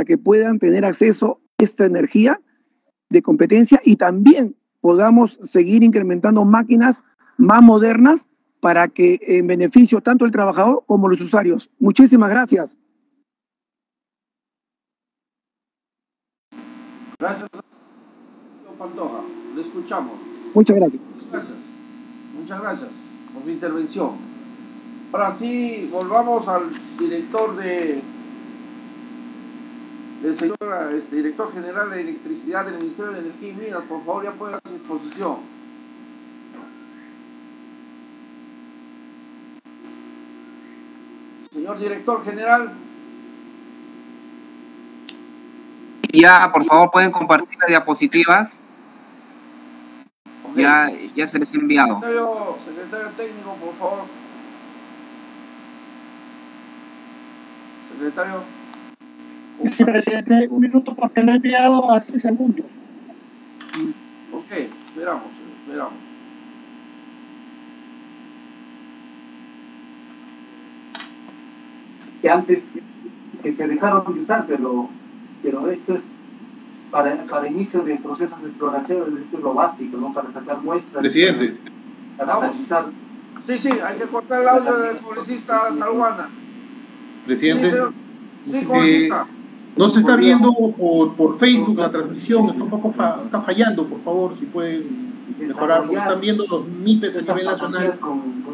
para que puedan tener acceso a esta energía de competencia y también podamos seguir incrementando máquinas más modernas para que en beneficio tanto el trabajador como los usuarios. Muchísimas gracias. Gracias, Pantoja. Le escuchamos. Muchas gracias. Muchas gracias. Muchas gracias por su intervención. Ahora sí, volvamos al director de el señor este, director general de electricidad del Ministerio de Energía y Minas, por favor, ya puede dar su exposición. Señor director general. Ya, por favor, pueden compartir las diapositivas. Okay. Ya, ya se les ha enviado. Secretario, secretario técnico, por favor. Secretario. Sí, presidente, un minuto porque lo he enviado hace segundos. Ok, esperamos, esperamos. que antes que se dejaron de usar, pero, pero esto es para, para inicio de procesos de exploración, esto es lo básico, ¿no? Para sacar muestras. Presidente. Para analizar. Sí, sí, hay que cortar el audio del congresista Salguana. Sí, Presidente, señor. Sí, congresista. No se está viendo por, por Facebook la transmisión, está un poco fa- está fallando, por favor, si pueden mejorar, porque están viendo los MIPES a nivel nacional,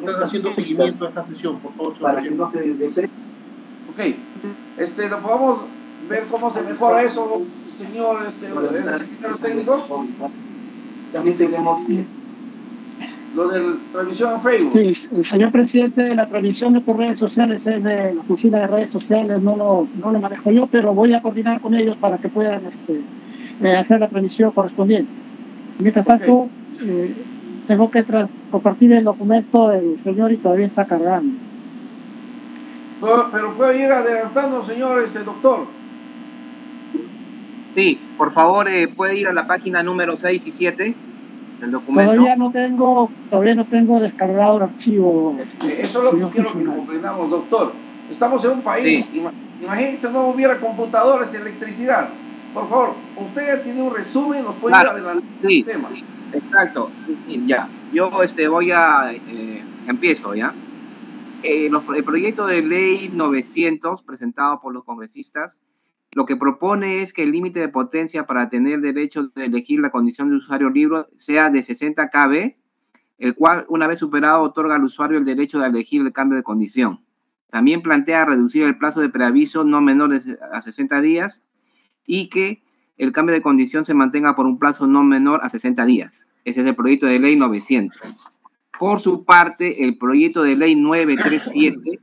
están haciendo seguimiento a esta sesión, por favor, señor Para que presidente. no se desprecie. Ok, este, ¿lo podemos ver cómo se mejora eso, señor este, el secretario técnico? También tenemos Lo de la transmisión en Facebook. Sí, el señor presidente, la transmisión de por redes sociales es de la oficina de redes sociales, no lo, no lo manejo yo, pero voy a coordinar con ellos para que puedan este, eh, hacer la transmisión correspondiente. Mientras tanto, eh, tengo que tras- compartir el documento del señor y todavía está cargando. Pero, pero puede ir adelantando, señor este, doctor. Sí, por favor, eh, puede ir a la página número 6 y 7 del documento. Todavía no tengo, todavía no tengo descargado el archivo. Eh, Eso es lo que quiero que comprendamos, doctor. Estamos en un país, ima- imagínense, no hubiera computadores y electricidad. Por favor, usted tiene un resumen, nos puede Claro, ir adelantando sí. el tema. Exacto, sí, ya. Yo este, voy a, eh, empiezo, ¿ya? Eh, los- el proyecto de ley 900 presentado por los congresistas, lo que propone es que el límite de potencia para tener derecho de elegir la condición de usuario libre sea de 60 kb, el cual una vez superado otorga al usuario el derecho de elegir el cambio de condición. También plantea reducir el plazo de preaviso no menor a 60 días y que el cambio de condición se mantenga por un plazo no menor a 60 días. Ese es el proyecto de ley 900. Por su parte, el proyecto de ley 937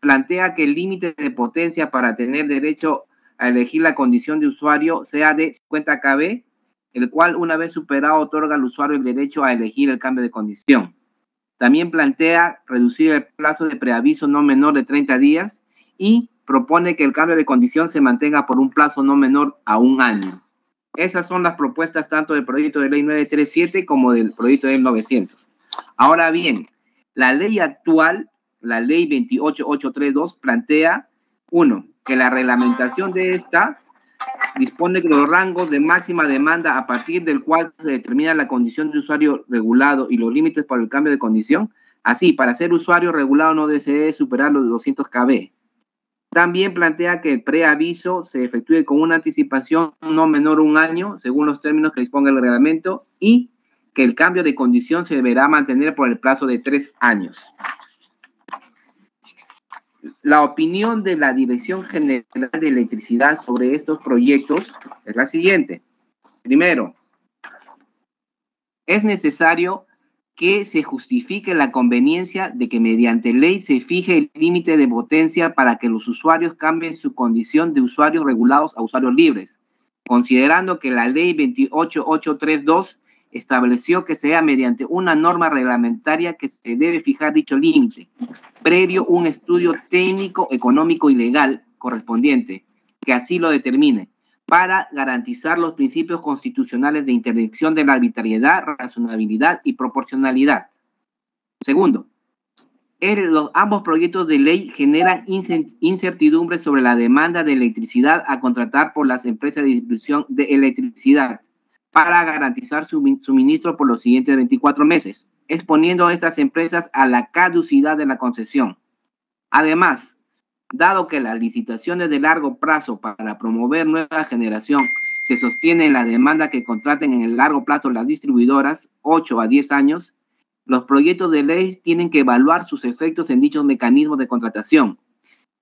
plantea que el límite de potencia para tener derecho a elegir la condición de usuario sea de 50 kb, el cual una vez superado otorga al usuario el derecho a elegir el cambio de condición. También plantea reducir el plazo de preaviso no menor de 30 días y propone que el cambio de condición se mantenga por un plazo no menor a un año. Esas son las propuestas tanto del proyecto de ley 937 como del proyecto de ley 900. Ahora bien, la ley actual, la ley 28832, plantea, uno, que la reglamentación de esta dispone que los rangos de máxima demanda a partir del cual se determina la condición de usuario regulado y los límites para el cambio de condición. Así, para ser usuario regulado no desee superar los 200 kb. También plantea que el preaviso se efectúe con una anticipación no menor a un año, según los términos que disponga el reglamento, y que el cambio de condición se deberá mantener por el plazo de tres años. La opinión de la Dirección General de Electricidad sobre estos proyectos es la siguiente. Primero, es necesario que se justifique la conveniencia de que mediante ley se fije el límite de potencia para que los usuarios cambien su condición de usuarios regulados a usuarios libres, considerando que la ley 28832 estableció que sea mediante una norma reglamentaria que se debe fijar dicho límite, previo un estudio técnico, económico y legal correspondiente, que así lo determine, para garantizar los principios constitucionales de interdicción de la arbitrariedad, razonabilidad y proporcionalidad. Segundo, los, ambos proyectos de ley generan incertidumbre sobre la demanda de electricidad a contratar por las empresas de distribución de electricidad para garantizar su suministro por los siguientes 24 meses, exponiendo a estas empresas a la caducidad de la concesión. Además, dado que las licitaciones de largo plazo para promover nueva generación se sostiene en la demanda que contraten en el largo plazo las distribuidoras, 8 a 10 años, los proyectos de ley tienen que evaluar sus efectos en dichos mecanismos de contratación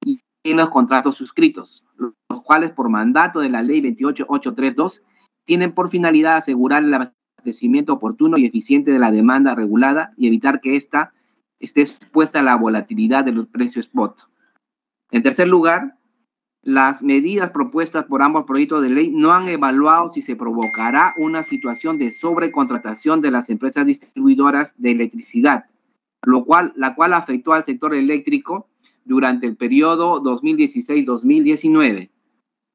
y en los contratos suscritos, los cuales por mandato de la ley 28832 tienen por finalidad asegurar el abastecimiento oportuno y eficiente de la demanda regulada y evitar que ésta esté expuesta a la volatilidad de los precios spot. En tercer lugar, las medidas propuestas por ambos proyectos de ley no han evaluado si se provocará una situación de sobrecontratación de las empresas distribuidoras de electricidad, lo cual, la cual afectó al sector eléctrico durante el periodo 2016-2019,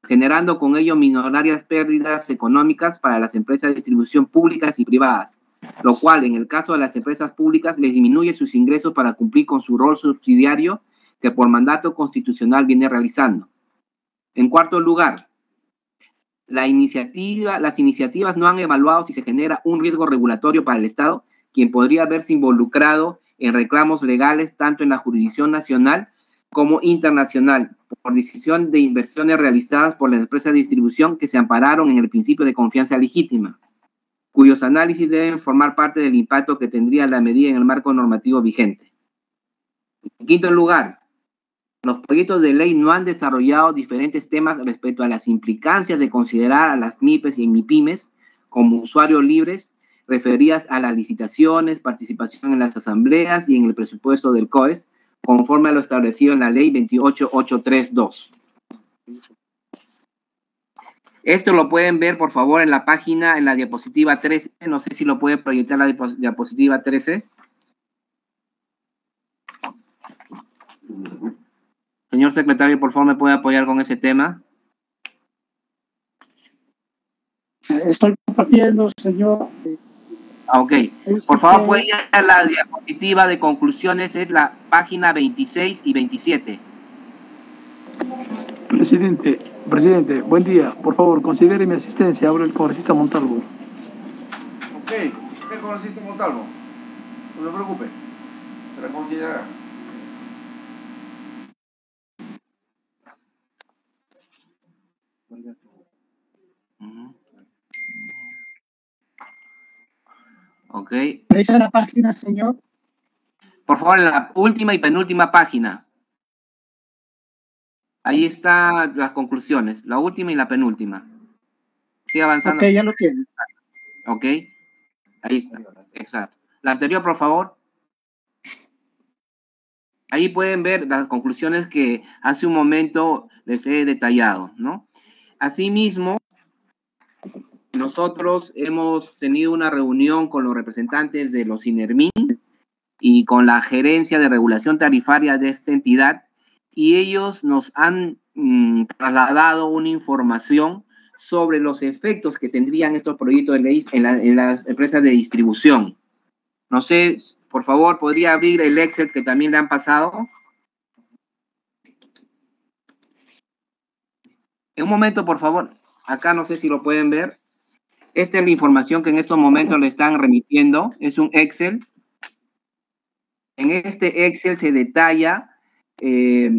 generando con ello minorarias pérdidas económicas para las empresas de distribución públicas y privadas, lo cual en el caso de las empresas públicas les disminuye sus ingresos para cumplir con su rol subsidiario que por mandato constitucional viene realizando. En cuarto lugar, las iniciativas no han evaluado si se genera un riesgo regulatorio para el Estado, quien podría verse involucrado en reclamos legales tanto en la jurisdicción nacional como internacional por decisión de inversiones realizadas por las empresas de distribución que se ampararon en el principio de confianza legítima, cuyos análisis deben formar parte del impacto que tendría la medida en el marco normativo vigente. En quinto lugar, los proyectos de ley no han desarrollado diferentes temas respecto a las implicancias de considerar a las MIPES y MIPIMES como usuarios libres referidas a las licitaciones, participación en las asambleas y en el presupuesto del COES, conforme a lo establecido en la ley 28832. Esto lo pueden ver, por favor, en la página, en la diapositiva 13. No sé si lo puede proyectar la diapositiva 13. Señor secretario, por favor, ¿me puede apoyar con ese tema? Estoy compartiendo, señor. Ah, ok. Por favor, puede ir a la diapositiva de conclusiones, es la página 26 y 27. Presidente, presidente, buen día. Por favor, considere mi asistencia. Ahora el congresista Montalvo. Ok, ¿qué congresista Montalvo? No se preocupe, se le considera. Ok. Esa es la página, señor. Por favor, la última y penúltima página. Ahí están las conclusiones, la última y la penúltima. Sigue avanzando. Ok, ya lo tiene. Ok. Ahí está. Exacto. La anterior, por favor. Ahí pueden ver las conclusiones que hace un momento les he detallado, ¿no? Asimismo, nosotros hemos tenido una reunión con los representantes de los INERMIN y con la gerencia de regulación tarifaria de esta entidad y ellos nos han mm, trasladado una información sobre los efectos que tendrían estos proyectos de ley en, en las empresas de distribución. No sé, por favor, ¿podría abrir el Excel que también le han pasado? En un momento, por favor. Acá no sé si lo pueden ver. Esta es la información que en estos momentos le están remitiendo. Es un Excel. En este Excel se detalla eh,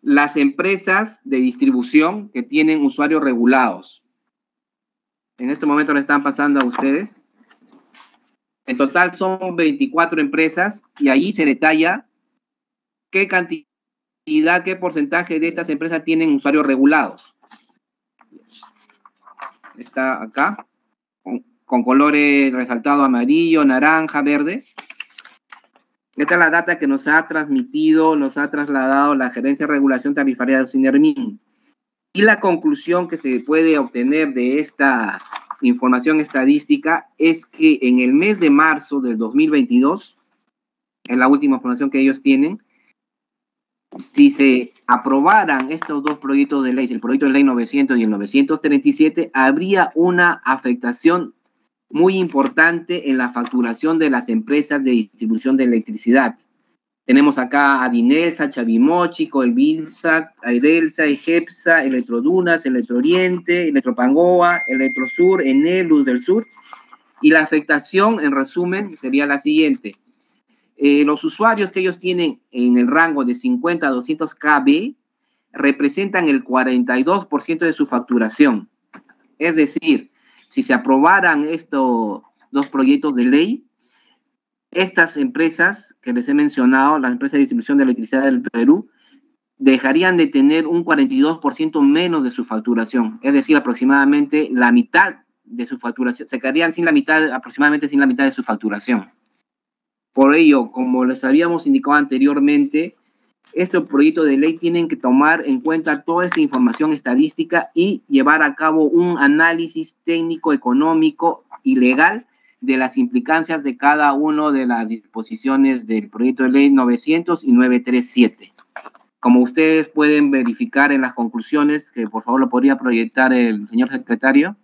las empresas de distribución que tienen usuarios regulados. En este momento le están pasando a ustedes. En total son 24 empresas y ahí se detalla qué cantidad, qué porcentaje de estas empresas tienen usuarios regulados está acá, con, colores resaltados amarillo, naranja, verde. Esta es la data que nos ha transmitido, nos ha trasladado la Gerencia de Regulación Tarifaria del CINERMIN. Y la conclusión que se puede obtener de esta información estadística es que en el mes de marzo del 2022, en la última información que ellos tienen, si se aprobaran estos dos proyectos de ley, el proyecto de ley 900 y el 937, habría una afectación muy importante en la facturación de las empresas de distribución de electricidad. Tenemos acá a Dinelsa, Chavimochi, Colvinsa, Aidelsa, Ejepsa, Electrodunas, Electrooriente, Electropangoa, Electrosur, Enel, Luz del Sur. Y la afectación, en resumen, sería la siguiente. Eh, los usuarios que ellos tienen en el rango de 50 a 200 KB representan el 42% de su facturación. Es decir, si se aprobaran estos dos proyectos de ley, estas empresas que les he mencionado, las empresas de distribución de electricidad del Perú, dejarían de tener un 42% menos de su facturación, es decir, aproximadamente la mitad de su facturación, se quedarían sin la mitad, aproximadamente sin la mitad de su facturación. Por ello, como les habíamos indicado anteriormente, este proyecto de ley tienen que tomar en cuenta toda esta información estadística y llevar a cabo un análisis técnico, económico y legal de las implicancias de cada una de las disposiciones del proyecto de ley 900 y 937. Como ustedes pueden verificar en las conclusiones, que por favor lo podría proyectar el señor secretario.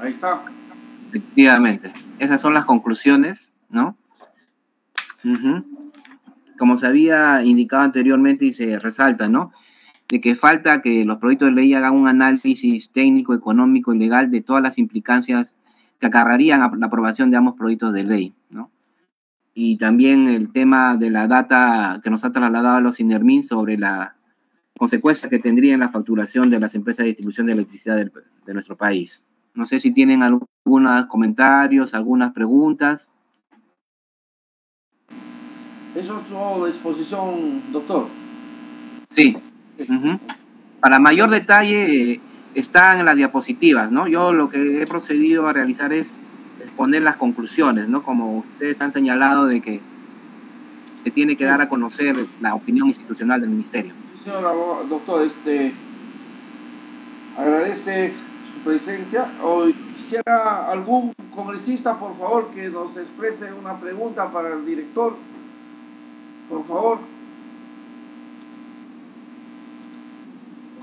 Ahí está. Efectivamente. Esas son las conclusiones, ¿no? Como se había indicado anteriormente y se resalta, ¿no? De que falta que los proyectos de ley hagan un análisis técnico, económico y legal de todas las implicancias que acarrarían la aprobación de ambos proyectos de ley, ¿no? Y también el tema de la data que nos ha trasladado los INERMIN sobre la consecuencia que tendría en la facturación de las empresas de distribución de electricidad de nuestro país. No sé si tienen algunos comentarios, algunas preguntas. Eso es tu exposición, doctor. Sí. Para mayor detalle, están en las diapositivas, ¿no? Yo lo que he procedido a realizar es exponer las conclusiones, ¿no? Como ustedes han señalado de que se tiene que dar a conocer la opinión institucional del ministerio. Sí, señor doctor, este, agradece presencia. Hoy quisiera algún congresista, por favor, que nos exprese una pregunta para el director. Por favor.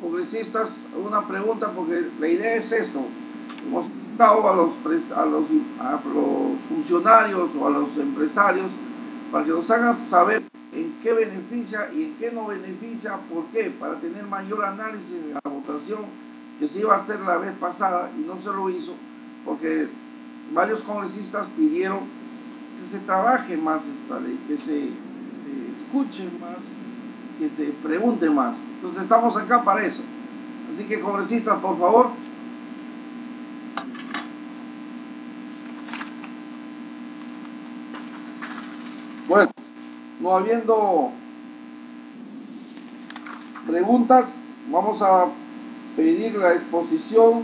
Congresistas, una pregunta porque la idea es esto. Hemos dado a los, a los, a los funcionarios o a los empresarios para que nos hagan saber en qué beneficia y en qué no beneficia, por qué, para tener mayor análisis de la votación que se iba a hacer la vez pasada y no se lo hizo porque varios congresistas pidieron que se trabaje más esta ley, que se, escuche más, que se pregunte más. Entonces estamos acá para eso. Así que congresistas, por favor. Bueno, no habiendo preguntas, vamos a pedir la exposición.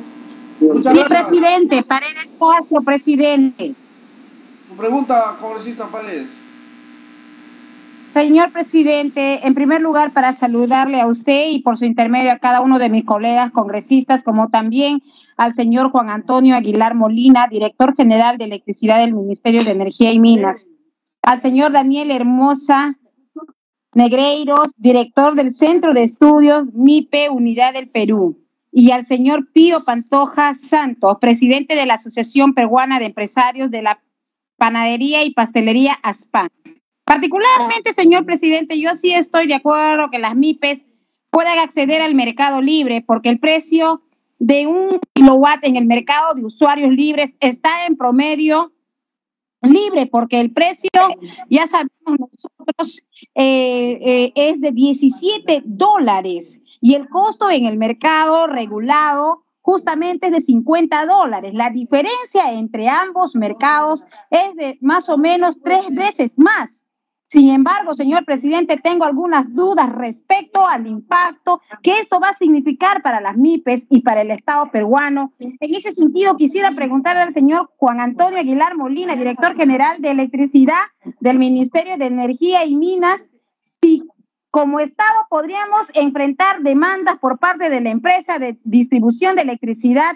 sí, presidente, Paredes Castro, presidente. Su pregunta, congresista Paredes. Señor presidente, en primer lugar, para saludarle a usted y por su intermedio a cada uno de mis colegas congresistas, como también al señor Juan Antonio Aguilar Molina, director general de electricidad del Ministerio de Energía y Minas, al señor Daniel Hermosa Negreiros, director del Centro de Estudios MIPE Unidad del Perú y al señor Pío Pantoja Santos, presidente de la Asociación Peruana de Empresarios de la Panadería y Pastelería ASPAN. Particularmente, señor presidente, yo sí estoy de acuerdo que las MIPES puedan acceder al mercado libre porque el precio de un kilowatt en el mercado de usuarios libres está en promedio libre porque el precio, ya sabemos nosotros, eh, eh, es de 17 dólares y el costo en el mercado regulado justamente es de 50 dólares. La diferencia entre ambos mercados es de más o menos tres veces más. Sin embargo, señor presidente, tengo algunas dudas respecto al impacto que esto va a significar para las MIPES y para el Estado peruano. En ese sentido, quisiera preguntarle al señor Juan Antonio Aguilar Molina, director general de electricidad del Ministerio de Energía y Minas, si como Estado podríamos enfrentar demandas por parte de la empresa de distribución de electricidad,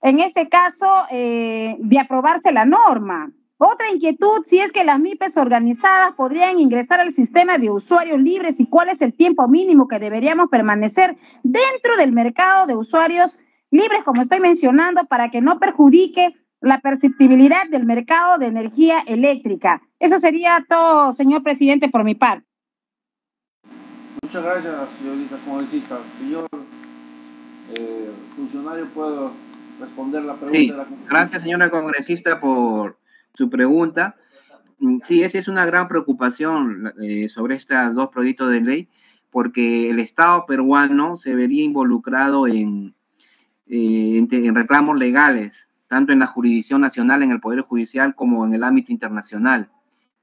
en este caso, eh, de aprobarse la norma. Otra inquietud, si es que las MIPES organizadas podrían ingresar al sistema de usuarios libres y cuál es el tiempo mínimo que deberíamos permanecer dentro del mercado de usuarios libres, como estoy mencionando, para que no perjudique la perceptibilidad del mercado de energía eléctrica. Eso sería todo, señor presidente, por mi parte. Muchas gracias, señorita congresista. Señor eh, funcionario, ¿puedo responder la pregunta sí, de la Gracias, señora congresista, por su pregunta. Mm, sí, esa es una gran preocupación eh, sobre estos dos proyectos de ley, porque el Estado peruano se vería involucrado en, eh, en, en, reclamos legales, tanto en la jurisdicción nacional, en el Poder Judicial, como en el ámbito internacional,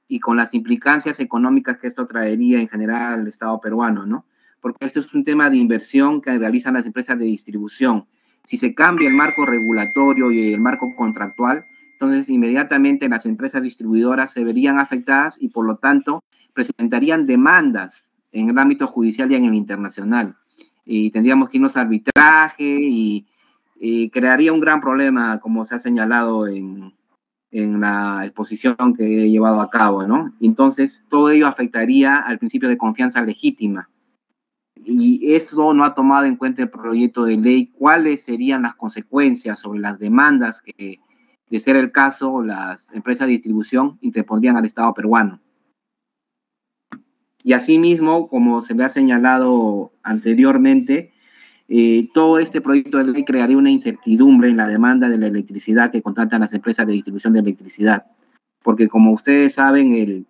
y con las implicancias económicas que esto traería en general al Estado peruano, ¿no? Porque esto es un tema de inversión que realizan las empresas de distribución. Si se cambia el marco regulatorio y el marco contractual, entonces inmediatamente las empresas distribuidoras se verían afectadas y por lo tanto presentarían demandas en el ámbito judicial y en el internacional. Y tendríamos que irnos a arbitraje y, y crearía un gran problema, como se ha señalado en, en la exposición que he llevado a cabo, ¿no? Entonces, todo ello afectaría al principio de confianza legítima. Y eso no ha tomado en cuenta el proyecto de ley cuáles serían las consecuencias sobre las demandas que de ser el caso, las empresas de distribución interpondrían al Estado peruano. Y asimismo, como se me ha señalado anteriormente, eh, todo este proyecto de ley crearía una incertidumbre en la demanda de la electricidad que contratan las empresas de distribución de electricidad. Porque como ustedes saben, el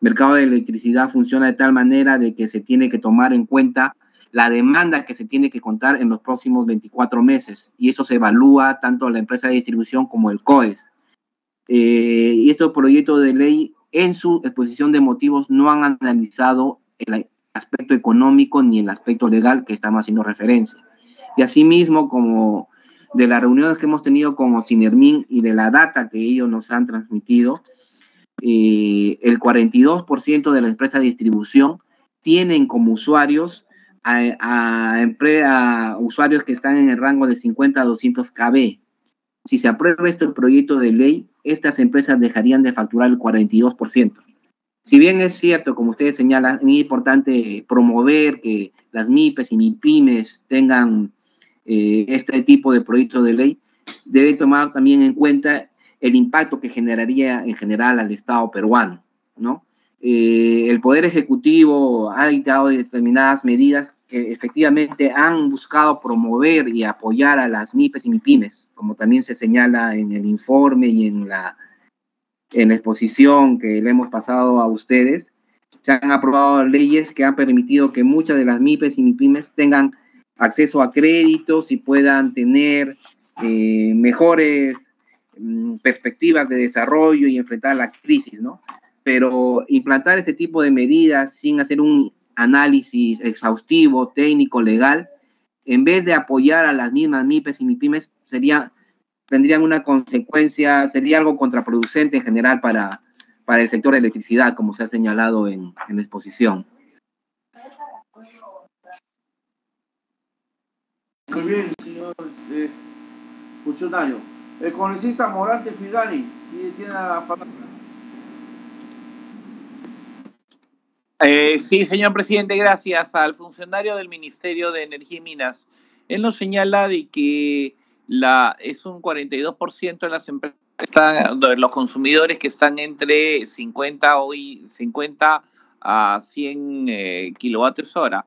mercado de electricidad funciona de tal manera de que se tiene que tomar en cuenta la demanda que se tiene que contar en los próximos 24 meses y eso se evalúa tanto la empresa de distribución como el COES. Eh, y estos proyectos de ley en su exposición de motivos no han analizado el aspecto económico ni el aspecto legal que estamos haciendo referencia. Y asimismo, como de las reuniones que hemos tenido con Ocinermin y de la data que ellos nos han transmitido, eh, el 42% de la empresa de distribución tienen como usuarios a, a, a, usuarios que están en el rango de 50 a 200 KB. Si se aprueba este proyecto de ley, estas empresas dejarían de facturar el 42%. Si bien es cierto, como ustedes señalan, es importante promover que las MIPES y MIPIMES tengan eh, este tipo de proyecto de ley, debe tomar también en cuenta el impacto que generaría en general al Estado peruano, ¿no? Eh, el Poder Ejecutivo ha dictado determinadas medidas que efectivamente han buscado promover y apoyar a las MIPES y MIPIMES, como también se señala en el informe y en la, en la exposición que le hemos pasado a ustedes. Se han aprobado leyes que han permitido que muchas de las MIPES y MIPIMES tengan acceso a créditos y puedan tener eh, mejores mm, perspectivas de desarrollo y enfrentar la crisis, ¿no? Pero implantar este tipo de medidas sin hacer un análisis exhaustivo, técnico, legal, en vez de apoyar a las mismas MIPES y MIPIMES, sería, tendrían una consecuencia, sería algo contraproducente en general para, para el sector de electricidad, como se ha señalado en, en la exposición. Muy bien, señor eh, funcionario. El congresista Morante Figari tiene la palabra. Eh, sí, señor presidente, gracias al funcionario del Ministerio de Energía y Minas. Él nos señala de que la, es un 42% de las empresas, de los consumidores que están entre 50, hoy, 50 a 100 eh, kilovatios hora.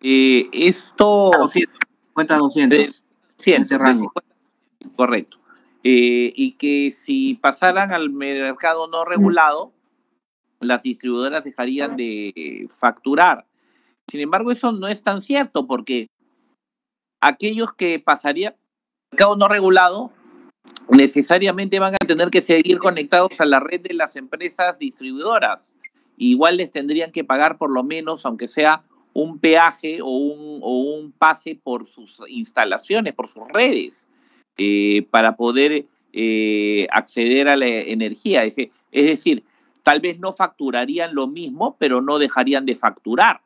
Eh, esto... 50 a 200. De, 100, de 50, correcto. Eh, y que si pasaran al mercado no regulado, las distribuidoras dejarían de facturar. Sin embargo, eso no es tan cierto porque aquellos que pasarían mercado no regulado, necesariamente van a tener que seguir conectados a la red de las empresas distribuidoras. Igual les tendrían que pagar por lo menos, aunque sea un peaje o un, o un pase por sus instalaciones, por sus redes, eh, para poder eh, acceder a la energía. Es, es decir, tal vez no facturarían lo mismo, pero no dejarían de facturar.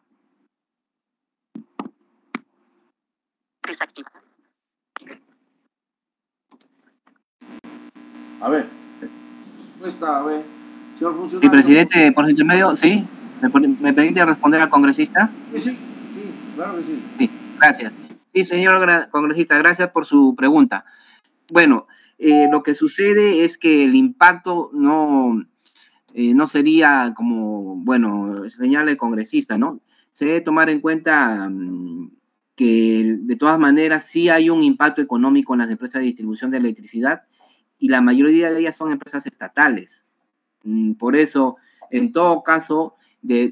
A ver, respuesta, a ver, señor Sí, funcionario. presidente, por su intermedio, sí. ¿Me, me permite responder al congresista? Sí, sí, sí, claro que sí. Sí, gracias. Sí, señor congresista, gracias por su pregunta. Bueno, eh, lo que sucede es que el impacto no, eh, no sería como, bueno, señala el congresista, ¿no? Se debe tomar en cuenta mm, que de todas maneras sí hay un impacto económico en las empresas de distribución de electricidad y la mayoría de ellas son empresas estatales. Mm, Por eso, en todo caso,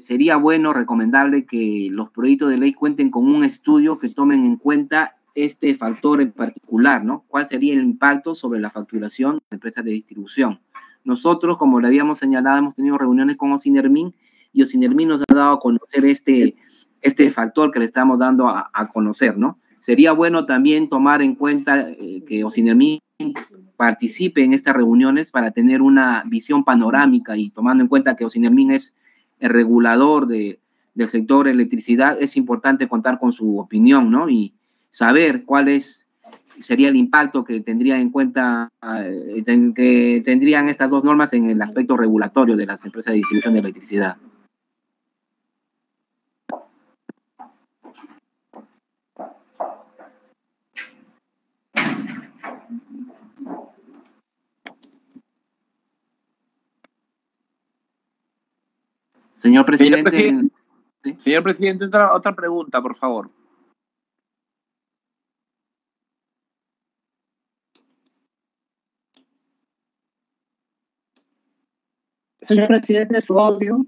sería bueno, recomendable que los proyectos de ley cuenten con un estudio que tomen en cuenta este factor en particular, ¿no? ¿Cuál sería el impacto sobre la facturación de empresas de distribución? Nosotros, como le habíamos señalado, hemos tenido reuniones con Ocinermin y Ocinermin nos ha dado a conocer este, este factor que le estamos dando a, conocer, ¿no? Sería bueno también tomar en cuenta eh, que Ocinermin participe en estas reuniones para tener una visión panorámica y tomando en cuenta que Ocinermin es el regulador de, del sector electricidad, es importante contar con su opinión, ¿no? Y saber cuál es, sería el impacto que tendría en cuenta, eh, que tendrían estas dos normas en el aspecto regulatorio de las empresas de distribución de electricidad. Señor presidente, presidente. ¿sí? Señor presidente, otra, otra pregunta, por favor. Señor presidente, su audio.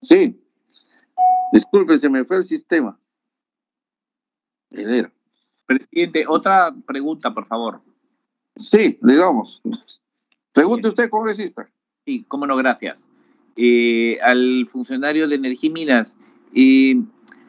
Sí. Disculpe, se me fue el sistema. Era. Presidente, otra pregunta, por favor. Sí, digamos. Pregunte usted, congresista. Sí, cómo no, gracias. Eh, al funcionario de Energía y Minas. eh,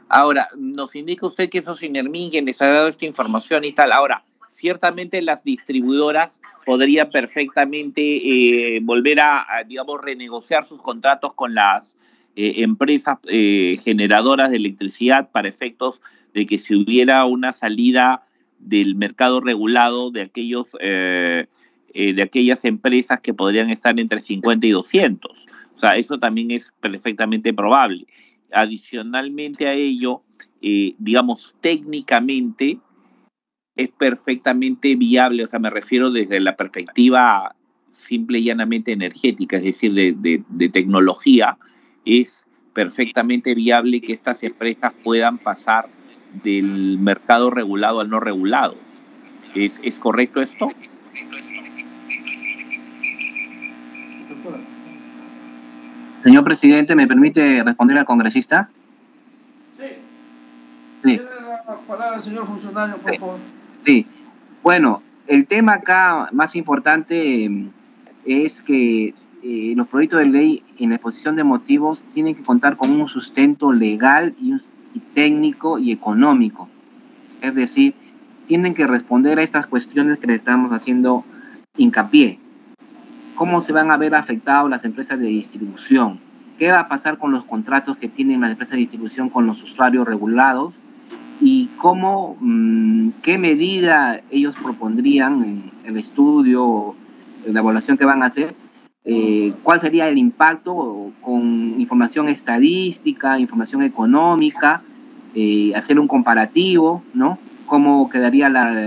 ahora, nos indica usted que esos Inermin quien les ha dado esta información y tal. Ahora, ciertamente las distribuidoras podrían perfectamente eh, volver a, a, digamos, renegociar sus contratos con las eh, empresas eh, generadoras de electricidad para efectos de que si hubiera una salida del mercado regulado de aquellos eh, de aquellas empresas que podrían estar entre 50 y 200. O sea, eso también es perfectamente probable. Adicionalmente a ello, digamos, técnicamente es perfectamente viable, o sea, me refiero desde la perspectiva simple y llanamente energética, es decir, de, de, de tecnología, es perfectamente viable que estas empresas puedan pasar del mercado regulado al no regulado. ¿Es, es correcto esto? Señor presidente, ¿me permite responder al congresista? Sí. Sí. Tiene la palabra, señor funcionario, por favor. Sí. Bueno, el tema acá más importante em, es que eh, los proyectos de ley en la exposición de motivos tienen que contar con un sustento legal y, y técnico y económico. Es decir, tienen que responder a estas cuestiones que le estamos haciendo hincapié. ¿Cómo se van a ver afectados las empresas de distribución? ¿Qué va a pasar con los contratos que tienen las empresas de distribución con los usuarios regulados? ¿Y cómo, mm, qué medida ellos propondrían en el estudio, en la evaluación que van a hacer? Eh, ¿Cuál sería el impacto con información estadística, información económica? Eh, hacer un comparativo, ¿no? ¿Cómo quedaría la,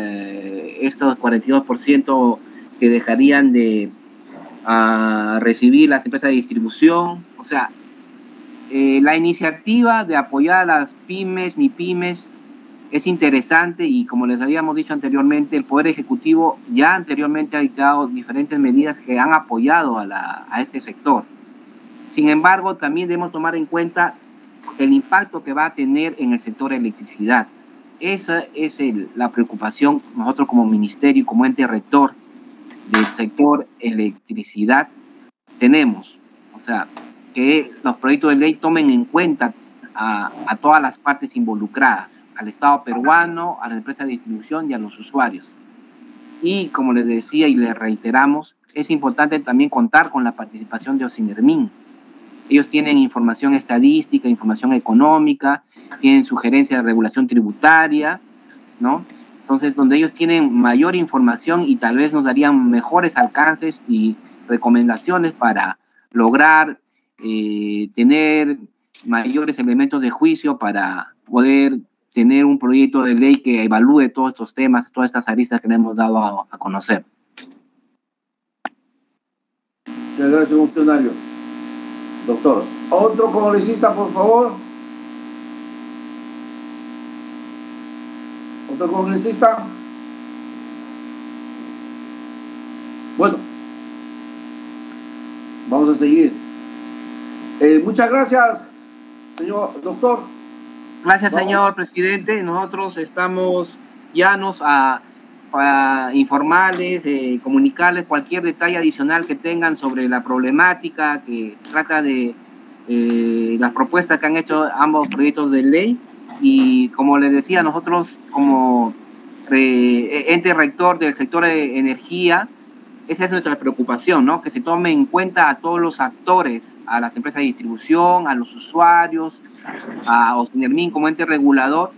estos 42% que dejarían de a recibir las empresas de distribución. O sea, eh, la iniciativa de apoyar a las pymes, mi pymes, es interesante y como les habíamos dicho anteriormente, el Poder Ejecutivo ya anteriormente ha dictado diferentes medidas que han apoyado a, la, a este sector. Sin embargo, también debemos tomar en cuenta el impacto que va a tener en el sector electricidad. Esa es el, la preocupación nosotros como ministerio y como ente rector del sector electricidad tenemos. O sea, que los proyectos de ley tomen en cuenta a, a, todas las partes involucradas, al Estado peruano, a las empresas de distribución y a los usuarios. Y como les decía y les reiteramos, es importante también contar con la participación de Ocinermin. Ellos tienen información estadística, información económica, tienen sugerencias de regulación tributaria, ¿no? Entonces, donde ellos tienen mayor información y tal vez nos darían mejores alcances y recomendaciones para lograr eh, tener mayores elementos de juicio para poder tener un proyecto de ley que evalúe todos estos temas, todas estas aristas que le hemos dado a, a conocer. Muchas gracias, funcionario. Doctor. Otro congresista, por favor. Otro congresista. Bueno, vamos a seguir. Eh, muchas gracias, señor doctor. Gracias, señor presidente. Nosotros estamos llanos a, a informarles, eh, comunicarles cualquier detalle adicional que tengan sobre la problemática que trata de eh, las propuestas que han hecho ambos proyectos de ley y como les decía, nosotros como eh, ente rector del sector de energía, esa es nuestra preocupación, ¿no? Que se tome en cuenta a todos los actores, a las empresas de distribución, a los usuarios, a Osnermin como ente regulador,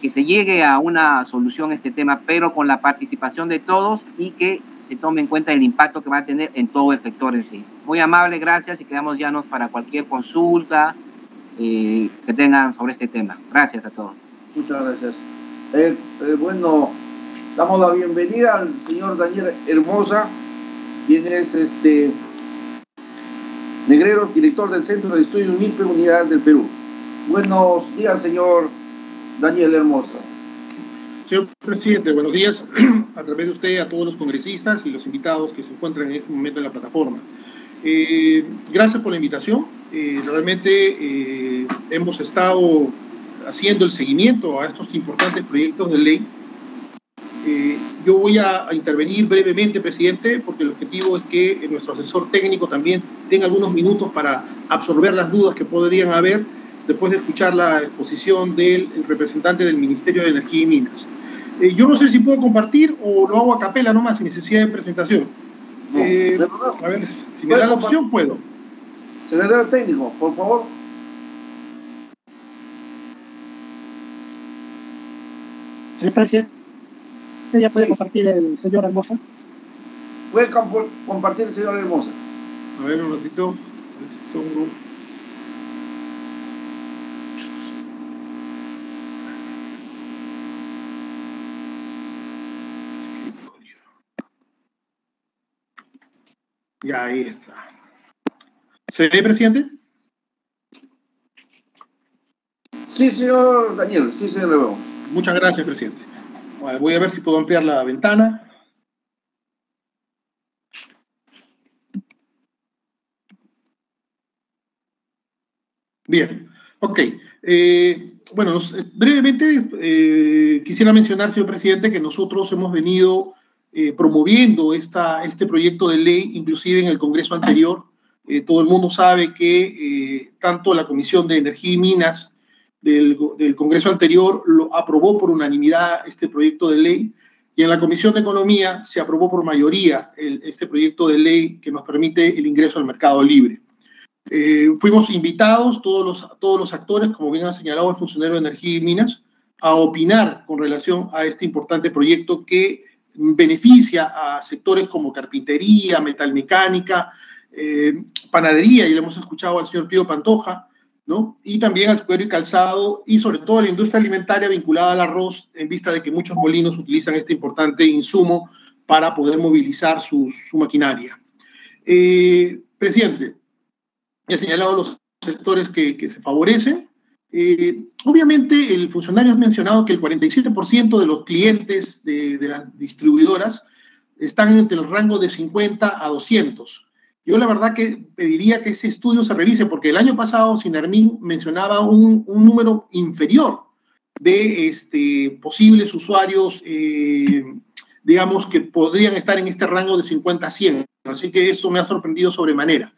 que se llegue a una solución a este tema, pero con la participación de todos y que se tome en cuenta el impacto que va a tener en todo el sector en sí. Muy amable, gracias y quedamos llanos para cualquier consulta, eh, que tengan sobre este tema. Gracias a todos. Muchas gracias. Eh, eh, bueno, damos la bienvenida al señor Daniel Hermosa, quien es este Negrero, director del Centro de Estudios UNIPE Unidad del Perú. Buenos días, señor Daniel Hermosa. Señor presidente, buenos días. A través de usted, a todos los congresistas y los invitados que se encuentran en este momento en la plataforma. Eh, gracias por la invitación. Eh, realmente eh, hemos estado haciendo el seguimiento a estos importantes proyectos de ley. Eh, yo voy a, a, intervenir brevemente, presidente, porque el objetivo es que nuestro asesor técnico también tenga algunos minutos para absorber las dudas que podrían haber después de escuchar la exposición del representante del Ministerio de Energía y Minas. Eh, yo no sé si puedo compartir o lo hago a capela nomás, sin necesidad de presentación. No, eh, a ver, si me da la opción, puedo. Secretario técnico, por favor. Señor presidente, ¿ya puede sí. compartir el señor Hermosa? Puede compartir el señor Hermosa. A ver, un ratito. Ya ahí está. ¿Se ve, presidente? Sí, señor Daniel, sí, señor. Muchas gracias, presidente. Bueno, voy a ver si puedo ampliar la ventana. Bien, ok. Eh, bueno, brevemente eh, quisiera mencionar, señor presidente, que nosotros hemos venido eh, promoviendo esta, este proyecto de ley, inclusive en el Congreso anterior. Eh, todo el mundo sabe que eh, tanto la Comisión de Energía y Minas del, Congreso anterior lo aprobó por unanimidad este proyecto de ley y en la Comisión de Economía se aprobó por mayoría este proyecto de ley que nos permite el ingreso al mercado libre. Fuimos invitados, todos los, todos los actores, como bien ha señalado el funcionario de Energía y Minas, a opinar con relación a este importante proyecto que beneficia a sectores como carpintería, metalmecánica, eh, panadería, y le hemos escuchado al señor Pío Pantoja, ¿no? Y también al cuero y calzado, y sobre todo a la industria alimentaria vinculada al arroz, en vista de que muchos molinos utilizan este importante insumo para poder movilizar su, maquinaria. Eh, presidente, he señalado los sectores que, que se favorecen. Eh, obviamente, el funcionario ha mencionado que el 47% de los clientes de, las distribuidoras están entre el rango de 50 a 200. Yo la verdad que pediría que ese estudio se revise porque el año pasado Sinermin mencionaba un, un número inferior de este, posibles usuarios, eh, digamos, que podrían estar en este rango de 50 a 100. Así que eso me ha sorprendido sobremanera.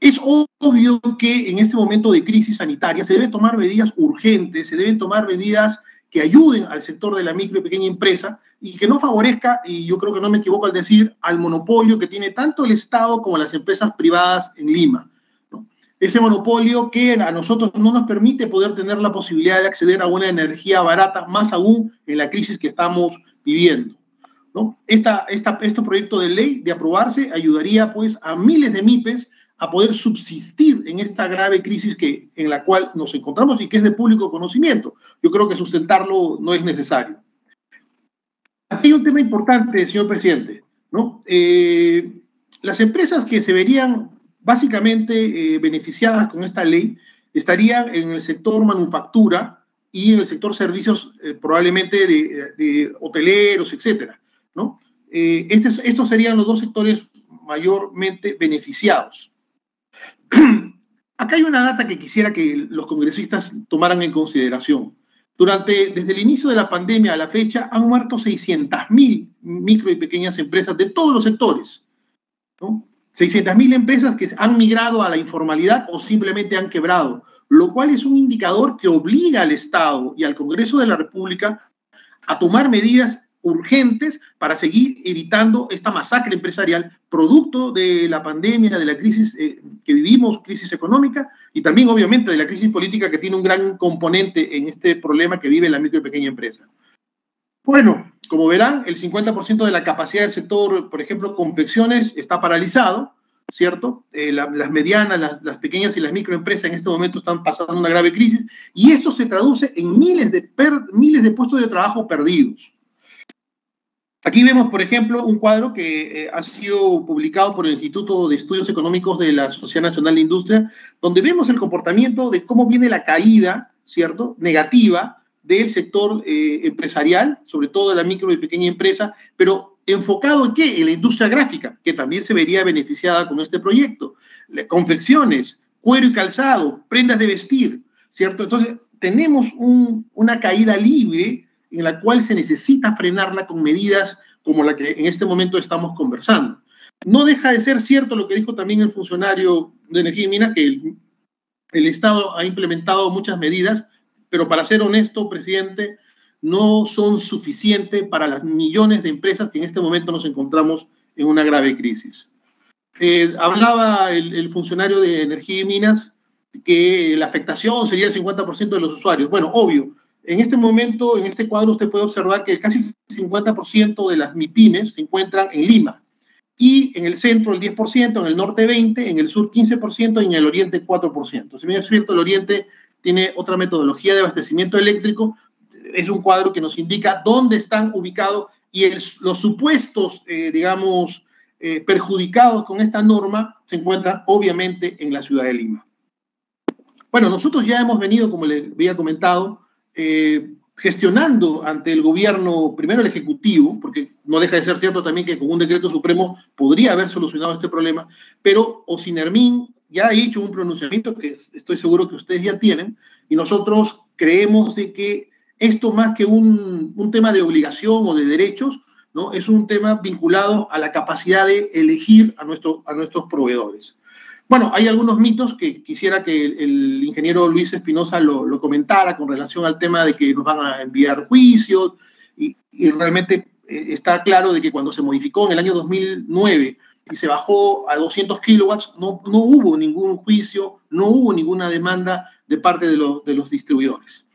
Es obvio que en este momento de crisis sanitaria se deben tomar medidas urgentes, se deben tomar medidas que ayuden al sector de la micro y pequeña empresa y que no favorezca, y yo creo que no me equivoco al decir, al monopolio que tiene tanto el Estado como las empresas privadas en Lima. ¿no? Ese monopolio que a nosotros no nos permite poder tener la posibilidad de acceder a una energía barata, más aún en la crisis que estamos viviendo. ¿no? Esta, esta, este proyecto de ley de aprobarse ayudaría pues a miles de MIPES a poder subsistir en esta grave crisis que, en la cual nos encontramos y que es de público conocimiento. Yo creo que sustentarlo no es necesario. Aquí hay un tema importante, señor presidente. ¿no? Eh, las empresas que se verían básicamente eh, beneficiadas con esta ley estarían en el sector manufactura y en el sector servicios eh, probablemente de, de, hoteleros, etcétera. ¿no? Estos, estos serían los dos sectores mayormente beneficiados. Acá hay una data que quisiera que los congresistas tomaran en consideración. Durante, desde el inicio de la pandemia a la fecha, han muerto 600.000 micro y pequeñas empresas de todos los sectores. ¿no? 600.000 empresas que han migrado a la informalidad o simplemente han quebrado, lo cual es un indicador que obliga al Estado y al Congreso de la República a tomar medidas urgentes para seguir evitando esta masacre empresarial producto de la pandemia, de la crisis eh, que vivimos, crisis económica y también obviamente de la crisis política que tiene un gran componente en este problema que vive la micro y pequeña empresa. Bueno, como verán, el 50% de la capacidad del sector, por ejemplo, confecciones, está paralizado, ¿cierto? Eh, la, las medianas, las, las, pequeñas y las microempresas en este momento están pasando una grave crisis y esto se traduce en miles de, per, miles de puestos de trabajo perdidos. Aquí vemos, por ejemplo, un cuadro que eh, ha sido publicado por el Instituto de Estudios Económicos de la Sociedad Nacional de Industria, donde vemos el comportamiento de cómo viene la caída, ¿cierto?, negativa del sector eh, empresarial, sobre todo de la micro y pequeña empresa, pero enfocado en qué? En la industria gráfica, que también se vería beneficiada con este proyecto. Confecciones, cuero y calzado, prendas de vestir, ¿cierto? Entonces, tenemos un, una caída libre en la cual se necesita frenarla con medidas como la que en este momento estamos conversando. No deja de ser cierto lo que dijo también el funcionario de Energía y Minas, que el, Estado ha implementado muchas medidas, pero para ser honesto, presidente, no son suficientes para las millones de empresas que en este momento nos encontramos en una grave crisis. Eh, hablaba el, funcionario de Energía y Minas que la afectación sería el 50% de los usuarios. Bueno, obvio, en este momento, en este cuadro, usted puede observar que casi el 50% de las MIPIMES se encuentran en Lima. Y en el centro el 10%, en el norte 20%, en el sur 15% y en el oriente 4%. Si bien es cierto, el oriente tiene otra metodología de abastecimiento eléctrico, es un cuadro que nos indica dónde están ubicados y los supuestos, eh, digamos, eh, perjudicados con esta norma se encuentran obviamente en la ciudad de Lima. Bueno, nosotros ya hemos venido, como le había comentado, eh, gestionando ante el gobierno, primero el Ejecutivo, porque no deja de ser cierto también que con un decreto supremo podría haber solucionado este problema, pero Osinermin ya ha hecho un pronunciamiento que estoy seguro que ustedes ya tienen, y nosotros creemos de que esto más que un, un tema de obligación o de derechos, ¿no? Es un tema vinculado a la capacidad de elegir a, nuestro, a nuestros proveedores. Bueno, hay algunos mitos que quisiera que el, ingeniero Luis Espinosa lo, comentara con relación al tema de que nos van a enviar juicios y, y realmente eh, está claro de que cuando se modificó en el año 2009 y se bajó a 200 kilowatts, no, no hubo ningún juicio, no hubo ninguna demanda de parte de, los, de los distribuidores.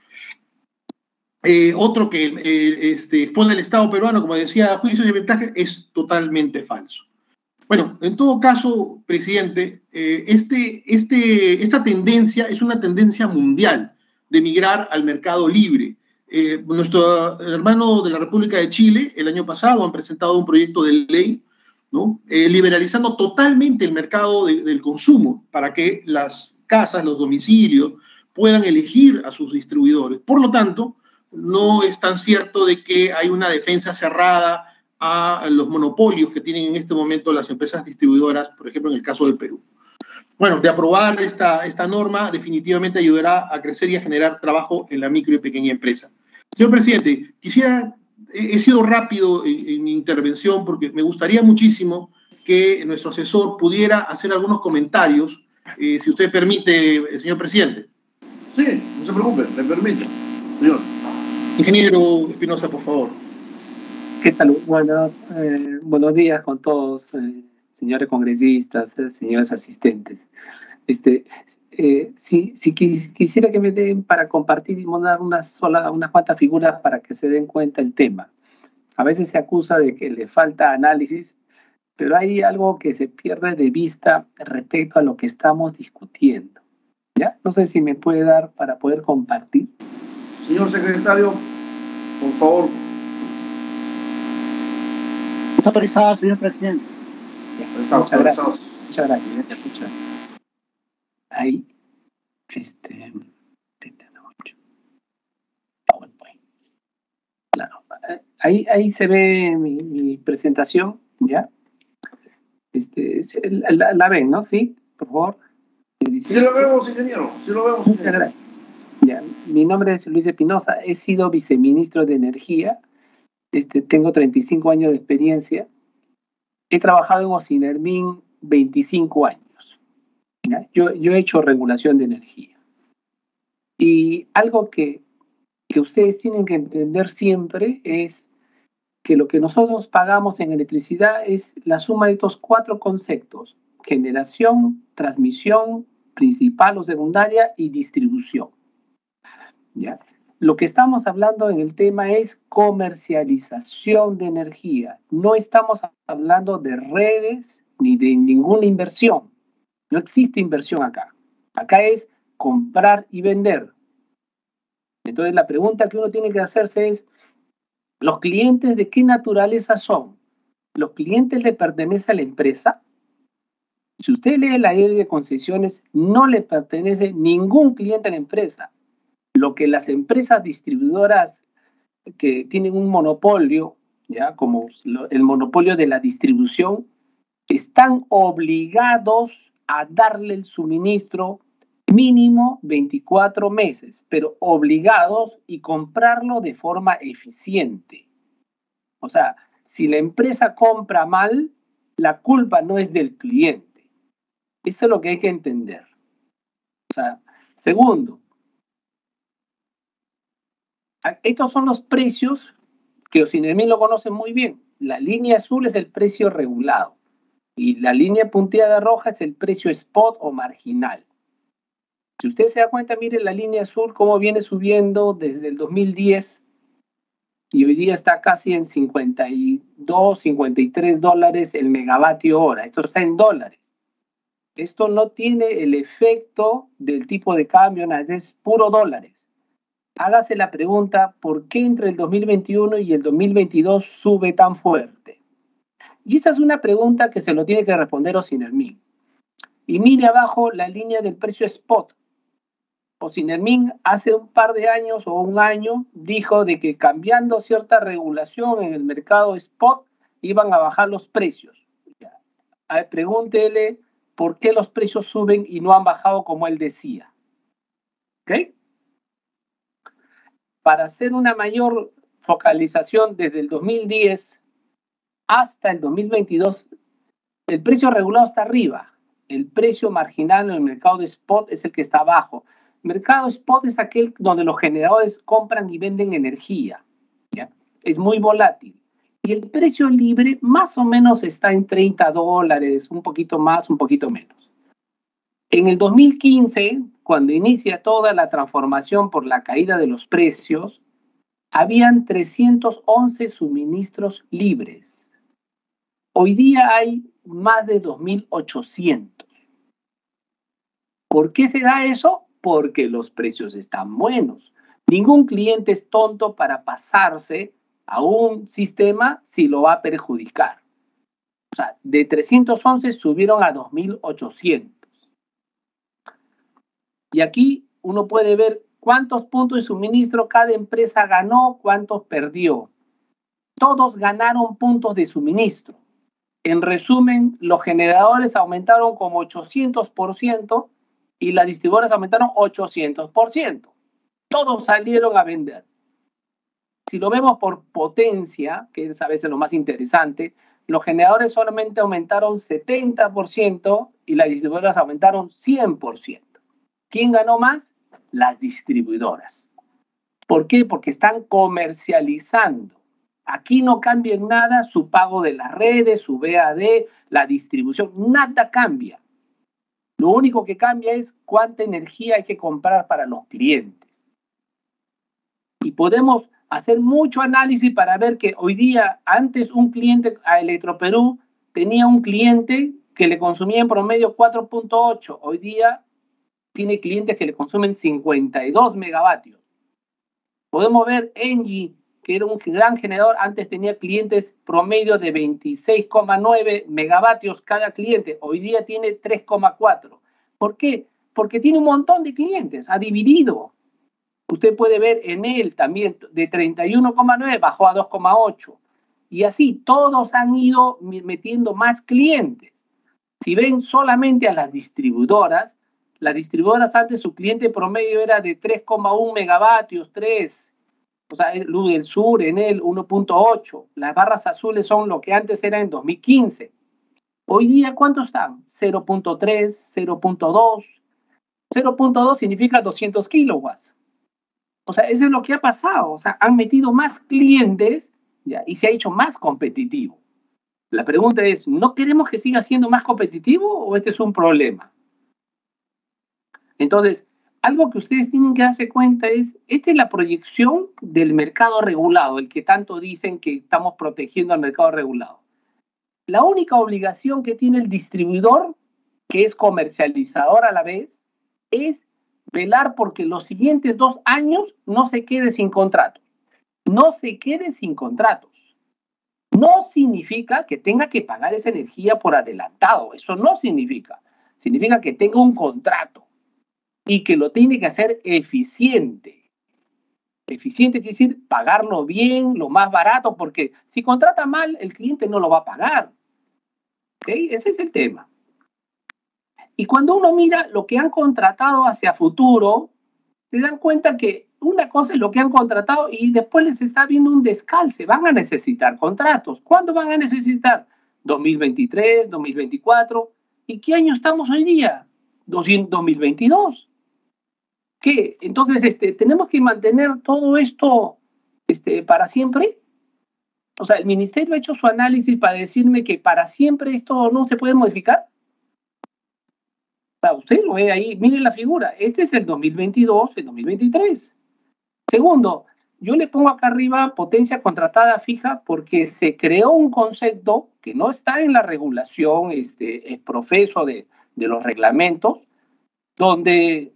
Eh, otro que eh, este, expone el Estado peruano, como decía, juicio de ventaja, es totalmente falso. Bueno, en todo caso, presidente, eh, este, este, esta tendencia es una tendencia mundial de migrar al mercado libre. Eh, nuestro hermano de la República de Chile, el año pasado, han presentado un proyecto de ley ¿no? Eh, liberalizando totalmente el mercado de, del consumo para que las casas, los domicilios, puedan elegir a sus distribuidores. Por lo tanto, no es tan cierto de que hay una defensa cerrada a los monopolios que tienen en este momento las empresas distribuidoras, por ejemplo, en el caso del Perú. Bueno, de aprobar esta, esta norma, definitivamente ayudará a crecer y a generar trabajo en la micro y pequeña empresa. Señor presidente, quisiera, he sido rápido en, en mi intervención porque me gustaría muchísimo que nuestro asesor pudiera hacer algunos comentarios, eh, si usted permite, señor presidente. Sí, no se preocupe, le permito, señor. Ingeniero Espinosa, por favor. ¿Qué tal? Buenos, eh, buenos días con todos, eh, señores congresistas, eh, señores asistentes. Este, eh, si, si quisiera que me den para compartir y mandar una sola, unas cuantas figuras para que se den cuenta el tema. A veces se acusa de que le falta análisis, pero hay algo que se pierde de vista respecto a lo que estamos discutiendo. ¿Ya? No sé si me puede dar para poder compartir. Señor secretario, por favor, Está autorizado, señor presidente. Está Muchas gracias. autorizado. Muchas gracias. Gracias. Ahí, este, PowerPoint. Claro, eh, ahí, ahí se ve mi, mi presentación, ¿ya? Este, la, la ven, ¿no? Sí, por favor. Sí lo vemos, ingeniero, sí lo vemos. Muchas gracias. Ya, mi nombre es Luis Espinosa, he sido viceministro de Energía, este, tengo 35 años de experiencia, he trabajado en Ocinermin 25 años. Yo, yo he hecho regulación de energía. Y algo que, que ustedes tienen que entender siempre es que lo que nosotros pagamos en electricidad es la suma de estos cuatro conceptos, generación, transmisión, principal o secundaria y distribución. ¿ya? Lo que estamos hablando en el tema es comercialización de energía. No estamos hablando de redes ni de ninguna inversión. No existe inversión acá. Acá es comprar y vender. Entonces la pregunta que uno tiene que hacerse es, ¿los clientes de qué naturaleza son? ¿Los clientes le pertenecen a la empresa? Si usted lee la ley de concesiones, no le pertenece ningún cliente a la empresa. Lo que las empresas distribuidoras que tienen un monopolio, ya como el monopolio de la distribución, están obligados a darle el suministro mínimo 24 meses, pero obligados y comprarlo de forma eficiente. O sea, si la empresa compra mal, la culpa no es del cliente. Eso es lo que hay que entender. O sea, segundo, estos son los precios que Ocinemil lo conoce muy bien. La línea azul es el precio regulado y la línea punteada roja es el precio spot o marginal. Si usted se da cuenta, mire la línea azul cómo viene subiendo desde el 2010 y hoy día está casi en 52, 53 dólares el megavatio hora. Esto está en dólares. Esto no tiene el efecto del tipo de cambio, nada, es puro dólares. Hágase la pregunta, ¿por qué entre el 2021 y el 2022 sube tan fuerte? Y esa es una pregunta que se lo tiene que responder Ocinermin. Y mire abajo la línea del precio spot. Ocinermin hace un par de años o un año dijo de que cambiando cierta regulación en el mercado spot iban a bajar los precios. Pregúntele por qué los precios suben y no han bajado como él decía. ¿Ok? Para hacer una mayor focalización desde el 2010 hasta el 2022, el precio regulado está arriba. El precio marginal en el mercado de spot es el que está abajo. Mercado spot es aquel donde los generadores compran y venden energía. ¿ya? Es muy volátil. Y el precio libre más o menos está en 30 dólares, un poquito más, un poquito menos. En el 2015, cuando inicia toda la transformación por la caída de los precios, habían 311 suministros libres. Hoy día hay más de 2.800. ¿Por qué se da eso? Porque los precios están buenos. Ningún cliente es tonto para pasarse a un sistema si lo va a perjudicar. O sea, de 311 subieron a 2.800. Y aquí uno puede ver cuántos puntos de suministro cada empresa ganó, cuántos perdió. Todos ganaron puntos de suministro. En resumen, los generadores aumentaron como 800% y las distribuidoras aumentaron 800%. Todos salieron a vender. Si lo vemos por potencia, que es a veces lo más interesante, los generadores solamente aumentaron 70% y las distribuidoras aumentaron 100%. ¿Quién ganó más? Las distribuidoras. ¿Por qué? Porque están comercializando. Aquí no cambia en nada su pago de las redes, su BAD, la distribución, nada cambia. Lo único que cambia es cuánta energía hay que comprar para los clientes. Y podemos hacer mucho análisis para ver que hoy día, antes un cliente a Electroperú tenía un cliente que le consumía en promedio 4.8. Hoy día tiene clientes que le consumen 52 megavatios. Podemos ver Engie, que era un gran generador, antes tenía clientes promedio de 26,9 megavatios cada cliente, hoy día tiene 3,4. ¿Por qué? Porque tiene un montón de clientes, ha dividido. Usted puede ver en él también de 31,9 bajó a 2,8. Y así todos han ido metiendo más clientes. Si ven solamente a las distribuidoras, las distribuidoras antes su cliente promedio era de 3,1 megavatios, 3. O sea, Luz del Sur, en él 1.8. Las barras azules son lo que antes era en 2015. Hoy día, ¿cuántos están? 0.3, 0.2. 0.2 significa 200 kilowatts. O sea, eso es lo que ha pasado. O sea, han metido más clientes y se ha hecho más competitivo. La pregunta es, ¿no queremos que siga siendo más competitivo o este es un problema? Entonces, algo que ustedes tienen que darse cuenta es, esta es la proyección del mercado regulado, el que tanto dicen que estamos protegiendo al mercado regulado. La única obligación que tiene el distribuidor, que es comercializador a la vez, es velar porque los siguientes dos años no se quede sin contrato. No se quede sin contratos. No significa que tenga que pagar esa energía por adelantado. Eso no significa. Significa que tenga un contrato y que lo tiene que hacer eficiente. Eficiente quiere decir pagarlo bien, lo más barato, porque si contrata mal, el cliente no lo va a pagar. Ese es el tema. Y cuando uno mira lo que han contratado hacia futuro, se dan cuenta que una cosa es lo que han contratado y después les está viendo un descalce. Van a necesitar contratos. ¿Cuándo van a necesitar? 2023, 2024. ¿Y qué año estamos hoy día? 2022. ¿Qué? Entonces, este, ¿tenemos que mantener todo esto este, para siempre? O sea, ¿el ministerio ha hecho su análisis para decirme que para siempre esto no se puede modificar? O usted lo ve ahí, miren la figura. Este es el 2022, el 2023. Segundo, yo le pongo acá arriba potencia contratada fija porque se creó un concepto que no está en la regulación, este, es profeso de, de los reglamentos, donde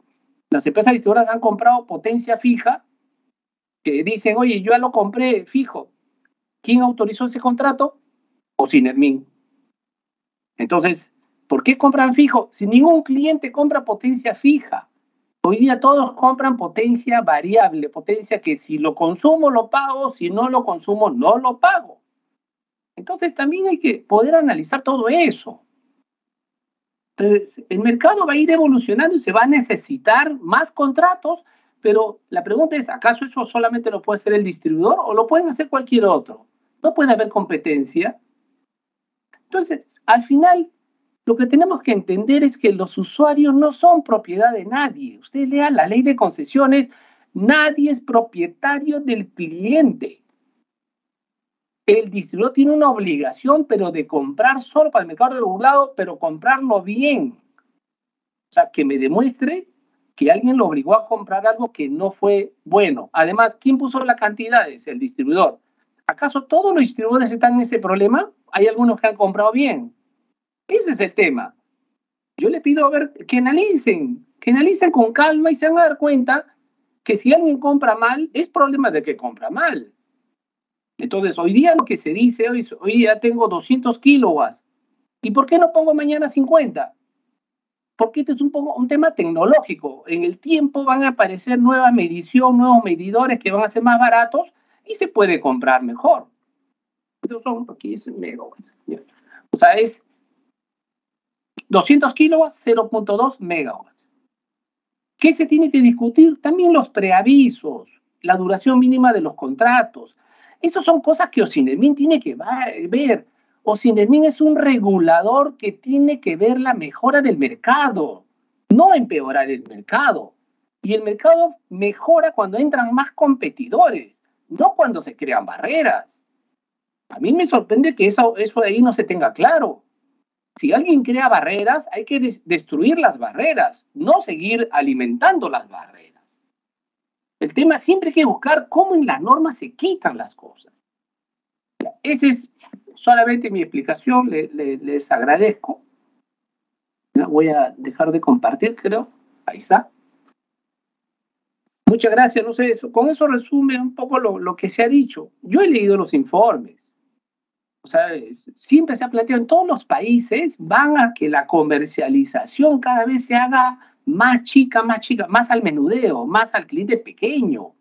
las empresas distribuidoras han comprado potencia fija, que dicen, oye, yo ya lo compré fijo. ¿Quién autorizó ese contrato? O Sinermin. Entonces, ¿por qué compran fijo? Si ningún cliente compra potencia fija. Hoy día todos compran potencia variable, potencia que si lo consumo lo pago, si no lo consumo no lo pago. Entonces también hay que poder analizar todo eso. Entonces, el mercado va a ir evolucionando y se va a necesitar más contratos, pero la pregunta es, ¿acaso eso solamente lo puede hacer el distribuidor o lo pueden hacer cualquier otro? No puede haber competencia. Entonces, al final, lo que tenemos que entender es que los usuarios no son propiedad de nadie. Usted lea la ley de concesiones, nadie es propietario del cliente. El distribuidor tiene una obligación, pero de comprar solo para el mercado regulado, pero comprarlo bien. O sea, que me demuestre que alguien lo obligó a comprar algo que no fue bueno. Además, ¿quién puso las cantidades? El distribuidor. ¿Acaso todos los distribuidores están en ese problema? Hay algunos que han comprado bien. Ese es el tema. Yo le pido a ver que analicen, que analicen con calma y se van a dar cuenta que si alguien compra mal, es problema de que compra mal. Entonces, hoy día lo que se dice, hoy, hoy día tengo 200 kilowatts. ¿Y por qué no pongo mañana 50? Porque este es un, un tema tecnológico. En el tiempo van a aparecer nueva medición, nuevos medidores que van a ser más baratos y se puede comprar mejor. Estos son, aquí es megawatts. O sea, es 200 kilowatts, 0.2 megawatts. ¿Qué se tiene que discutir? También los preavisos, la duración mínima de los contratos. Esas son cosas que Ocinermin tiene que ver. Ocinermin es un regulador que tiene que ver la mejora del mercado, no empeorar el mercado. Y el mercado mejora cuando entran más competidores, no cuando se crean barreras. A mí me sorprende que eso, eso ahí no se tenga claro. Si alguien crea barreras, hay que destruir las barreras, no seguir alimentando las barreras. El tema siempre hay que buscar cómo en la norma se quitan las cosas. Esa es solamente mi explicación, les agradezco. Voy a dejar de compartir, creo. Ahí está. Muchas gracias, no sé, eso, con eso resume un poco lo, lo que se ha dicho. Yo he leído los informes o sea, siempre se ha planteado en todos los países, van a que la comercialización cada vez se haga más chica, más chica, más al menudeo, más al cliente pequeño.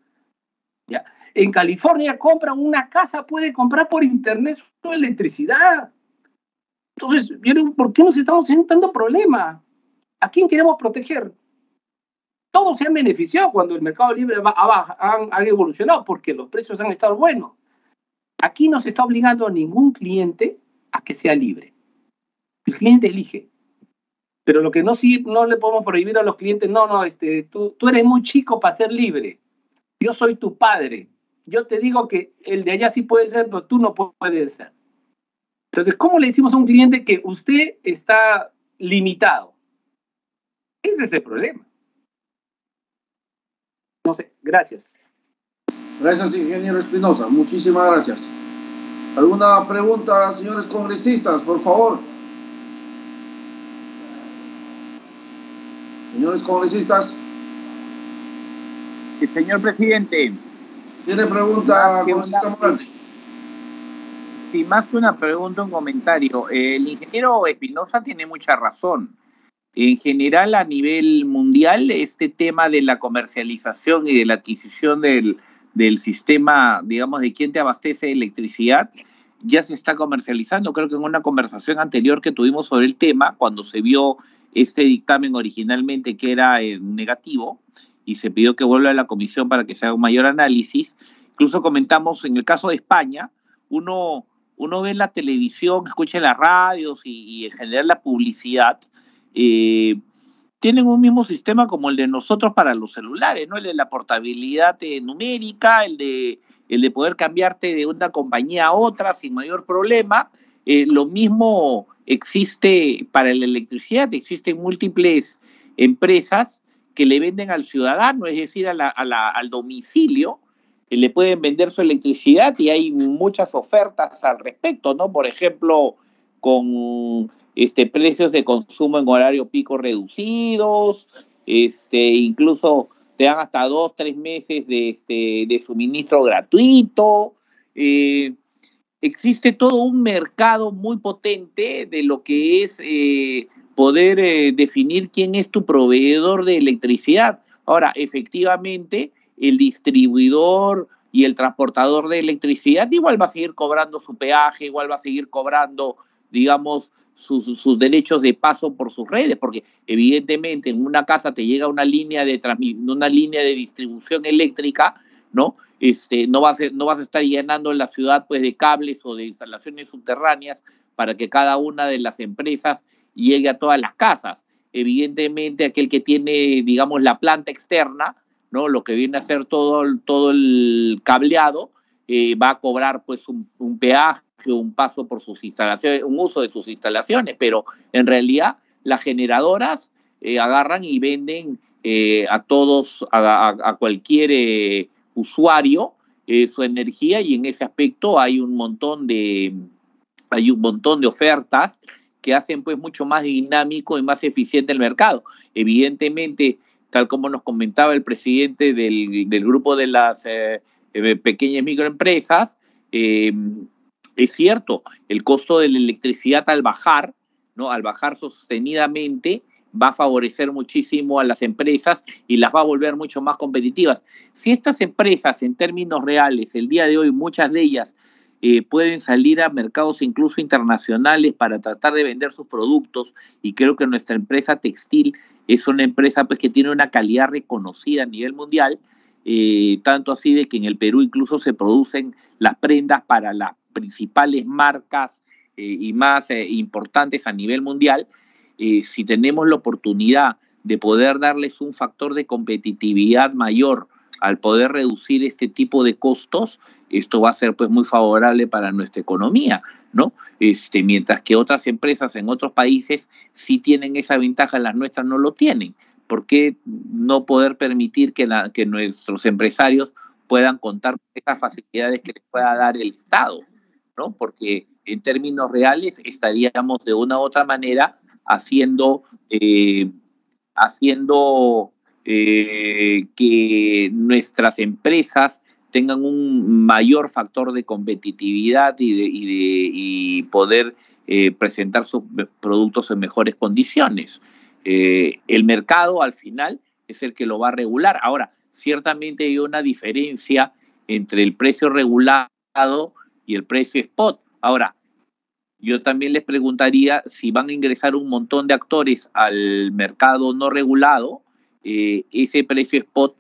¿ya? En California compra una casa, puede comprar por internet su electricidad. Entonces, ¿por qué nos estamos haciendo tanto problema? ¿A quién queremos proteger? Todos se han beneficiado cuando el mercado libre ha, ha evolucionado porque los precios han estado buenos. Aquí no se está obligando a ningún cliente a que sea libre. El cliente elige. Pero lo que no, sí, no le podemos prohibir a los clientes, no, no, este, tú, tú eres muy chico para ser libre. Yo soy tu padre. Yo te digo que el de allá sí puede ser, pero tú no puedes ser. Entonces, ¿cómo le decimos a un cliente que usted está limitado? Ese es el problema. No sé, gracias. Gracias, ingeniero Espinosa. Muchísimas gracias. ¿Alguna pregunta, señores congresistas, por favor? Señores congresistas. señor presidente. ¿Tiene pregunta, congresista Morante? Sí, más que una pregunta, un comentario. El ingeniero Espinosa tiene mucha razón. En general, a nivel mundial, este tema de la comercialización y de la adquisición del, del sistema, digamos, de quién te abastece electricidad, ya se está comercializando. Creo que en una conversación anterior que tuvimos sobre el tema, cuando se vio este dictamen originalmente que era eh, negativo y se pidió que vuelva a la comisión para que se haga un mayor análisis, incluso comentamos en el caso de España, uno, uno ve en la televisión, escucha en las radios y, en general la publicidad, eh, tienen un mismo sistema como el de nosotros para los celulares, ¿no? El de la portabilidad eh, numérica, el de, el de poder cambiarte de una compañía a otra sin mayor problema. Lo mismo existe para la electricidad, existen múltiples empresas que le venden al ciudadano, es decir, al domicilio, eh, le pueden vender su electricidad y hay muchas ofertas al respecto, ¿no? Por ejemplo, con este, precios de consumo en horario pico reducidos, este, incluso te dan hasta dos, tres meses de, este, de suministro gratuito. Eh, existe todo un mercado muy potente de lo que es eh, poder eh, definir quién es tu proveedor de electricidad. Ahora, efectivamente, el distribuidor y el transportador de electricidad igual va a seguir cobrando su peaje, igual va a seguir cobrando digamos, sus, derechos de paso por sus redes, porque evidentemente en una casa te llega una línea de una línea de distribución eléctrica, ¿no? Este, no, vas a, no vas a estar llenando la ciudad pues, de cables o de instalaciones subterráneas para que cada una de las empresas llegue a todas las casas. Evidentemente, aquel que tiene, digamos, la planta externa, ¿no? Lo que viene a ser todo, todo el cableado, eh, va a cobrar pues un, peaje, un paso por sus instalaciones, un uso de sus instalaciones, pero en realidad las generadoras eh, agarran y venden eh, a todos, a, cualquier usuario su energía y en ese aspecto hay un montón de hay un montón de ofertas que hacen pues mucho más dinámico y más eficiente el mercado. Evidentemente, tal como nos comentaba el presidente del, grupo de las eh, eh, pequeñas microempresas, em, es cierto, el costo de la electricidad al bajar, ¿no? Al bajar sostenidamente, va a favorecer muchísimo a las empresas y las va a volver mucho más competitivas. Si estas empresas, en términos reales, el día de hoy, muchas de ellas eh, pueden salir a mercados incluso internacionales para tratar de vender sus productos y creo que nuestra empresa textil es una empresa pues, que tiene una calidad reconocida a nivel mundial, eh, tanto así de que en el Perú incluso se producen las prendas para las principales marcas eh, y más importantes a nivel mundial. Si tenemos la oportunidad de poder darles un factor de competitividad mayor al poder reducir este tipo de costos, esto va a ser pues muy favorable para nuestra economía, ¿no? Este, mientras que otras empresas en otros países sí tienen esa ventaja, las nuestras no lo tienen. ¿Por qué no poder permitir que nuestros empresarios puedan contar con esas facilidades que les pueda dar el Estado? ¿no? Porque en términos reales estaríamos de una u otra manera haciendo, eh, haciendo eh, que nuestras empresas tengan un mayor factor de competitividad y, de, poder eh, presentar sus productos en mejores condiciones. El mercado al final es el que lo va a regular. Ahora, ciertamente hay una diferencia entre el precio regulado y el precio spot. Ahora, yo también les preguntaría si van a ingresar un montón de actores al mercado no regulado, eh, ese precio spot,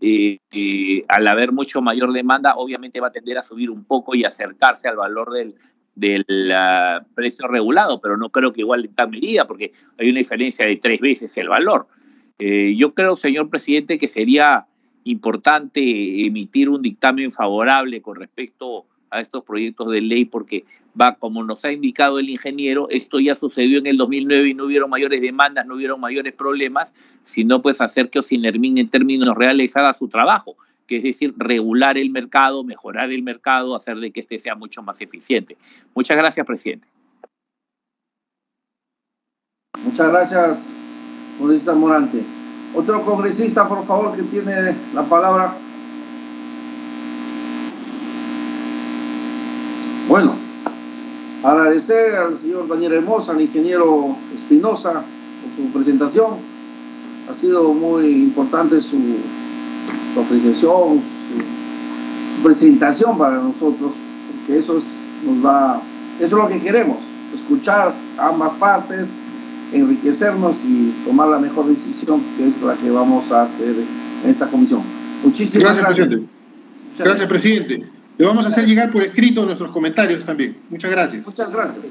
eh, eh, al haber mucho mayor demanda, obviamente va a tender a subir un poco y acercarse al valor del, del ah, precio regulado, pero no creo que igual en tal medida, porque hay una diferencia de tres veces el valor. yo creo, señor presidente, que sería importante emitir un dictamen favorable con respecto a estos proyectos de ley porque va, como nos ha indicado el ingeniero, esto ya sucedió en el 2009 y no hubieron mayores demandas, no hubieron mayores problemas, sino pues hacer que Ocinermin en términos reales haga su trabajo, que es decir, regular el mercado, mejorar el mercado, hacer de que este sea mucho más eficiente. Muchas gracias, presidente. Muchas gracias, congresista Morante. Otro congresista, por favor, que tiene la palabra. Bueno, agradecer al señor Daniel Hermosa, al ingeniero Espinosa, por su presentación. Ha sido muy importante su, apreciación, su, presentación para nosotros, porque eso es, nos va, eso es lo que queremos, escuchar ambas partes, enriquecernos y tomar la mejor decisión, que es la que vamos a hacer en esta comisión. Muchísimas gracias. gracias. Presidente. Gracias, presidente. Le vamos a hacer llegar por escrito nuestros comentarios también. Muchas gracias. Muchas gracias.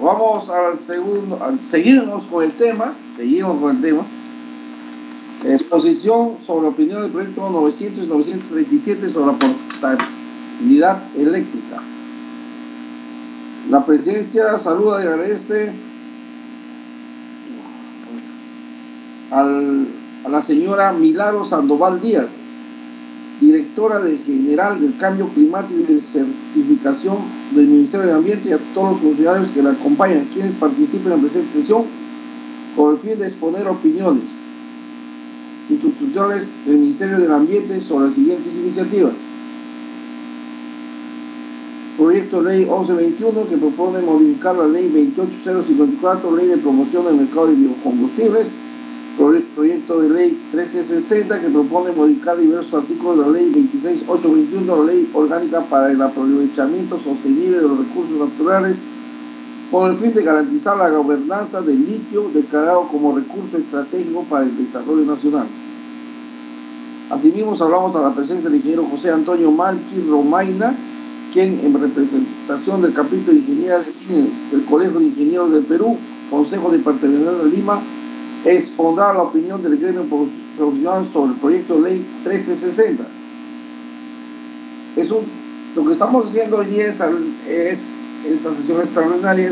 Vamos al segundo, a seguirnos con el tema, seguimos con el tema. Exposición sobre opinión del proyecto 900 y 937 sobre la portabilidad eléctrica. La presidencia saluda y agradece a la señora Milagro Sandoval Díaz, directora de general del cambio climático y de certificación del Ministerio de Ambiente y a todos los funcionarios que la acompañan, quienes participen en la presente sesión con el fin de exponer opiniones institucionales del Ministerio del Ambiente sobre las siguientes iniciativas. Proyecto de Ley 1121 que propone modificar la Ley 28054, Ley de Promoción del Mercado de Biocombustibles, proyecto de ley 1360 que propone modificar diversos artículos de la ley 26821, la ley orgánica para el aprovechamiento sostenible de los recursos naturales, con el fin de garantizar la gobernanza del litio declarado como recurso estratégico para el desarrollo nacional. Asimismo, hablamos a la presencia del ingeniero José Antonio Malqui Romaina, quien en representación del capítulo de Ingeniería del Colegio de Ingenieros del Perú, Consejo Departamental de Lima, expondrá la opinión del gremio profesional sobre el proyecto de ley 1360. Es lo que estamos haciendo hoy es, es esta sesión extraordinaria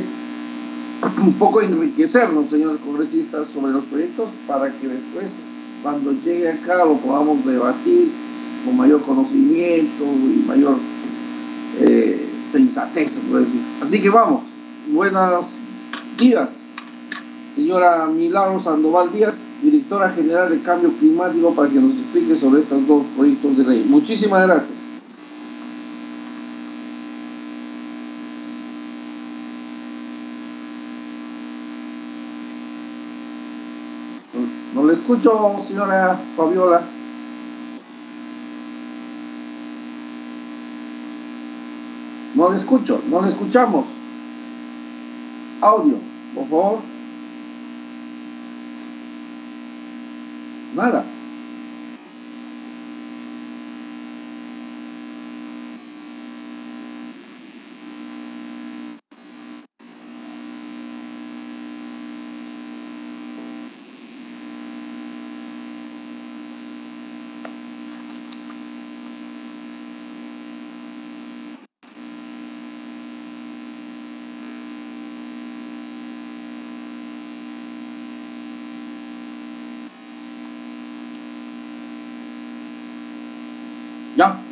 un poco enriquecernos, señores congresistas, sobre los proyectos para que después, cuando llegue acá, lo podamos debatir con mayor conocimiento y mayor eh, sensatez, puedo decir. Así que vamos, buenos días, señora Milagro Sandoval Díaz, directora general de Cambio Climático, para que nos explique sobre estos dos proyectos de ley. Muchísimas gracias. No le escucho, señora Fabiola. No le escucho, no le escuchamos. Audio, por favor. Nada.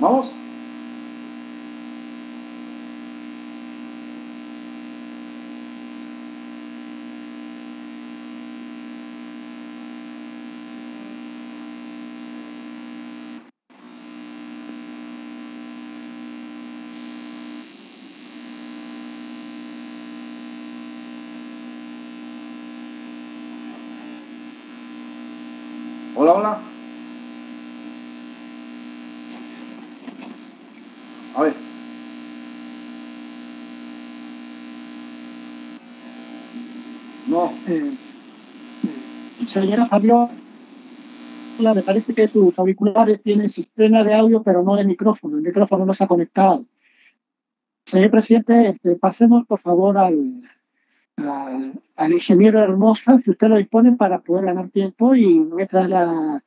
Vamos. Hola, hola. A ver. No. Eh, señora Fabiola, me parece que sus auriculares tienen sistema de audio, pero no de micrófono. El micrófono no se ha conectado. Señor presidente, este, pasemos por favor al, ingeniero Hermosa, si usted lo dispone, para poder ganar tiempo y mientras la,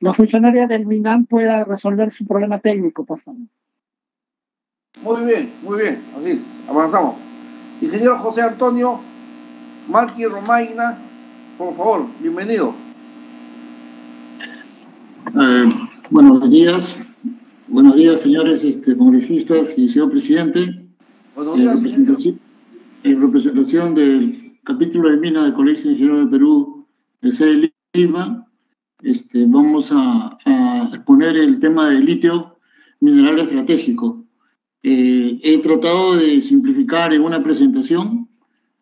la funcionaria del MINAM pueda resolver su problema técnico, por favor. Muy bien, muy bien, así es, avanzamos. Ingeniero José Antonio Malqui Romaina, por favor, bienvenido. Eh, buenos días, buenos días señores este, congresistas y señor presidente. Buenos días. En representación, en representación del capítulo de Mina del Colegio de Ingenieros del Perú, de sede Lima, este, vamos a, a exponer el tema del litio mineral estratégico. Eh, he tratado de simplificar en una presentación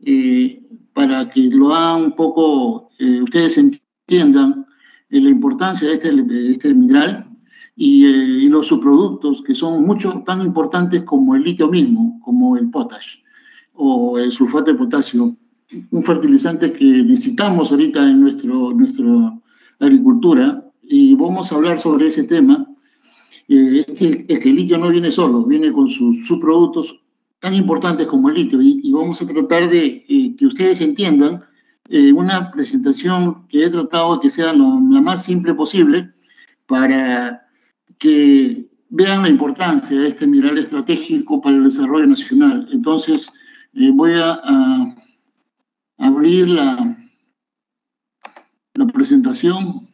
eh, para que lo hagan un poco, eh, ustedes entiendan la importancia de este, de este mineral y, y, los subproductos que son mucho tan importantes como el litio mismo, como el potash o el sulfato de potasio, un fertilizante que necesitamos ahorita en nuestro, nuestra agricultura. Y vamos a hablar sobre ese tema. Eh, es, que, es, que, el litio no viene solo, viene con sus subproductos tan importantes como el litio. Y, y vamos a tratar de eh, que ustedes entiendan eh, una presentación que he tratado de que sea la más simple posible para que vean la importancia de este mineral estratégico para el desarrollo nacional. Entonces, voy a, abrir la, la presentación.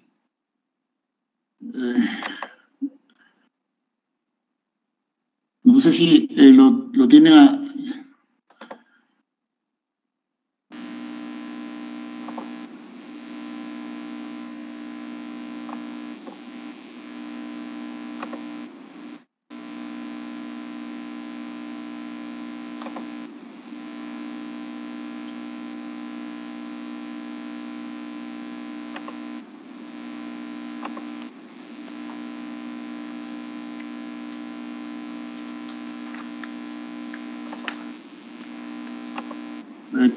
No sé si eh, lo, lo, tiene a...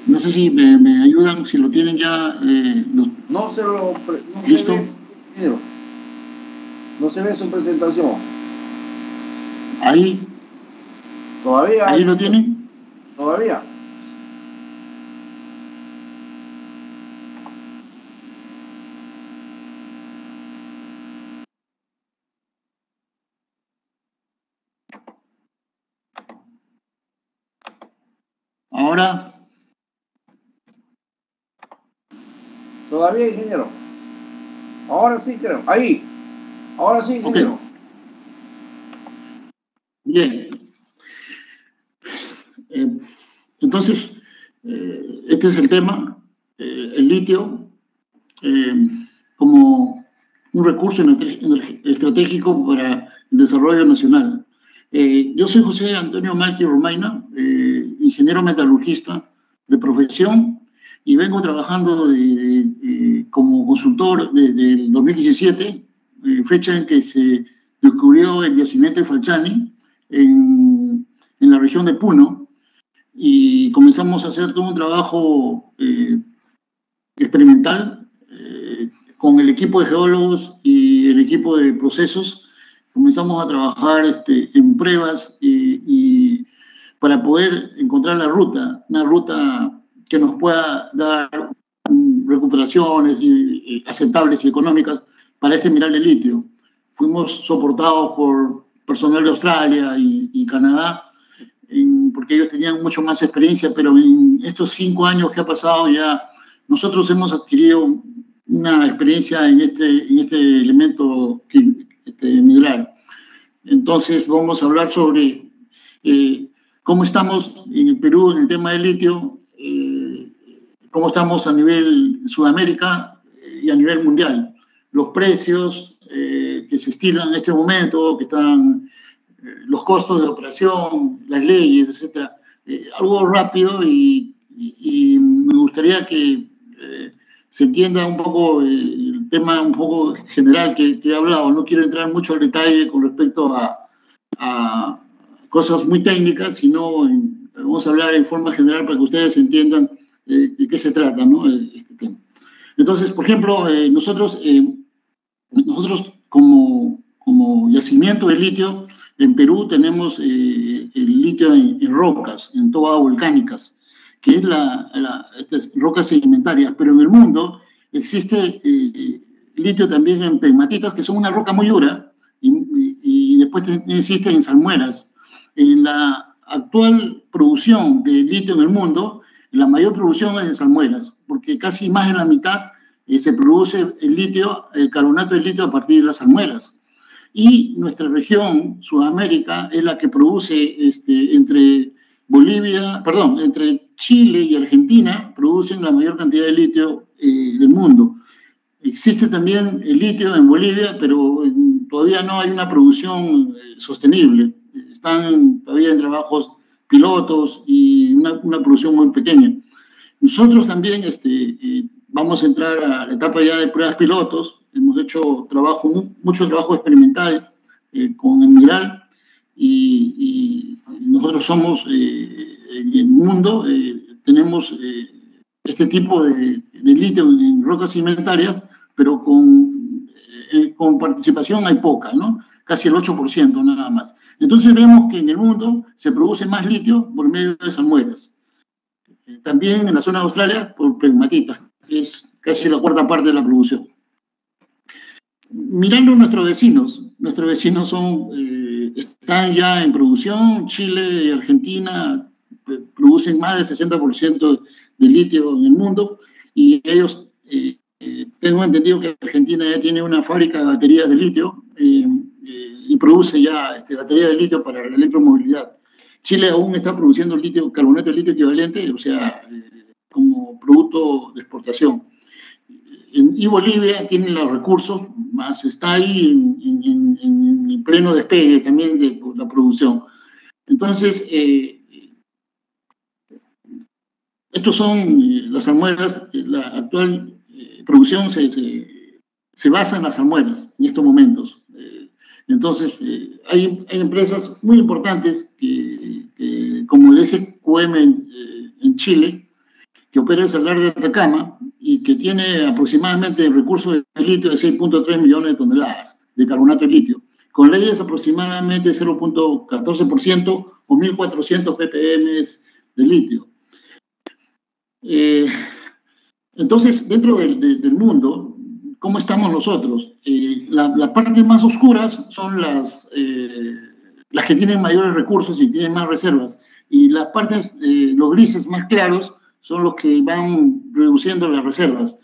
No sé si me, me, ayudan, si lo tienen ya. Eh, los... No se lo. No ¿Listo? Se ve, no se ve su presentación. Ahí. Todavía. ¿Ahí lo tienen? Todavía. Ahora, Todavía, ingeniero. Ahora sí creo. Ahí. Ahora sí, ingeniero. Bien. Eh, entonces, eh, este es el tema, eh, el litio como un recurso estratégico para el desarrollo nacional. Yo soy José Antonio Malqui Romaina, ingeniero metalurgista de profesión y vengo trabajando de- de- eh, como consultor desde el 2017, eh, fecha en que se descubrió el yacimiento de Falciani en, en la región de Puno y comenzamos a hacer todo un trabajo eh, experimental eh, con el equipo de geólogos y el equipo de procesos. Comenzamos a trabajar este, en pruebas y, y para poder encontrar la ruta, una ruta que nos pueda dar recuperaciones y- y aceptables y económicas para este mineral de litio. Fuimos soportados por personal de Australia y, y Canadá, en- porque ellos tenían mucho más experiencia, pero en estos cinco años que ha pasado ya nosotros hemos adquirido una experiencia en este, en este elemento este, mineral. Entonces vamos a hablar sobre eh, cómo estamos en el Perú en el tema del litio, eh, cómo estamos a nivel Sudamérica eh, y a nivel mundial. Los precios eh, que se estilan en este momento, que están eh, los costos de operación, las leyes, etcétera. Eh, algo rápido y, y- y me gustaría que eh, se entienda un poco el tema un poco general que, que he hablado. No quiero entrar mucho al detalle con respecto a, a cosas muy técnicas, sino en- vamos a hablar en forma general para que ustedes entiendan eh, de qué se trata ¿no? Eh, este tema. Entonces, por ejemplo, eh, nosotros, eh, nosotros como, como yacimiento de litio, en Perú tenemos eh, el litio en, en rocas, en tobadas volcánicas, que es la, la- estas rocas sedimentarias, pero en el mundo existe eh, litio también en pegmatitas, que son una roca muy dura, y, y- después te- existe en salmueras. En la actual producción de litio en el mundo, la mayor producción es en salmueras, porque casi más de la mitad eh, se produce el litio, el carbonato de litio a partir de las salmueras. Y nuestra región, Sudamérica, es la que produce este, entre Bolivia, perdón, entre Chile y Argentina, producen la mayor cantidad de litio eh, del mundo. Existe también el litio en Bolivia, pero eh, todavía no hay una producción eh, sostenible. Están todavía en trabajos pilotos y una, una producción muy pequeña. Nosotros también este, eh, vamos a entrar a la etapa ya de pruebas pilotos. Hemos hecho trabajo, mu- mucho trabajo experimental eh, con el mineral y, nosotros somos eh, en el mundo, tenemos este tipo de, de litio en rocas sedimentarias, pero con, con participación hay poca, ¿no? Casi el 8% nada más. Entonces vemos que en el mundo se produce más litio por medio de salmueras. Eh, También en la zona de Australia por pegmatitas, que es casi la cuarta parte de la producción. Mirando nuestros vecinos, nuestros vecinos son, eh, están ya en producción, Chile y Argentina eh, producen más del 60% de litio en el mundo y ellos, eh, eh, tengo entendido que Argentina ya tiene una fábrica de baterías de litio eh, y produce ya este, baterías de litio para la electromovilidad. Chile aún está produciendo litio, carbonato de litio equivalente, o sea, eh, como producto de exportación. Y Bolivia tiene los recursos, más está ahí en pleno despegue también de la producción. Entonces, eh, estos son eh, las almueras, eh, la actual eh, producción se, se, se basa en las almueras en estos momentos. Entonces, eh, hay, empresas muy importantes que, como el SQM en, eh, en Chile, que opera el salar de Atacama y que tiene aproximadamente recursos de litio de 6.3 millones de toneladas de carbonato de litio, con leyes aproximadamente 0.14% o o 1.400 ppm de litio. Eh, entonces, dentro del, mundo, ¿cómo estamos nosotros? Eh, las la partes más oscuras son las, eh, las que tienen mayores recursos y tienen más reservas, y las partes, eh, los grises más claros, son los que van reduciendo las reservas.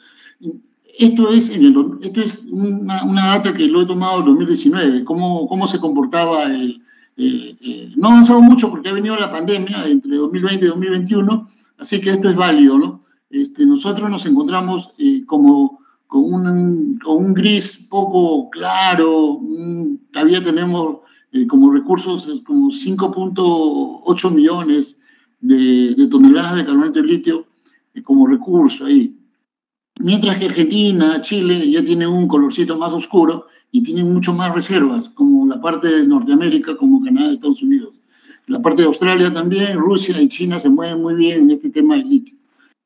Esto es, en el, esto es una, una, data que lo he tomado en 2019, cómo, cómo se comportaba el... Eh, eh, no ha avanzado mucho porque ha venido la pandemia entre 2020 y 2021, así que esto es válido, ¿no? Este, nosotros nos encontramos eh, como con un, con un, gris poco claro, todavía tenemos eh, como recursos como 5.8 millones de, toneladas de carbonato de litio eh, como recurso ahí. Mientras que Argentina, Chile ya tienen un colorcito más oscuro y tienen mucho más reservas, como la parte de Norteamérica, como Canadá Estados Unidos. La parte de Australia también, Rusia y China se mueven muy bien en este tema del litio.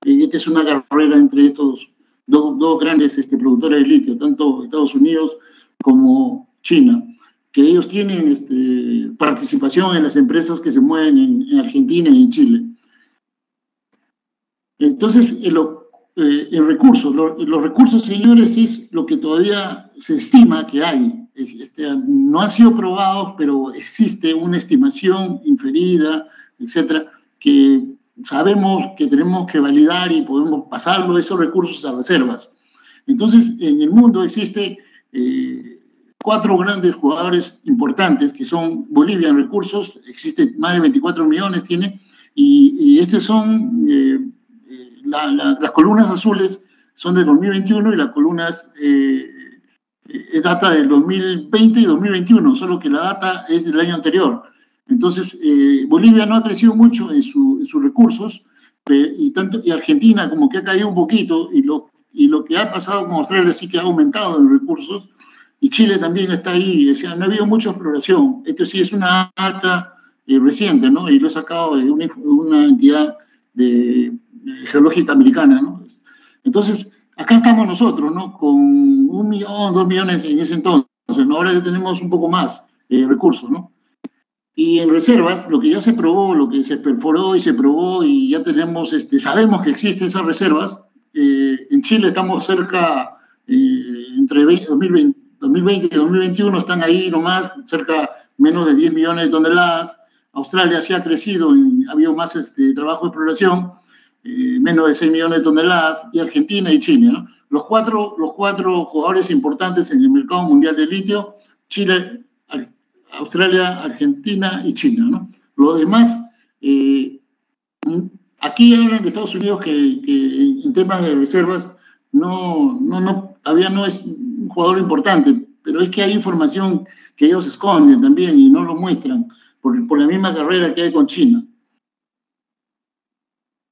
Eh, esta es una carrera entre estos dos, grandes este, productores de litio, tanto Estados Unidos como China, que ellos tienen este, participación en las empresas que se mueven en, en Argentina y en Chile. Entonces, en, eh, en recursos, lo, los recursos, señores, es lo que todavía se estima que hay. Este, no ha sido probado, pero existe una estimación inferida, etcétera, que sabemos que tenemos que validar y podemos pasarlo esos recursos a reservas. Entonces, en el mundo existe eh, cuatro grandes jugadores importantes que son Bolivia en recursos, existe más de 24 millones, tiene, y, y estos son, eh, la, la, las columnas azules son del 2021 y las columnas eh, es data del 2020 y 2021, solo que la data es del año anterior. Entonces, eh, Bolivia no ha crecido mucho en, su, en sus recursos, y, tanto, y Argentina como que ha caído un poquito, y lo, y lo que ha pasado con Australia sí que ha aumentado en recursos, y Chile también está ahí, o sea, no ha habido mucha exploración. Esto sí es una acta eh, reciente, ¿no? Y lo he sacado de una, una entidad de, de geológica americana, ¿no? Entonces, acá estamos nosotros, ¿no? Con un millón, dos millones en ese entonces, ¿no? Ahora ya tenemos un poco más eh, recursos, ¿no? Y en reservas, lo que ya se probó, lo que se perforó y se probó y ya tenemos, este, sabemos que existen esas reservas. Eh, en Chile estamos cerca, eh, entre 2020, 2020 y 2021 están ahí nomás, cerca menos de 10 millones de toneladas. Australia sí ha crecido, y ha habido más este, trabajo de exploración, eh, menos de 6 millones de toneladas, y Argentina y Chile. ¿no? Los, cuatro, los cuatro jugadores importantes en el mercado mundial de litio, Chile, Australia, Argentina y China. ¿no? Los demás, eh, aquí hablan de Estados Unidos que, en temas de reservas no, no, no, todavía no es un jugador importante, pero es que hay información que ellos esconden también y no lo muestran por, la misma carrera que hay con China.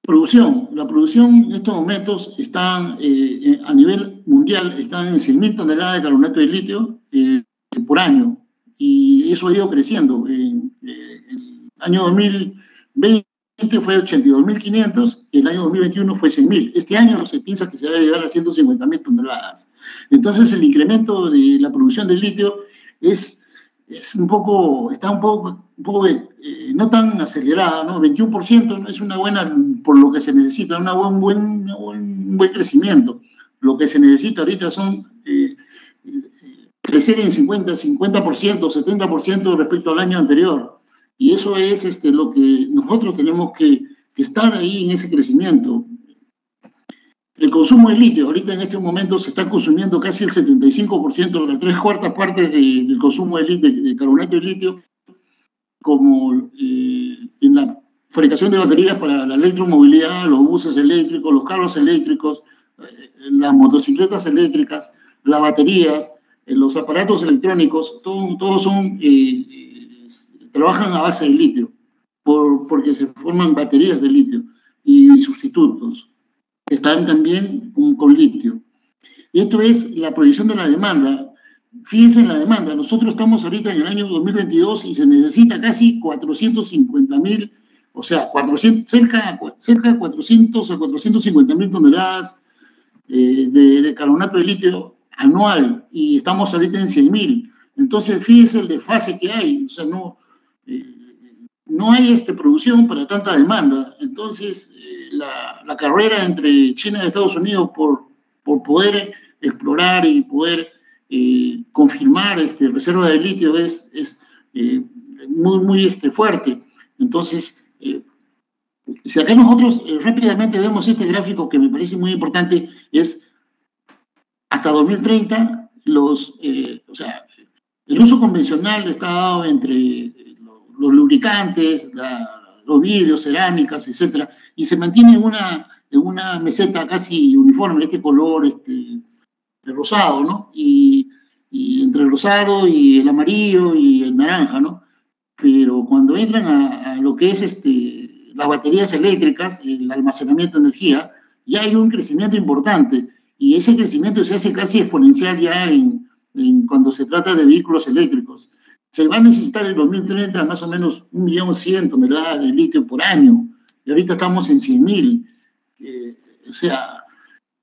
Producción. La producción en estos momentos están eh, a nivel mundial, están en 100.000 toneladas de carbonato de litio eh, por año y eso ha ido creciendo. En, eh, el año 2020 fue 82.500 y el año 2021 fue 100.000. Este año se piensa que se va a llegar a 150.000 toneladas. Entonces el incremento de la producción de litio es, es un poco, está un poco, un poco eh, no tan acelerada, ¿no? 21% es una buena, por lo que se necesita, una buen, buen, un buen crecimiento. Lo que se necesita ahorita son eh, crecer en 50, 50%, 70% respecto al año anterior. Y eso es este, lo que nosotros tenemos que, que estar ahí en ese crecimiento. El consumo de litio, ahorita en este momento se está consumiendo casi el 75%, las tres cuartas partes de, del consumo de, litio, de, carbonato de litio, como eh, en la fabricación de baterías para la electromovilidad, los buses eléctricos, los carros eléctricos, eh, las motocicletas eléctricas, las baterías, los aparatos electrónicos, todos todo son, eh, trabajan a base de litio, por, porque se forman baterías de litio y, sustitutos. Están también con, con, litio. Esto es la proyección de la demanda. Fíjense en la demanda. Nosotros estamos ahorita en el año 2022 y se necesita casi 450 mil, o sea, 400, cerca, cerca de 400 a 450 mil toneladas eh, de carbonato de litio anual y estamos ahorita en 100 mil. Entonces, fíjense el desfase que hay. O sea, no, eh, no hay este, producción para tanta demanda. Entonces, eh, la, la, carrera entre China y Estados Unidos por, por poder explorar y poder eh, confirmar este, reserva de litio es, es muy, muy este, fuerte. Entonces, si acá nosotros rápidamente vemos este gráfico que me parece muy importante, es hasta 2030, los, eh, o sea, el uso convencional está dado entre los lubricantes, los vidrios, cerámicas, etcétera, y se mantiene en una, una meseta casi uniforme, este color este, rosado, ¿no? Y, y, entre el rosado y el amarillo y el naranja, ¿no? Pero cuando entran a, a lo que es este, las baterías eléctricas, el almacenamiento de energía, ya hay un crecimiento importante y ese crecimiento se hace casi exponencial ya en, en cuando se trata de vehículos eléctricos. Se va a necesitar en 2030 más o menos 1.100.000 toneladas de litio por año y ahorita estamos en 100.000. Eh, o sea,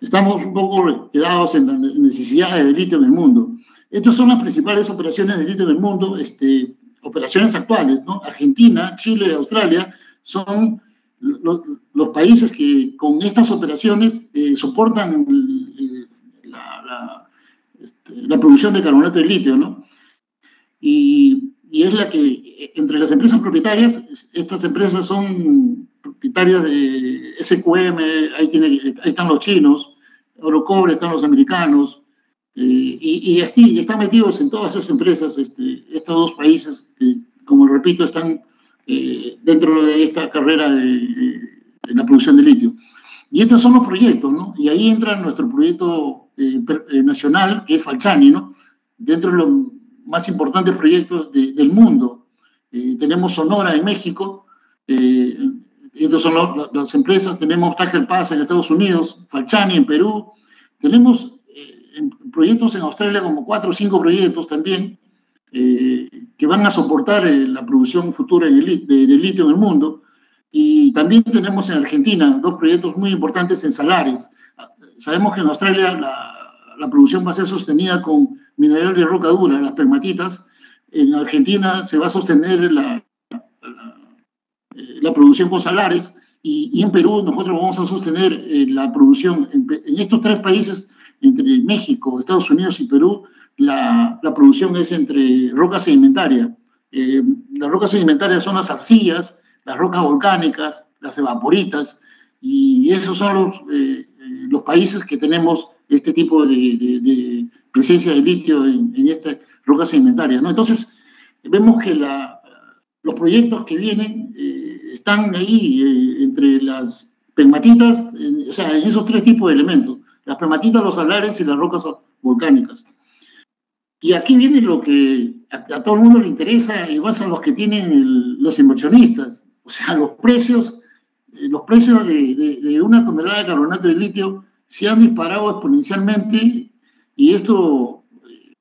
estamos un poco quedados en la necesidad de litio en el mundo. Estas son las principales operaciones de litio en el mundo, este, operaciones actuales, ¿no? Argentina, Chile, Australia son los, los países que con estas operaciones eh, soportan la, la, este, la, producción de carbonato de litio, ¿no? Y, y, es la que, entre las empresas propietarias, estas empresas son propietarias de SQM, ahí, tiene, ahí están los chinos, Orocobre están los americanos, eh, y, y, aquí están metidos en todas esas empresas, este, estos dos países que, como repito, están eh, dentro de esta carrera de, de, de, la producción de litio. Y estos son los proyectos, ¿no? Y ahí entra nuestro proyecto eh, nacional, que es Falchani, ¿no? Dentro de los más importantes proyectos de, del mundo. Eh, tenemos Sonora en México, eh, estas son las empresas, tenemos Tacker Pass en Estados Unidos, Falchani en Perú, tenemos en proyectos en Australia como cuatro o cinco proyectos también, eh, que van a soportar eh, la producción futura de, de, de, litio en el mundo. Y también tenemos en Argentina dos proyectos muy importantes en salares. Sabemos que en Australia la, la producción va a ser sostenida con mineral de roca dura, las pegmatitas. En Argentina se va a sostener la, la, eh, la producción con salares. Y, y, en Perú nosotros vamos a sostener eh, la producción. En, en estos tres países, entre México, Estados Unidos y Perú, la, producción es entre roca sedimentaria. Eh, las rocas sedimentarias son las arcillas, las rocas volcánicas, las evaporitas, y esos son los, eh, los países que tenemos este tipo de, presencia de litio en, estas rocas sedimentarias. ¿no? Entonces, vemos que los proyectos que vienen eh, están ahí eh, entre las pegmatitas, o sea, en esos tres tipos de elementos, las pegmatitas, los salares y las rocas volcánicas. Y aquí viene lo que a, a, todo el mundo le interesa y a los que tienen el, los inversionistas. O sea, los precios, eh, los precios de, de, de, una tonelada de carbonato de litio se han disparado exponencialmente y esto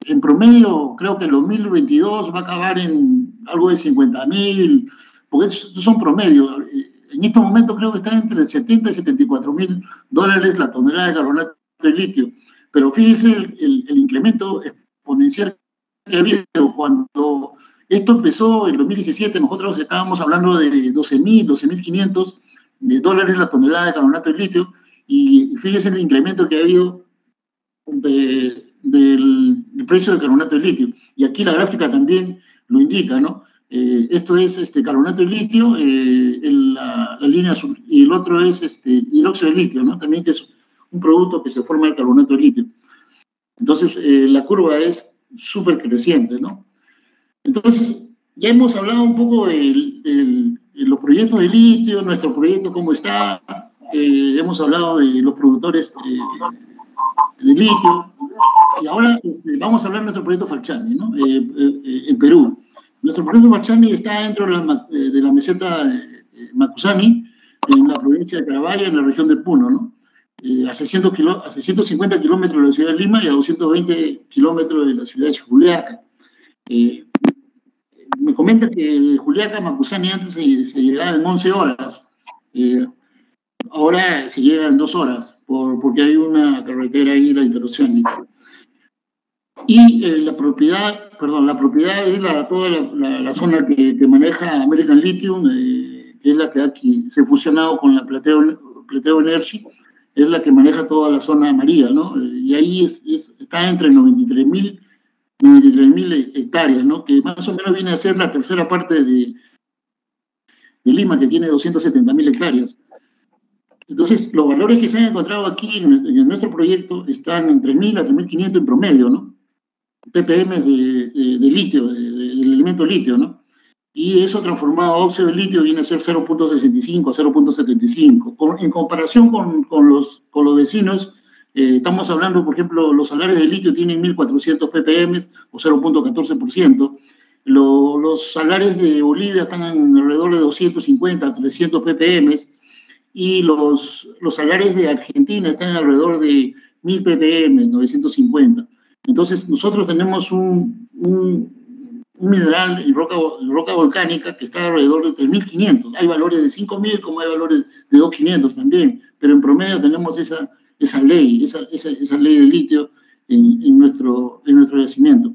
en promedio creo que en 2022 va a acabar en algo de 50 mil, porque estos son promedios. En estos momentos creo que está entre 70 y 74 mil dólares la tonelada de carbonato de litio. Pero fíjese el, el, el incremento exponencial que ha habido. Cuando esto empezó en 2017, nosotros estábamos hablando de 12.000, 12.500 de dólares la tonelada de carbonato de litio, y fíjense el incremento que ha habido de, del, precio del carbonato de litio. Y aquí la gráfica también lo indica, ¿no? Eh, esto es este carbonato de litio, eh, la, línea azul, y el otro es este hidróxido de litio, ¿no? También que es un producto que se forma del carbonato de litio. Entonces, eh, la curva es súper creciente, ¿no? Entonces, ya hemos hablado un poco de, los proyectos de litio, nuestro proyecto cómo está, eh, hemos hablado de los productores eh, de litio, y ahora este, vamos a hablar de nuestro proyecto Falchani, ¿no? Eh, en Perú. Nuestro proyecto Falchani está dentro de la, de la meseta Macusani, en la provincia de Carabaya, en la región de Puno, ¿no? Eh, a, 600 kilo, a 650 kilómetros de la ciudad de Lima y a 220 kilómetros de la ciudad de Juliaca. Eh, me comenta que de Juliaca a Macusani antes se, se, llegaba en 11 horas, eh, ahora se llega en 2 horas, por, porque hay una carretera ahí, la interrupción. Y eh, la propiedad, perdón, la propiedad es la, toda la, la, zona que, que, maneja American Lithium, eh, que es la que aquí se ha fusionado con la Plateo, Plateo Energy, es la que maneja toda la zona amarilla, ¿no? Y ahí es, es, está entre 93 mil 93 hectáreas, ¿no? Que más o menos viene a ser la tercera parte de, Lima, que tiene 270 mil hectáreas. Entonces, los valores que se han encontrado aquí en, nuestro proyecto están en 3.000 a 3.500 en promedio, ¿no? ppm de, de, litio, de, del elemento litio, ¿no? Y eso transformado a óxido de litio viene a ser 0.65 a 0.75. En comparación con, con, los, con los vecinos, eh, estamos hablando, por ejemplo, los salarios de litio tienen 1.400 ppm o 0.14%. Lo, los salarios de Bolivia están alrededor de 250 a 300 ppm y los, los salarios de Argentina están alrededor de 1.000 ppm, 950. Entonces, nosotros tenemos un, un, un mineral y roca, roca volcánica que está alrededor de 3.500. Hay valores de 5.000 como hay valores de 2.500 también, pero en promedio tenemos esa, esa ley, esa, esa, esa ley de litio en, en, nuestro, en nuestro yacimiento.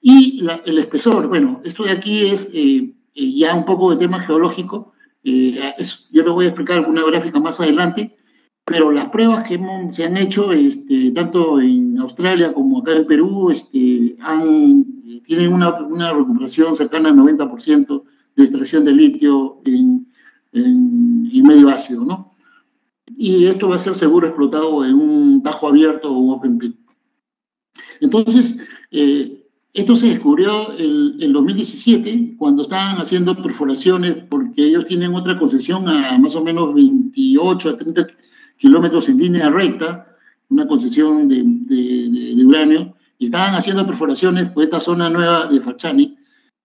Y la, el espesor, bueno, esto de aquí es eh, eh, ya un poco de tema geológico, eh, es, yo lo voy a explicar alguna gráfica más adelante, pero las pruebas que hemos, se han hecho, este, tanto en Australia como acá en Perú, este, han, tienen una, una, recuperación cercana al 90% de extracción de litio en, en, en, medio ácido, ¿no? Y esto va a ser seguro explotado en un tajo abierto o un open pit. Entonces, eh, esto se descubrió en el 2017, cuando estaban haciendo perforaciones, porque ellos tienen otra concesión a más o menos 28 a 30 kilómetros en línea recta, una concesión de, de, de, de uranio, y estaban haciendo perforaciones por esta zona nueva de Fachani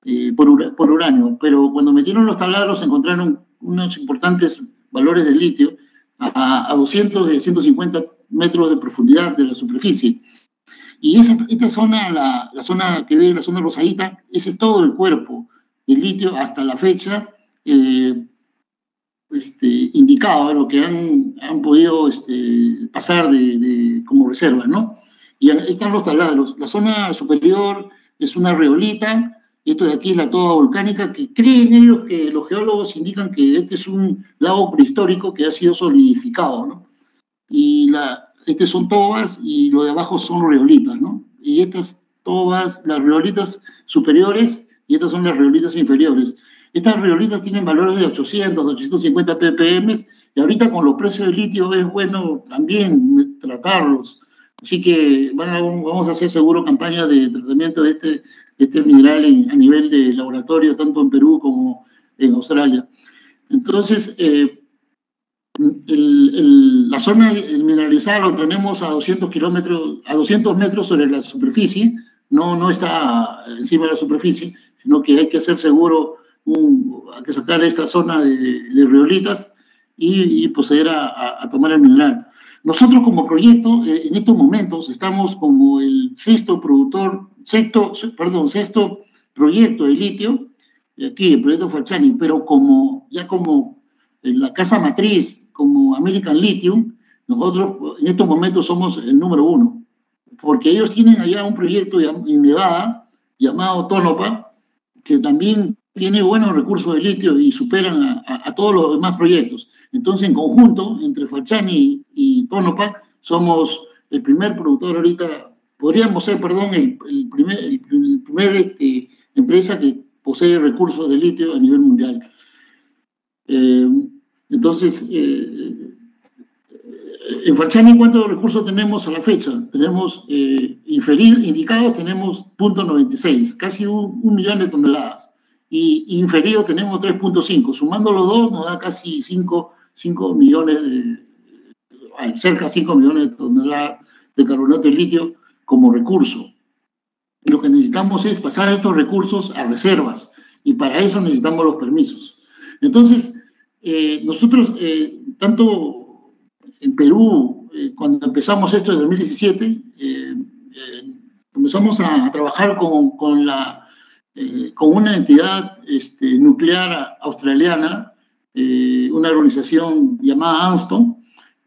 eh, por, por, uranio. Pero cuando metieron los taladros encontraron unos importantes valores de litio a, a 200 de 150 metros de profundidad de la superficie. Y esa, esta zona, la, la, zona que ve, la zona rosadita, ese es todo el cuerpo del litio hasta la fecha. Eh, este, indicado, lo que han, han podido este, pasar de, de, como reserva, ¿no? Y ahí están los taladros. La zona superior es una reolita, esto de aquí es la toba volcánica, que creen ellos que los geólogos indican que este es un lago prehistórico que ha sido solidificado, ¿no? Y la, este son tobas y lo de abajo son reolitas, ¿no? Y estas tobas, las reolitas superiores y estas son las reolitas inferiores. Estas riolitas tienen valores de 800, 850 ppm y ahorita con los precios del litio es bueno también tratarlos. Así que vamos a hacer seguro campañas de tratamiento de este, de este mineral en, a nivel de laboratorio, tanto en Perú como en Australia. Entonces, eh, el, el, la zona mineralizada lo tenemos a 200 kilómetros, a 200 metros sobre la superficie, no, no está encima de la superficie, sino que hay que hacer seguro un, hay que sacar esta zona de, de riolitas y, y proceder a, a, tomar el mineral. Nosotros como proyecto, eh, en estos momentos, estamos como el sexto productor, sexto, perdón, sexto proyecto de litio, aquí el proyecto Falsani, pero como ya como en la casa matriz, como American Lithium, nosotros en estos momentos somos el número uno, porque ellos tienen allá un proyecto en Nevada llamado Tonopa, que también tiene buenos recursos de litio y superan a, a, a, todos los demás proyectos. Entonces, en conjunto, entre Fachani y Tonopa, somos el primer productor ahorita, podríamos ser, perdón, el, el primer, este, empresa que posee recursos de litio a nivel mundial. Eh, entonces, eh, en Fachani, ¿cuántos recursos tenemos a la fecha? Tenemos eh, inferidos, indicados, tenemos .96, casi un, un millón de toneladas y inferido tenemos 3.5. Sumando los dos nos da casi 5, 5 millones, de, cerca de 5 millones de toneladas de carbonato de litio como recurso. Lo que necesitamos es pasar estos recursos a reservas y para eso necesitamos los permisos. Entonces, eh, nosotros, eh, tanto en Perú, eh, cuando empezamos esto en 2017, eh, eh, comenzamos a, trabajar con, con la con una entidad este, nuclear australiana, eh, una organización llamada Anston,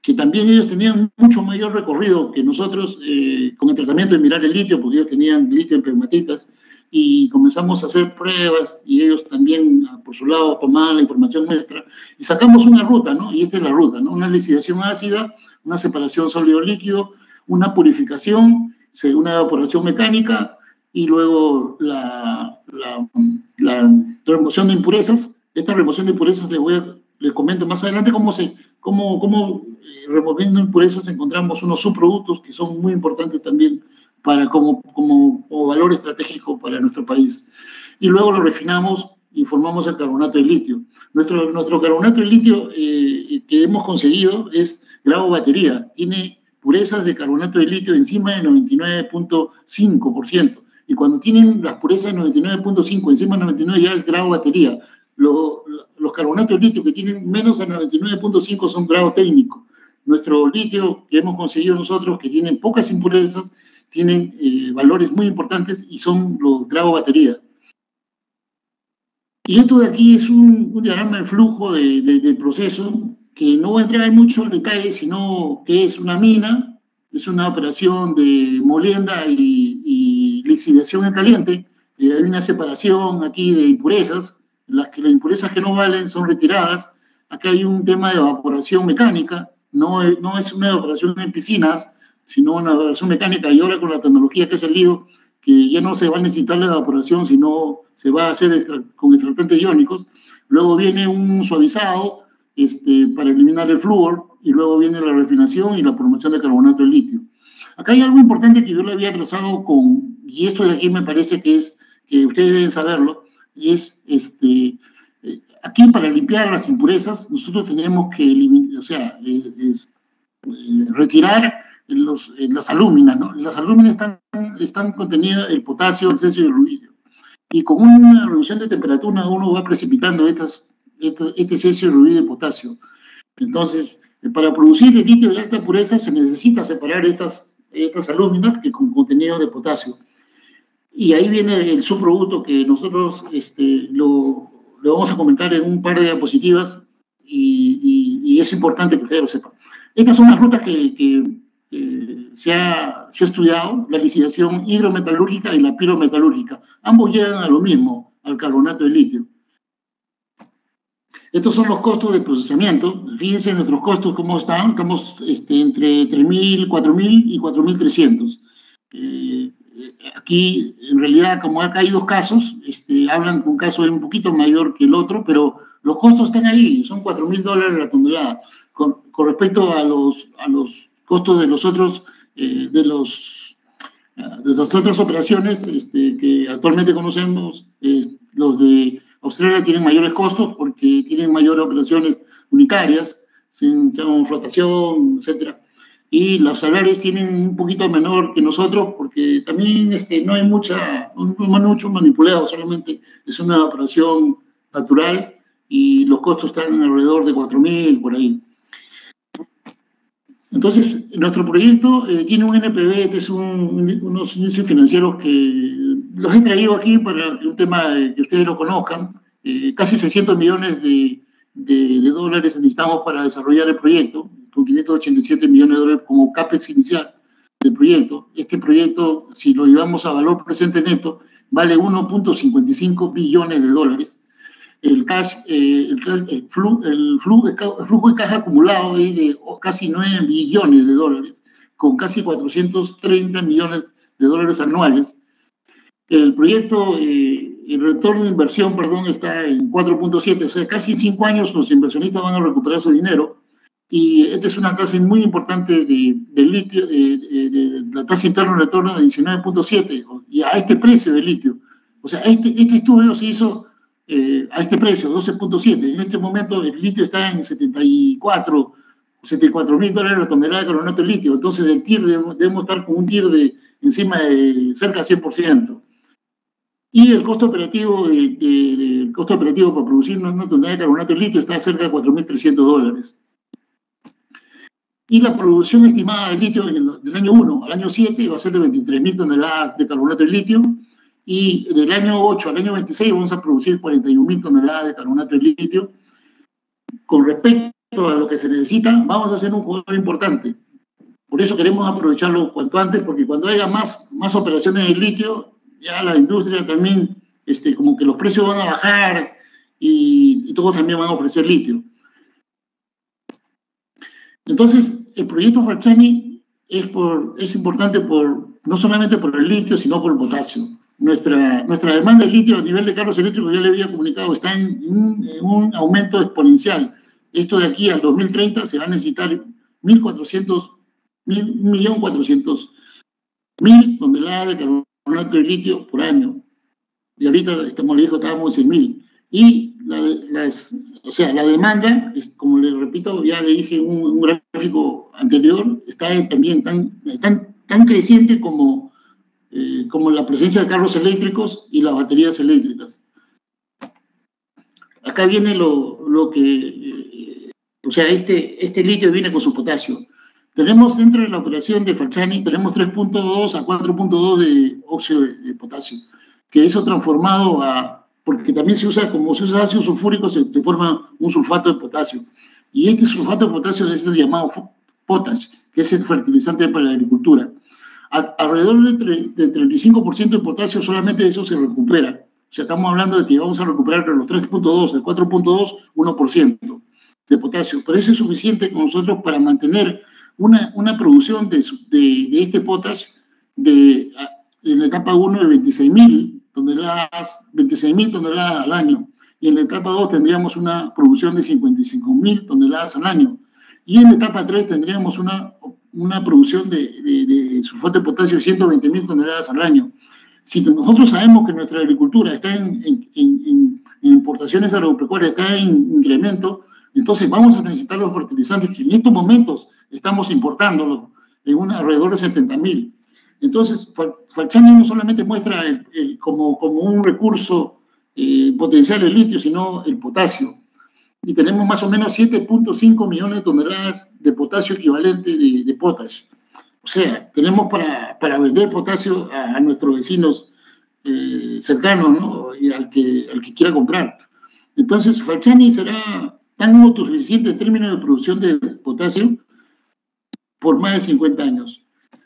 que también ellos tenían mucho mayor recorrido que nosotros eh, con el tratamiento de mirar el litio, porque ellos tenían litio en pegmatitas, y comenzamos a hacer pruebas y ellos también, ah, por su lado, tomaban la información nuestra y sacamos una ruta, ¿no? Y esta es la ruta, ¿no? Una lixidación ácida, una separación sólido-líquido, una purificación, una evaporación mecánica y luego la, la, la, remoción de impurezas. Esta remoción de impurezas les voy a, les comento más adelante cómo se, cómo, cómo eh, removiendo impurezas encontramos unos subproductos que son muy importantes también para, como, como, valor estratégico para nuestro país. Y luego lo refinamos y formamos el carbonato de litio. Nuestro, nuestro carbonato de litio eh, que hemos conseguido es grado batería. Tiene purezas de carbonato de litio encima de 99.5%. Y cuando tienen las purezas de 99.5 encima de 99 ya es grado batería. Los carbonatos de litio que tienen menos de 99.5 son grado técnico. Nuestro litio que hemos conseguido nosotros, que tienen pocas impurezas, tienen eh, valores muy importantes y son los grado batería. Y esto de aquí es un, diagrama de flujo de, proceso que no voy a entrar en mucho detalle, sino que es una mina, es una operación de molienda y, y lixidación en caliente. Eh, hay una separación aquí de impurezas, las, que, las impurezas que no valen son retiradas. Acá hay un tema de evaporación mecánica, no, no es una evaporación en piscinas, sino una evaporación mecánica. Y ahora con la tecnología que ha salido, que ya no se va a necesitar la evaporación, sino se va a hacer con extractantes iónicos. Luego viene un suavizado este, para eliminar el flúor y luego viene la refinación y la formación de carbonato de litio. Acá hay algo importante que yo le había trazado con, y esto de aquí me parece que es, que ustedes deben saberlo, es, este, eh, aquí para limpiar las impurezas, nosotros tenemos que eliminar, o sea, eh, eh, retirar los, las alúminas, ¿no? Las alúminas están, están contenidas el potasio, el cesio y el ruidio. Y con una reducción de temperatura uno va precipitando estas, este, este cesio, ruidio y potasio. Entonces, para producir el litio de alta pureza se necesita separar estas, estas alúminas que con contenido de potasio. Y ahí viene el subproducto que nosotros este, lo, lo vamos a comentar en un par de diapositivas y, y, y, es importante que ustedes lo sepan. Estas son las rutas que, que eh, se, ha, se, ha, estudiado la licitación hidrometalúrgica y la pirometalúrgica. Ambos llegan a lo mismo, al carbonato de litio. Estos son los costos de procesamiento. Fíjense nuestros costos cómo están. Estamos este, entre 3.000, 4.000 y 4.300. Eh, aquí, en realidad, como acá hay dos casos, este, hablan que un caso un poquito mayor que el otro, pero los costos están ahí. Son 4.000 dólares la tonelada. Con, con respecto a los, a los costos de los otros, eh, de los de las otras operaciones este, que actualmente conocemos, los de Australia tienen mayores costos porque tienen mayores operaciones unitarias, sin, sin flotación, etc. Y los salarios tienen un poquito menor que nosotros porque también este, no hay mucha, no mucho manipulado, solamente es una operación natural y los costos están alrededor de 4.000 por ahí. Entonces, nuestro proyecto eh, tiene un NPV, este es unos índices financieros que los he traído aquí para un tema que ustedes lo conozcan. Eh, casi 600 millones de, de, de, dólares necesitamos para desarrollar el proyecto, con 587 millones de dólares como CAPEX inicial del proyecto. Este proyecto, si lo llevamos a valor presente neto, vale 1.55 billones de dólares el, cash, eh, el, flujo, el, flujo, de caja acumulado es de casi 9 billones de dólares, con casi 430 millones de dólares anuales. El proyecto, eh, el retorno de inversión, perdón, está en 4.7, o sea, casi en 5 años los inversionistas van a recuperar su dinero. Y esta es una tasa muy importante de, de litio, de, la tasa interna de retorno de 19.7, y a este precio de litio. O sea, este, este estudio se hizo eh, a este precio, 12.7. En este momento el litio está en 74, 74 mil dólares la tonelada de carbonato de litio. Entonces el TIR debemos, estar con un TIR de encima de cerca de 100%. Y el costo operativo, de, costo operativo para producir una tonelada de carbonato de litio está cerca de 4.300 dólares. Y la producción estimada de litio del año 1 al año 7 va a ser de 23.000 toneladas de carbonato de litio y del año 8 al año 26 vamos a producir 41 mil toneladas de carbonato de litio. Con respecto a lo que se necesita, vamos a ser un jugador importante. Por eso queremos aprovecharlo cuanto antes, porque cuando haya más, más operaciones de litio, ya la industria también, este, como que los precios van a bajar y, y todos también van a ofrecer litio. Entonces, el proyecto Falciani es, por, es importante por, no solamente por el litio, sino por el potasio. Nuestra, demanda de litio a nivel de carros eléctricos, ya le había comunicado, está en, un aumento exponencial. Esto de aquí al 2030 se va a necesitar 1.400 1.400.000 toneladas de carbonato de litio por año. Y ahorita, estamos le dijo, estábamos en 100.000. Y la, las, o sea, la demanda, es, como le repito, ya le dije en un, un, gráfico anterior, está también tan, tan, tan creciente como, eh, como la presencia de carros eléctricos y las baterías eléctricas. Acá viene lo, lo que, eh, o sea, este, este litio viene con su potasio. Tenemos dentro de la operación de Falciani, tenemos 3.2 a 4.2 de óxido de, de, potasio, que eso transformado a, porque también se usa, como se usa ácido sulfúrico, se, se forma un sulfato de potasio. Y este sulfato de potasio es el llamado potas, que es el fertilizante para la agricultura. A, alrededor de, de 35% de potasio solamente de eso se recupera. O sea, estamos hablando de que vamos a recuperar los 3.2, el 4.2, 1% de potasio. Pero eso es suficiente con nosotros para mantener una, una producción de, de, de este potas de, en la etapa 1 de 26.000 toneladas, 26.000 toneladas al año. Y en la etapa 2 tendríamos una producción de 55.000 toneladas al año. Y en la etapa 3 tendríamos una, una producción de, de, de sulfato de potasio de 120.000 toneladas al año. Si nosotros sabemos que nuestra agricultura está en, en, en, en importaciones agropecuarias, está en incremento, entonces vamos a necesitar los fertilizantes que en estos momentos estamos importándolos en un, alrededor de 70 mil. Entonces, Falciani no solamente muestra el, el, como, como, un recurso eh, potencial el litio, sino el potasio. Y tenemos más o menos 7.5 millones de toneladas de potasio equivalente de, de potasio. O sea, tenemos para, para vender potasio a, a nuestros vecinos eh, cercanos ¿no? y al que, al que quiera comprar. Entonces, Falciani será tan autosuficiente en términos de producción de potasio por más de 50 años.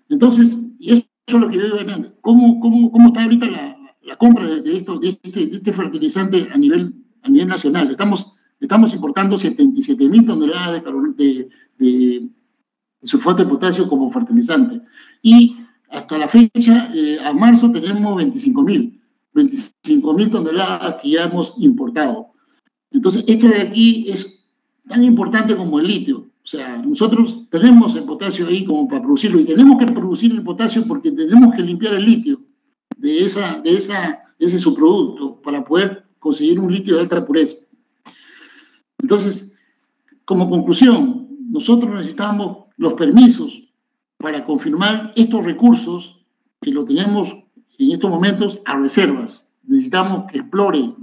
Entonces, y eso es lo que yo digo, ¿cómo, cómo, cómo está ahorita la, la compra de, de, esto, de, este, de este fertilizante a nivel, a nivel nacional? Estamos, estamos importando 77 mil toneladas de, de, sulfato de potasio como fertilizante. Y hasta la fecha, eh, a marzo, tenemos 25 mil. 25 mil toneladas que ya hemos importado. Entonces, esto de aquí es tan importante como el litio. O sea, nosotros tenemos el potasio ahí como para producirlo y tenemos que producir el potasio porque tenemos que limpiar el litio de, esa, de, esa, ese subproducto para poder conseguir un litio de alta pureza. Entonces, como conclusión, nosotros necesitamos los permisos para confirmar estos recursos que lo tenemos en estos momentos a reservas. Necesitamos que exploren,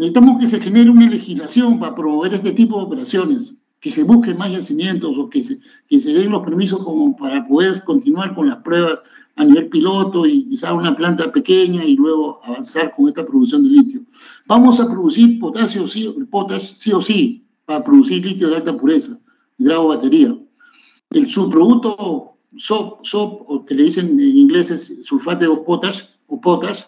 Necesitamos que se genere una legislación para promover este tipo de operaciones, que se busquen más yacimientos o que se, que se den los permisos como para poder continuar con las pruebas a nivel piloto y quizá una planta pequeña y luego avanzar con esta producción de litio. Vamos a producir potasio sí, potas, sí o sí para producir litio de alta pureza, grado batería. El subproducto SOP, SOP, o que le dicen en inglés es sulfate of potash, o potash,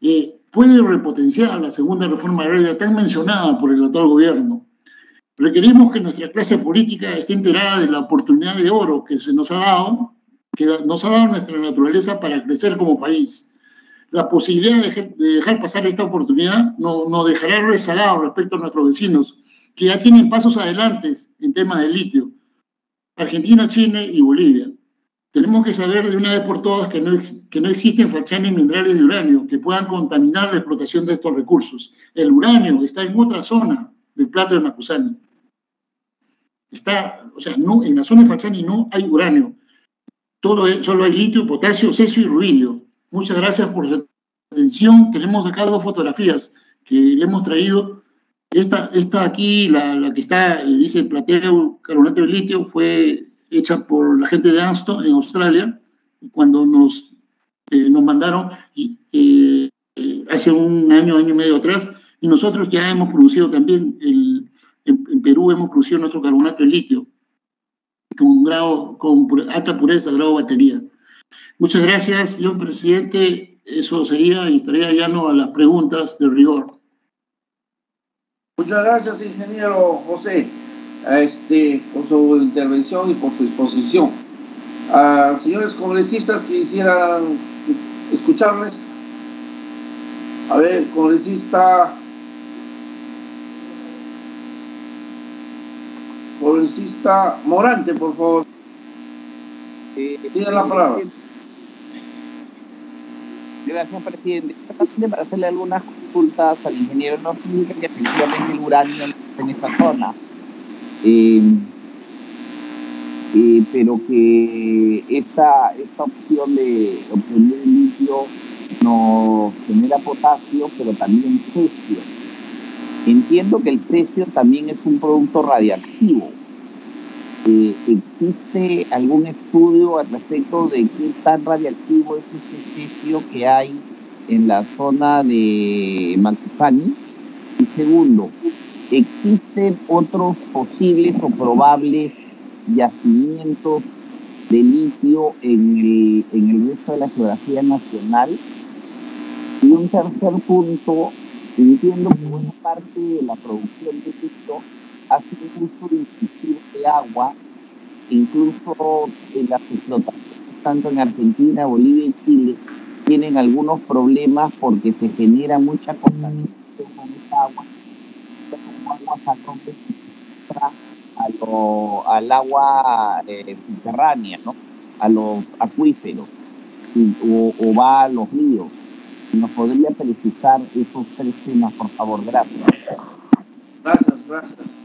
eh, puede repotenciar la segunda reforma agraria tan mencionada por el actual gobierno. Requerimos que nuestra clase política esté enterada de la oportunidad de oro que se nos ha dado, que nos ha dado nuestra naturaleza para crecer como país. La posibilidad de, dejar pasar esta oportunidad nos no dejará rezagados respecto a nuestros vecinos, que ya tienen pasos adelante en temas de litio, Argentina, Chile y Bolivia. Tenemos que saber de una vez por todas que no, que no existen fracciones minerales de uranio que puedan contaminar la explotación de estos recursos. El uranio está en otra zona del plato de Macusani. Está, o sea, no, en la zona de Falciani no hay uranio. Todo solo hay litio, potasio, cesio y ruidio. Muchas gracias por su atención. Tenemos acá dos fotografías que le hemos traído. Esta, esta aquí, la, la que está, dice plateo carbonato de litio, fue hecha por la gente de Anston en Australia, cuando nos, eh, nos mandaron eh, hace un año, año y medio atrás, y nosotros ya hemos producido también el, en, en, Perú hemos producido nuestro carbonato de litio con, grado, con alta pureza, grado batería. Muchas gracias, señor presidente. Eso sería y estaría llano a las preguntas de rigor. Muchas gracias, ingeniero José, este, por su intervención y por su exposición. A señores congresistas quisieran escucharles. A ver, congresista. Congresista Morante, por favor. Tiene la palabra. Gracias, presidente. Para hacerle algunas consultas al ingeniero, no significa que efectivamente el uranio en esta zona. Eh, eh, pero que esta, esta opción de obtener el litio nos genera potasio, pero también cesio. Entiendo que el cesio también es un producto radiactivo. Eh, ¿Existe algún estudio al respecto de qué tan radiactivo es este cesio que hay en la zona de Macufani? Y segundo, ¿existen otros posibles o probables yacimientos de litio en el, en el resto de la geografía nacional? Y un tercer punto, entiendo que buena parte de la producción de litio hace un uso intensivo de agua, incluso en las explotaciones, tanto en Argentina, Bolivia y Chile, tienen algunos problemas porque se genera mucha contaminación con como agua a lo, al agua eh, subterránea, ¿no? a los acuíferos, o, o va a los ríos. ¿Nos podría precisar esos tres temas, por favor? Gracias. Gracias, gracias.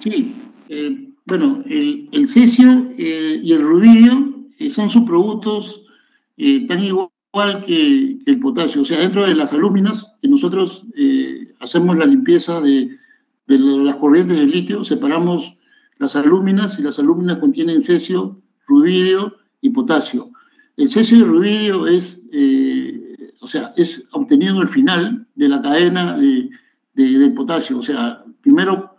Sí, eh, bueno, el, el cesio eh, y el rubidio eh, son subproductos eh, tan igual que, el potasio. O sea, dentro de las alúminas, que nosotros hacemos la limpieza de, de, las corrientes de litio, separamos las alúminas y las alúminas contienen cesio, rubidio y potasio. El cesio y el rubidio es, o sea, es obtenido al final de la cadena de, del potasio. O sea, primero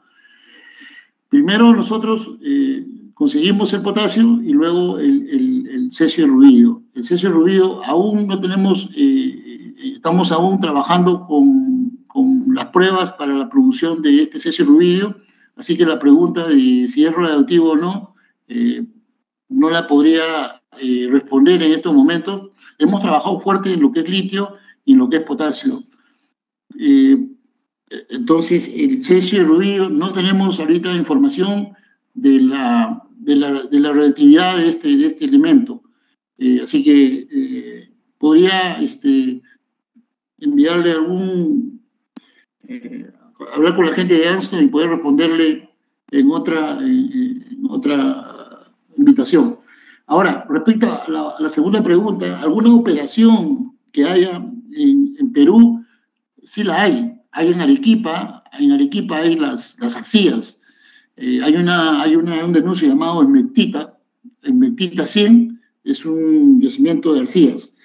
Primero nosotros eh, conseguimos el potasio y luego el, el, el rubidio. El cesio rubidio aún no tenemos, eh, estamos aún trabajando con, las pruebas para la producción de este cesio rubidio, así que la pregunta de si es radioactivo o no, eh, no la podría eh, responder en estos momentos. Hemos trabajado fuerte en lo que es litio y en lo que es potasio. Eh, entonces, el cesio y el ruido, no tenemos ahorita información de la, de la, de la radioactividad de este, de este elemento. Eh, así que eh, podría este, enviarle algún, eh, hablar con la gente de Anston y poder responderle en otra, en otra invitación. Ahora, respecto a la, a la, segunda pregunta, ¿alguna operación que haya en, en Perú? Sí la hay hay en Arequipa, en Arequipa hay las, las axías. Eh, hay, una, hay una, un denuncio llamado Enmectita, Enmectita 100, es un yacimiento de arcillas.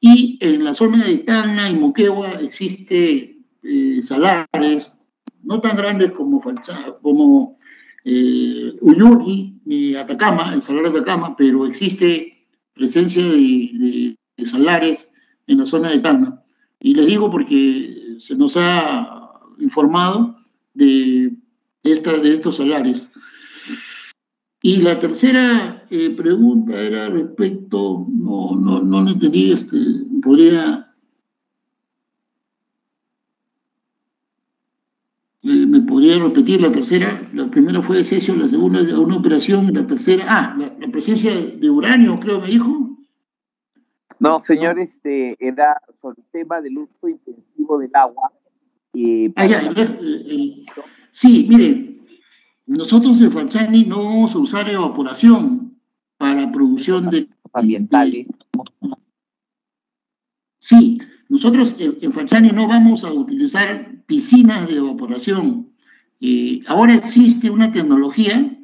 Y en la zona de Tacna y Moquegua existe eh, salares, no tan grandes como, como eh, ni Atacama, el salar de Atacama, pero existe presencia de, de, de salares en la zona de Tacna. Y les digo porque se nos ha informado de, esta, de estos salares. Y la tercera eh, pregunta era respecto, no, no, no lo entendí, este, podría, eh, me podría repetir la tercera, la primera fue de cesio, la segunda una operación, la tercera, ah, la, la presencia de uranio, creo me dijo. No, señor, este era sobre el tema del uso intensivo del agua. Eh, ah, ya, eh, sí, mire, nosotros en Fanchani no vamos a usar evaporación para producción de... Ambientales. De, sí, nosotros en, en Fanchani no vamos a utilizar piscinas de evaporación. Eh, ahora existe una tecnología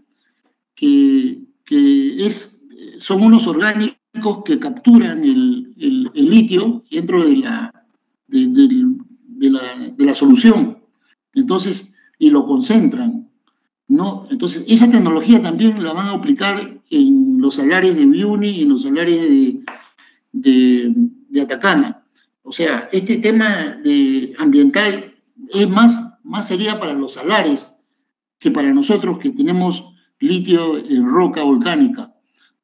que, que es, son unos orgánicos que capturan el, litio dentro de la, de, la, solución. Entonces, y lo concentran. ¿no? Entonces, esa tecnología también la van a aplicar en los salares de Biuni y en los salares de, de, de Atacama. O sea, este tema de ambiental es más, más sería para los salares que para nosotros que tenemos litio en roca volcánica.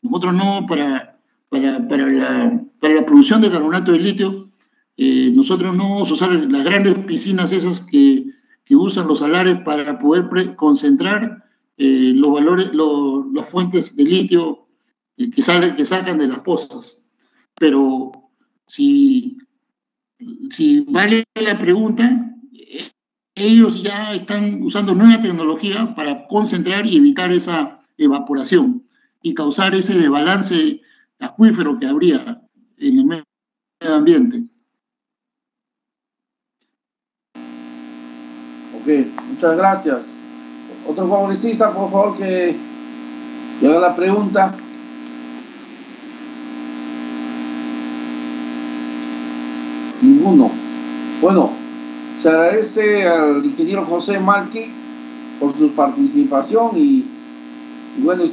Nosotros no, para, para, para, la, para la producción de carbonato de litio, eh, nosotros no vamos a usar las grandes piscinas esas que, que usan los salares para poder concentrar eh, los valores, las fuentes de litio eh, que, salen, que sacan de las pozas. Pero si, si vale la pregunta, ellos ya están usando nueva tecnología para concentrar y evitar esa evaporación y causar ese desbalance acuífero que habría en el medio ambiente. Ok, muchas gracias. Otro congresista, por favor, que, haga la pregunta. Ninguno. Bueno, se agradece al ingeniero José Marqui por su participación y, bueno,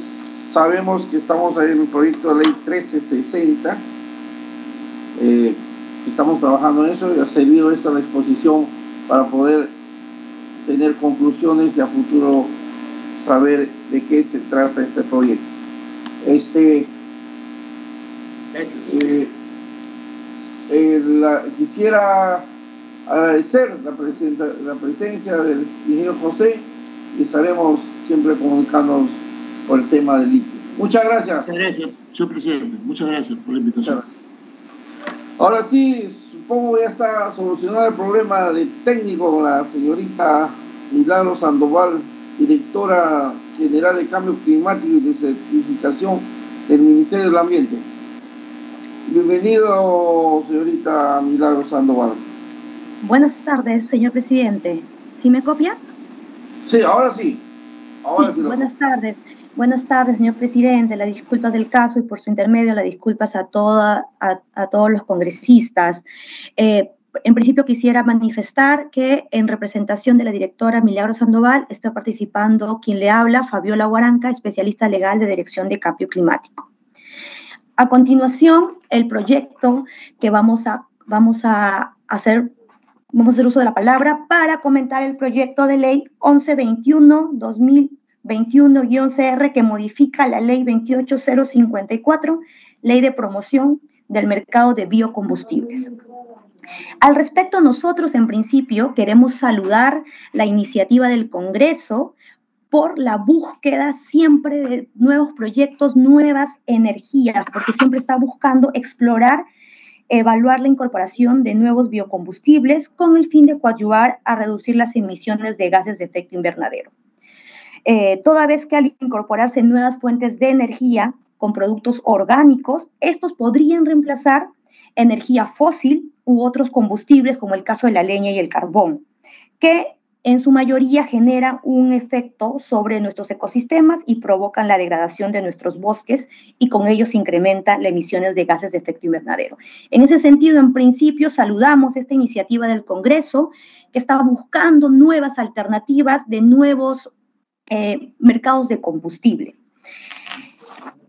sabemos que estamos en el proyecto de ley 1360. Eh, estamos trabajando en eso y ha servido esta la exposición para poder tener conclusiones y a futuro saber de qué se trata este proyecto. Este, eh, eh, quisiera agradecer la, la presencia del ingeniero José y estaremos siempre comunicándonos por el tema del litio. Muchas gracias. Muchas gracias, señor presidente. Muchas gracias por la invitación. Ahora sí, supongo ya está solucionado el problema de técnico con la señorita Milagro Sandoval, directora general de Cambio Climático y de Certificación del Ministerio del Ambiente. Bienvenido, señorita Milagro Sandoval. Buenas tardes, señor presidente. ¿Sí me copia? Sí, ahora sí. Ahora sí, buenas tardes. Buenas tardes, señor presidente. Las disculpas del caso y por su intermedio las disculpas a, toda, a, todos los congresistas. Eh, en principio quisiera manifestar que en representación de la directora Milagro Sandoval está participando quien le habla, Fabiola Guaranca, especialista legal de Dirección de Cambio Climático. A continuación, el proyecto que vamos a, vamos a hacer vamos a hacer uso de la palabra para comentar el proyecto de ley 1121-2021-CR que modifica la ley 28054, ley de promoción del mercado de biocombustibles. Al respecto, nosotros en principio queremos saludar la iniciativa del Congreso por la búsqueda siempre de nuevos proyectos, nuevas energías, porque siempre está buscando explorar evaluar la incorporación de nuevos biocombustibles con el fin de coadyuvar a reducir las emisiones de gases de efecto invernadero. Eh, toda vez que al incorporarse nuevas fuentes de energía con productos orgánicos, estos podrían reemplazar energía fósil u otros combustibles, como el caso de la leña y el carbón, que en su mayoría generan un efecto sobre nuestros ecosistemas y provocan la degradación de nuestros bosques y con ello se incrementan las emisiones de gases de efecto invernadero. En ese sentido, en principio, saludamos esta iniciativa del Congreso que está buscando nuevas alternativas de nuevos eh, mercados de combustible.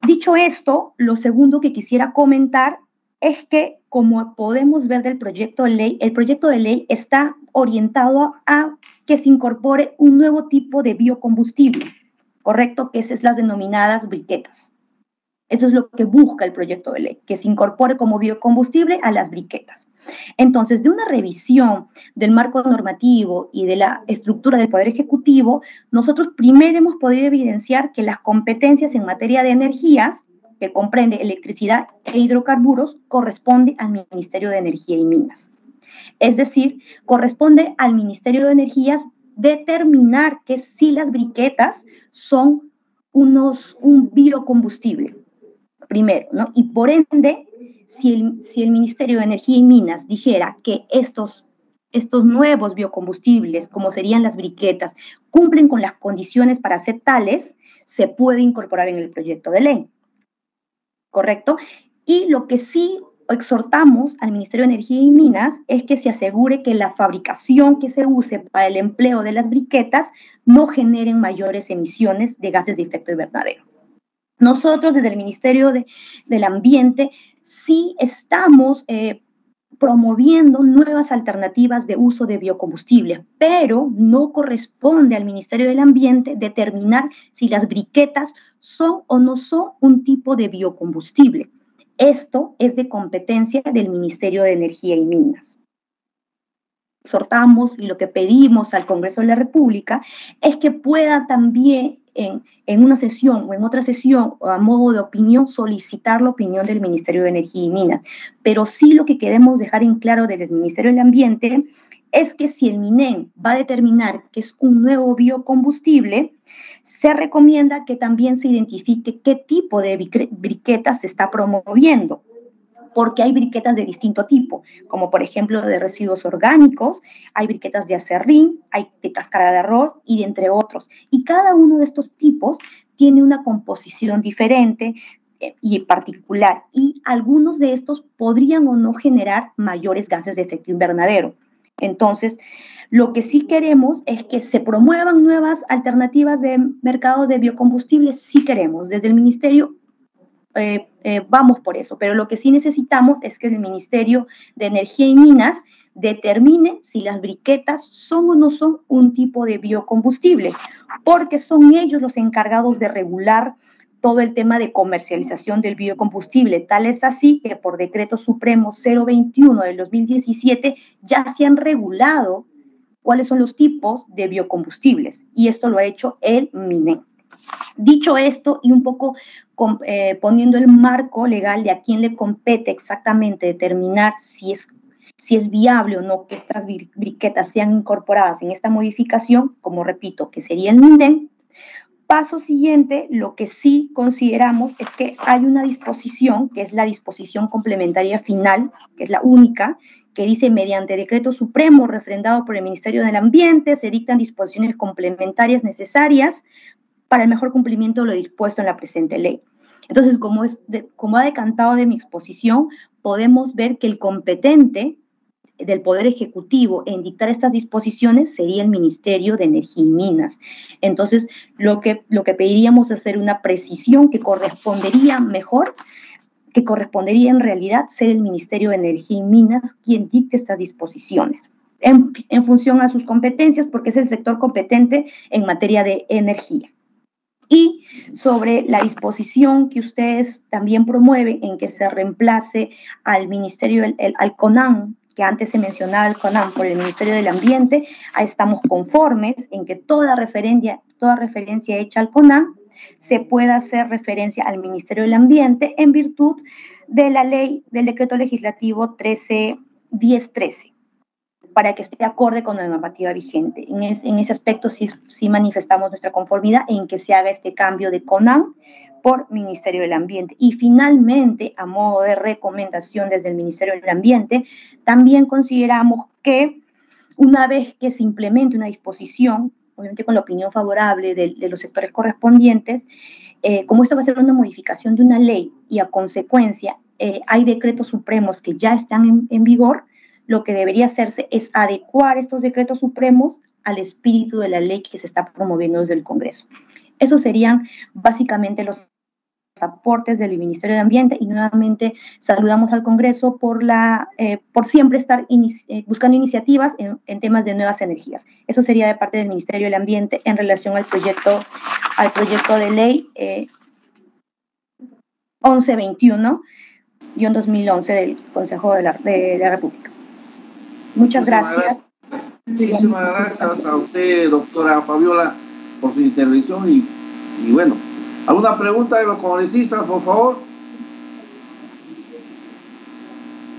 Dicho esto, lo segundo que quisiera comentar es que, como podemos ver del proyecto de ley, el proyecto de ley está orientado a que se incorpore un nuevo tipo de biocombustible, ¿correcto? Que es las denominadas briquetas. Eso es lo que busca el proyecto de ley, que se incorpore como biocombustible a las briquetas. Entonces, de una revisión del marco normativo y de la estructura del Poder Ejecutivo, nosotros primero hemos podido evidenciar que las competencias en materia de energías que comprende electricidad e hidrocarburos, corresponde al Ministerio de Energía y Minas. Es decir, corresponde al Ministerio de Energías determinar que si las briquetas son unos, un biocombustible, primero, ¿no? Y por ende, si el, si el Ministerio de Energía y Minas dijera que estos estos nuevos biocombustibles, como serían las briquetas, cumplen con las condiciones para ser tales, se puede incorporar en el proyecto de ley. ¿correcto? Y lo que sí exhortamos al Ministerio de Energía y Minas es que se asegure que la fabricación que se use para el empleo de las briquetas no generen mayores emisiones de gases de efecto invernadero. Nosotros desde el Ministerio de, del Ambiente sí estamos eh, promoviendo nuevas alternativas de uso de biocombustibles, pero no corresponde al Ministerio del Ambiente determinar si las briquetas son o no son un tipo de biocombustible. Esto es de competencia del Ministerio de Energía y Minas. Exhortamos y lo que pedimos al Congreso de la República es que pueda también en, una sesión o en otra sesión a modo de opinión solicitar la opinión del Ministerio de Energía y Minas. Pero sí lo que queremos dejar en claro del Ministerio del Ambiente es que si el MINEN va a determinar que es un nuevo biocombustible, se recomienda que también se identifique qué tipo de briquetas se está promoviendo porque hay briquetas de distinto tipo, como por ejemplo de residuos orgánicos, hay briquetas de acerrín, hay de cáscara de arroz y de entre otros. Y cada uno de estos tipos tiene una composición diferente eh, y particular, y algunos de estos podrían o no generar mayores gases de efecto invernadero. Entonces, lo que sí queremos es que se promuevan nuevas alternativas de mercado de biocombustibles, sí queremos. Desde el Ministerio eh, eh, vamos por eso, pero lo que sí necesitamos es que el Ministerio de Energía y Minas determine si las briquetas son o no son un tipo de biocombustible, porque son ellos los encargados de regular todo el tema de comercialización del biocombustible. Tal es así que por decreto supremo 021 del 2017 ya se han regulado cuáles son los tipos de biocombustibles y esto lo ha hecho el MINE. Dicho esto y un poco eh, poniendo el marco legal de a quién le compete exactamente determinar si es, si es viable o no que estas briquetas sean incorporadas en esta modificación, como repito, que sería el MINDEN, Paso siguiente, lo que sí consideramos es que hay una disposición, que es la disposición complementaria final, que es la única, que dice, mediante decreto supremo refrendado por el Ministerio del Ambiente, se dictan disposiciones complementarias necesarias para el mejor cumplimiento de lo dispuesto en la presente ley. Entonces, como, ha decantado de mi exposición, podemos ver que el competente del Poder Ejecutivo en dictar estas disposiciones sería el Ministerio de Energía y Minas. Entonces, lo que, pediríamos es hacer una precisión que correspondería mejor, que correspondería en realidad ser el Ministerio de Energía y Minas quien dicte estas disposiciones. En función a sus competencias, porque es el sector competente en materia de energía y sobre la disposición que ustedes también promueven en que se reemplace al Ministerio, el, al CONAN, que antes se mencionaba el CONAN por el Ministerio del Ambiente, estamos conformes en que toda referencia, toda referencia hecha al CONAN se pueda hacer referencia al Ministerio del Ambiente en virtud de la ley del decreto legislativo 13 1013 para que esté acorde con la normativa vigente. En, ese aspecto sí, sí, manifestamos nuestra conformidad en que se haga este cambio de CONAN por Ministerio del Ambiente. Y finalmente, a modo de recomendación desde el Ministerio del Ambiente, también consideramos que una vez que se implemente una disposición, obviamente con la opinión favorable de, los sectores correspondientes, eh, como esta va a ser una modificación de una ley y a consecuencia eh, hay decretos supremos que ya están en vigor, lo que debería hacerse es adecuar estos decretos supremos al espíritu de la ley que se está promoviendo desde el Congreso. Esos serían básicamente los aportes del Ministerio de Ambiente y nuevamente saludamos al Congreso por, la, eh, por siempre estar eh, buscando iniciativas en, temas de nuevas energías. Eso sería de parte del Ministerio del Ambiente en relación al proyecto, al proyecto de ley eh, 1121-2011 del Consejo de la, de la República. Muchas gracias. Muchísimas gracias a usted, doctora Fabiola, por su intervención y, y bueno, ¿alguna pregunta de los congresistas, por favor?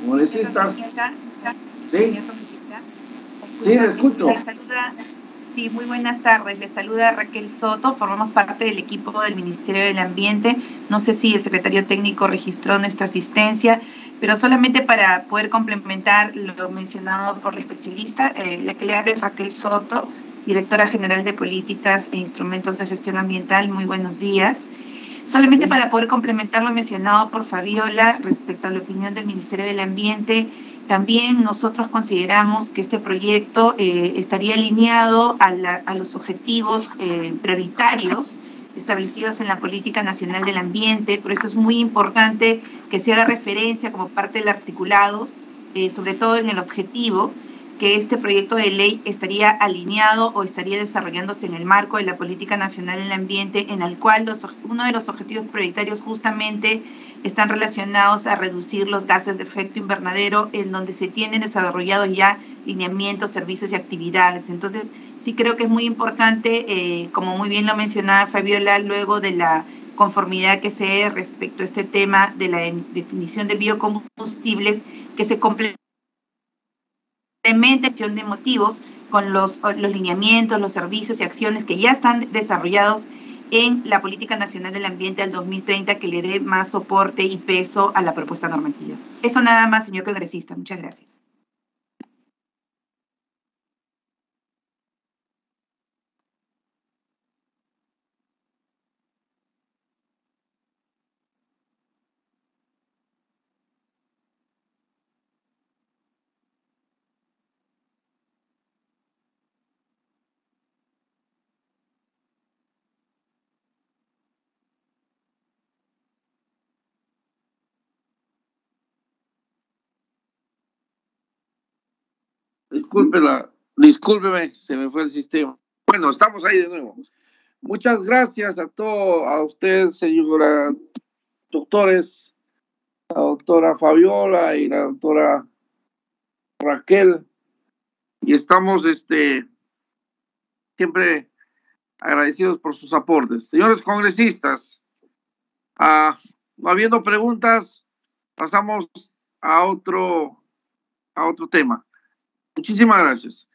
Congresistas. Sí. Sí, le escucho. Sí, muy buenas tardes. Les saluda Raquel Soto. Formamos parte del equipo del Ministerio del Ambiente. No sé si el secretario técnico registró nuestra asistencia pero solamente para poder complementar lo mencionado por la especialista, eh, la que le habla es Raquel Soto, directora general de Políticas e Instrumentos de Gestión Ambiental. Muy buenos días. Solamente para poder complementar lo mencionado por Fabiola respecto a la opinión del Ministerio del Ambiente, también nosotros consideramos que este proyecto eh, estaría alineado a, la, a los objetivos eh, prioritarios establecidos en la Política Nacional del Ambiente, por eso es muy importante que se haga referencia como parte del articulado, eh, sobre todo en el objetivo, que este proyecto de ley estaría alineado o estaría desarrollándose en el marco de la Política Nacional del Ambiente, en el cual los, uno de los objetivos prioritarios justamente están relacionados a reducir los gases de efecto invernadero, en donde se tienen desarrollados ya lineamientos, servicios y actividades. Entonces, sí creo que es muy importante, eh, como muy bien lo mencionaba Fabiola, luego de la conformidad que se respecto a este tema de la definición de biocombustibles, que se complemente de motivos con los, los lineamientos, los servicios y acciones que ya están desarrollados en la Política Nacional del Ambiente al 2030 que le dé más soporte y peso a la propuesta normativa. Eso nada más, señor congresista. Muchas gracias. Discúlpela, discúlpeme, se me fue el sistema. Bueno, estamos ahí de nuevo. Muchas gracias a todo, a usted, señora doctores, la doctora Fabiola y la doctora Raquel. Y estamos este, siempre agradecidos por sus aportes. Señores congresistas, ah, no habiendo preguntas, pasamos a otro, a otro tema. Muchísimas gracias.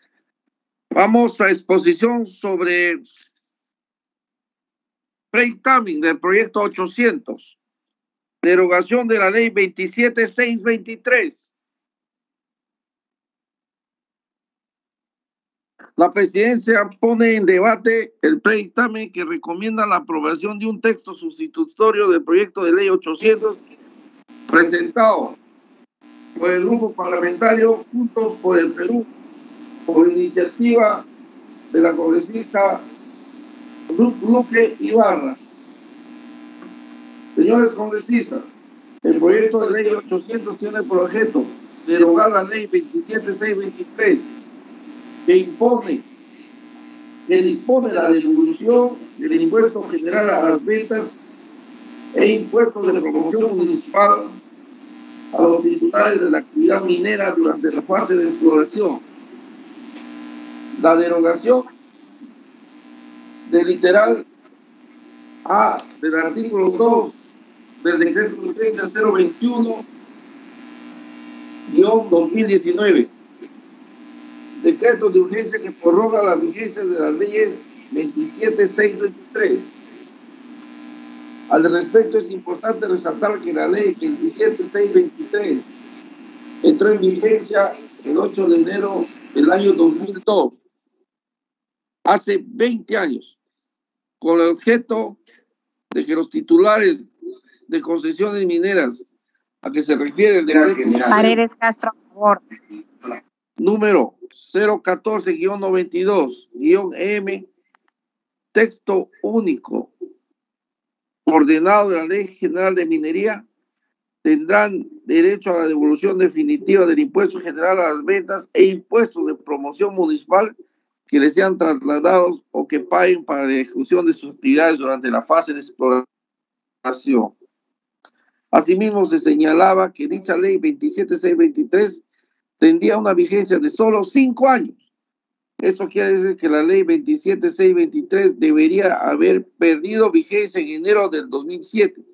Vamos a exposición sobre pre-timing del proyecto 800, derogación de la ley 27623. La presidencia pone en debate el pre-timing que recomienda la aprobación de un texto sustitutorio del proyecto de ley 800 presentado por el grupo parlamentario Juntos por el Perú, por iniciativa de la congresista Luque Ibarra. Señores congresistas, el proyecto de ley 800 tiene por objeto derogar la ley 27623 que impone, que dispone la devolución del impuesto general a las ventas e impuestos de promoción municipal a los titulares de la actividad minera durante la fase de exploración. La derogación del literal A del artículo 2 del decreto de urgencia 021-2019. Decreto de urgencia que prorroga la vigencia de las leyes 27623 al respecto, es importante resaltar que la ley 27623 entró en vigencia el 8 de enero del año 2002, hace 20 años, con el objeto de que los titulares de concesiones mineras a que se refiere el decreto Paredes Castro, por favor. número 014-92-M, texto único ordenado de la Ley General de Minería, tendrán derecho a la devolución definitiva del impuesto general a las ventas e impuestos de promoción municipal que les sean trasladados o que paguen para la ejecución de sus actividades durante la fase de exploración. Asimismo, se señalaba que dicha ley 27623 tendría una vigencia de solo cinco años eso quiere decir que la ley 27623 debería haber perdido vigencia en enero del 2007.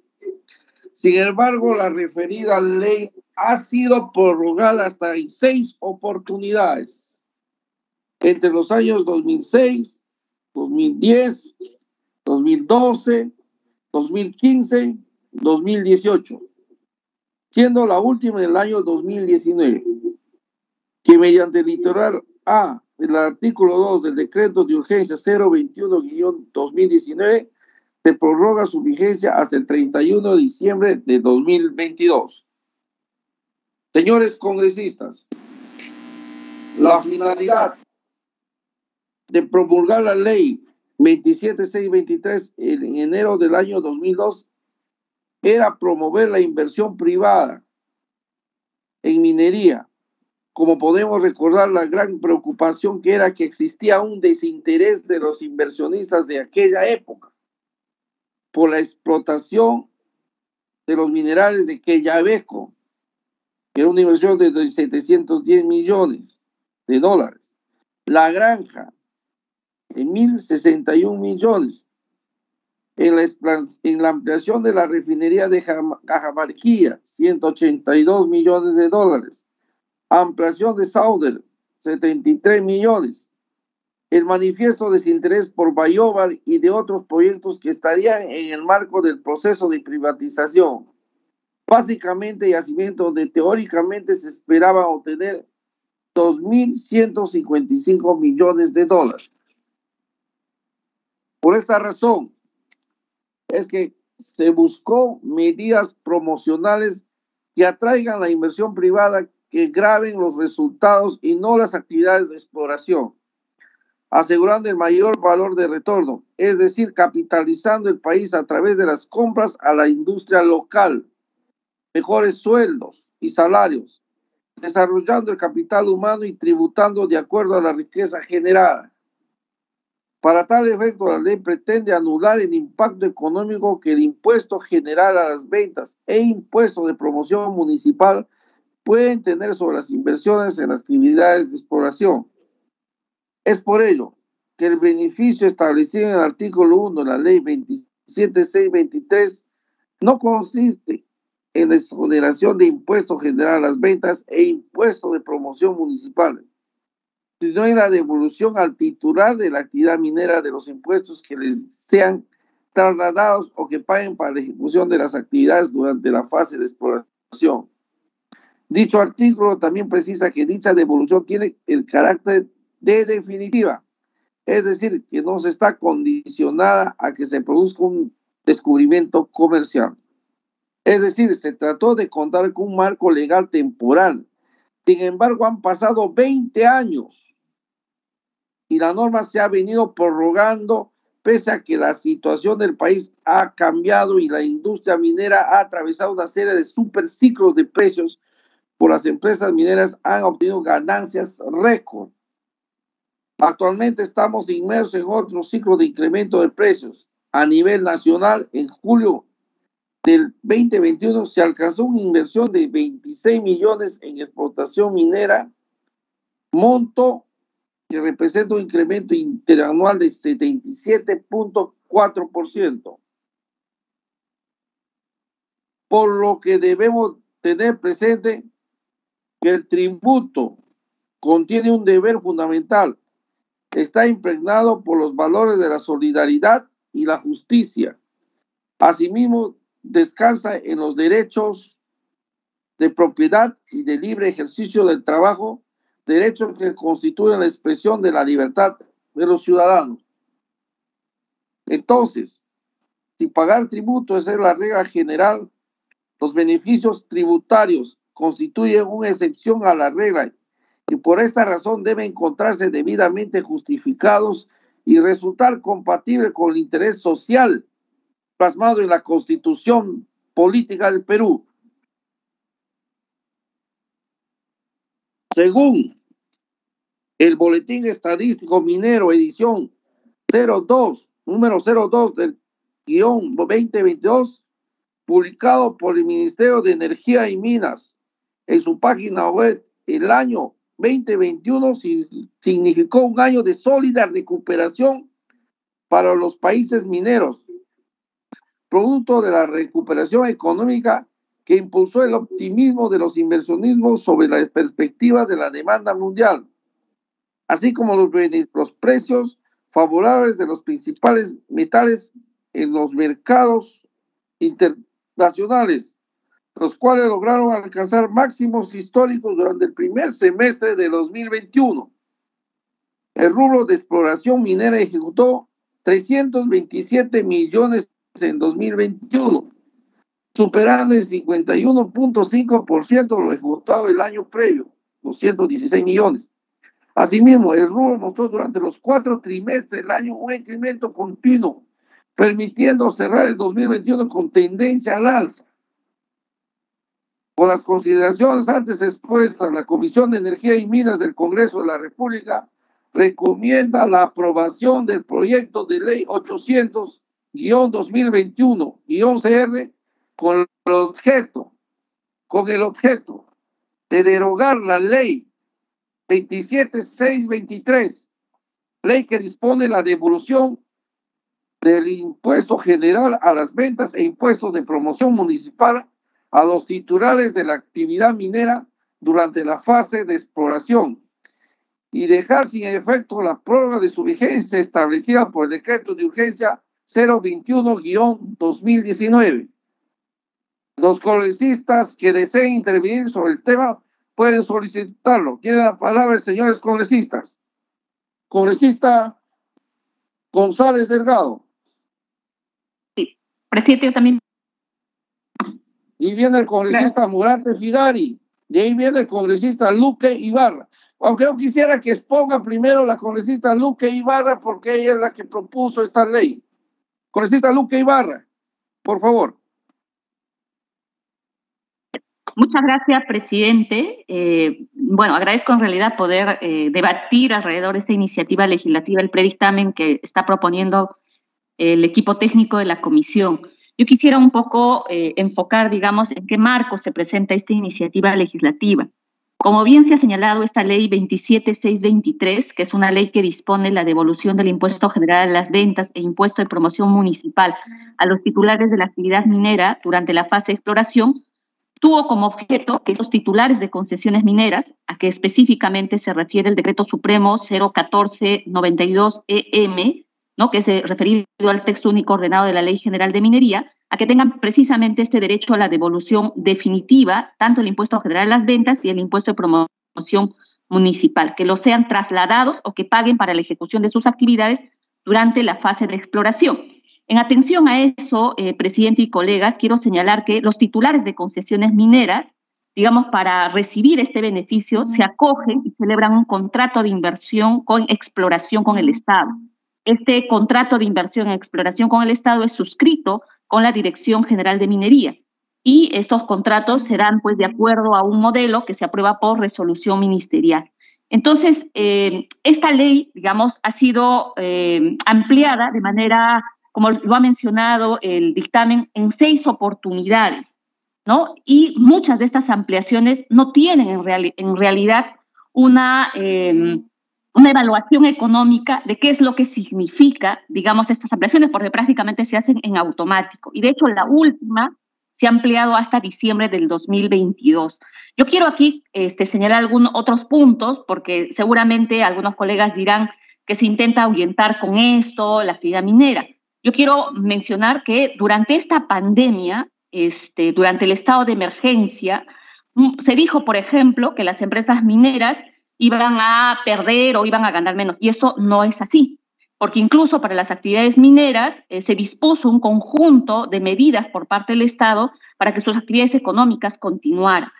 Sin embargo, la referida ley ha sido prorrogada hasta en seis oportunidades entre los años 2006, 2010, 2012, 2015, 2018, siendo la última en el año 2019, que mediante el litoral A el artículo 2 del decreto de urgencia 021-2019 se prorroga su vigencia hasta el 31 de diciembre de 2022. Señores congresistas, la finalidad de promulgar la ley 27623 en enero del año 2002 era promover la inversión privada en minería. Como podemos recordar, la gran preocupación que era que existía un desinterés de los inversionistas de aquella época por la explotación de los minerales de Quellaveco, que era una inversión de 710 millones de dólares. La granja, en 1.061 millones. En la, en la ampliación de la refinería de Cajamarquía, 182 millones de dólares. Ampliación de Sauder, 73 millones. El manifiesto de desinterés por Bayobar y de otros proyectos que estarían en el marco del proceso de privatización. Básicamente yacimiento donde teóricamente se esperaba obtener 2.155 millones de dólares. Por esta razón es que se buscó medidas promocionales que atraigan la inversión privada, que graben los resultados y no las actividades de exploración, asegurando el mayor valor de retorno, es decir, capitalizando el país a través de las compras a la industria local, mejores sueldos y salarios, desarrollando el capital humano y tributando de acuerdo a la riqueza generada. Para tal efecto, la ley pretende anular el impacto económico que el impuesto general a las ventas e impuesto de promoción municipal pueden tener sobre las inversiones en actividades de exploración. Es por ello que el beneficio establecido en el artículo 1 de la ley 27623 no consiste en la exoneración de impuesto general a las ventas e impuesto de promoción municipal, sino en la devolución al titular de la actividad minera de los impuestos que les sean trasladados o que paguen para la ejecución de las actividades durante la fase de exploración. Dicho artículo también precisa que dicha devolución tiene el carácter de definitiva, es decir, que no se está condicionada a que se produzca un descubrimiento comercial. Es decir, se trató de contar con un marco legal temporal. Sin embargo, han pasado 20 años y la norma se ha venido prorrogando pese a que la situación del país ha cambiado y la industria minera ha atravesado una serie de superciclos de precios por las empresas mineras han obtenido ganancias récord. Actualmente estamos inmersos en otro ciclo de incremento de precios. A nivel nacional, en julio del 2021 se alcanzó una inversión de 26 millones en explotación minera, monto que representa un incremento interanual de 77.4%. Por lo que debemos tener presente que el tributo contiene un deber fundamental. Está impregnado por los valores de la solidaridad y la justicia. Asimismo, descansa en los derechos de propiedad y de libre ejercicio del trabajo derechos que constituyen la expresión de la libertad de los ciudadanos. Entonces, si pagar tributo es la regla general, los beneficios tributarios constituyen una excepción a la regla y por esta razón deben encontrarse debidamente justificados y resultar compatibles con el interés social plasmado en la constitución política del Perú. Según el Boletín Estadístico Minero, edición 02, número 02 del guion 2022, publicado por el Ministerio de Energía y Minas en su página web, el año 2021 significó un año de sólida recuperación para los países mineros, producto de la recuperación económica que impulsó el optimismo de los inversionismos sobre la perspectiva de la demanda mundial, así como los, los precios favorables de los principales metales en los mercados internacionales, los cuales lograron alcanzar máximos históricos durante el primer semestre de 2021. El rubro de exploración minera ejecutó 327 millones en 2021, superando en 51.5% lo ejecutado el año previo, 216 millones. Asimismo, el rubro mostró durante los cuatro trimestres del año un incremento continuo, permitiendo cerrar el 2021 con tendencia al alza. Por las consideraciones antes expuestas, la Comisión de Energía y Minas del Congreso de la República recomienda la aprobación del proyecto de ley 800-2021-CR con objeto, con el objeto de derogar la ley 27623, ley que dispone la devolución del impuesto general a las ventas e impuestos de promoción municipal a los titulares de la actividad minera durante la fase de exploración y dejar sin efecto la prórroga de su vigencia establecida por el decreto de urgencia 021-2019. Los congresistas que deseen intervenir sobre el tema pueden solicitarlo. Tiene la palabra señores congresistas. Congresista González Delgado. Sí, presidente, yo también y viene el congresista Murante Figari, y ahí viene el congresista Luque Ibarra. Aunque yo quisiera que exponga primero la congresista Luque Ibarra, porque ella es la que propuso esta ley. Congresista Luque Ibarra, por favor. Muchas gracias, presidente. Eh, bueno, agradezco en realidad poder eh, debatir alrededor de esta iniciativa legislativa, el predictamen que está proponiendo el equipo técnico de la comisión. Yo quisiera un poco eh, enfocar, digamos, en qué marco se presenta esta iniciativa legislativa. Como bien se ha señalado, esta ley 27623, que es una ley que dispone la devolución del impuesto general a las ventas e impuesto de promoción municipal a los titulares de la actividad minera durante la fase de exploración, tuvo como objeto que esos titulares de concesiones mineras, a que específicamente se refiere el decreto supremo 01492-EM, ¿no? que es referido al texto único ordenado de la Ley General de Minería, a que tengan precisamente este derecho a la devolución definitiva, tanto el impuesto general a las ventas y el impuesto de promoción municipal, que lo sean trasladados o que paguen para la ejecución de sus actividades durante la fase de exploración. En atención a eso, eh, presidente y colegas, quiero señalar que los titulares de concesiones mineras, digamos, para recibir este beneficio, se acogen y celebran un contrato de inversión con exploración con el Estado. Este contrato de inversión en exploración con el Estado es suscrito con la Dirección General de Minería y estos contratos serán pues de acuerdo a un modelo que se aprueba por resolución ministerial. Entonces, eh, esta ley, digamos, ha sido eh, ampliada de manera, como lo ha mencionado el dictamen, en seis oportunidades, ¿no? Y muchas de estas ampliaciones no tienen en, realidad una... Eh, una evaluación económica de qué es lo que significa, digamos, estas ampliaciones, porque prácticamente se hacen en automático. Y de hecho, la última se ha ampliado hasta diciembre del 2022. Yo quiero aquí este, señalar algunos otros puntos, porque seguramente algunos colegas dirán que se intenta ahuyentar con esto la actividad minera. Yo quiero mencionar que durante esta pandemia, este, durante el estado de emergencia, mm, se dijo, por ejemplo, que las empresas mineras iban a perder o iban a ganar menos. Y esto no es así, porque incluso para las actividades mineras eh, se dispuso un conjunto de medidas por parte del Estado para que sus actividades económicas continuaran.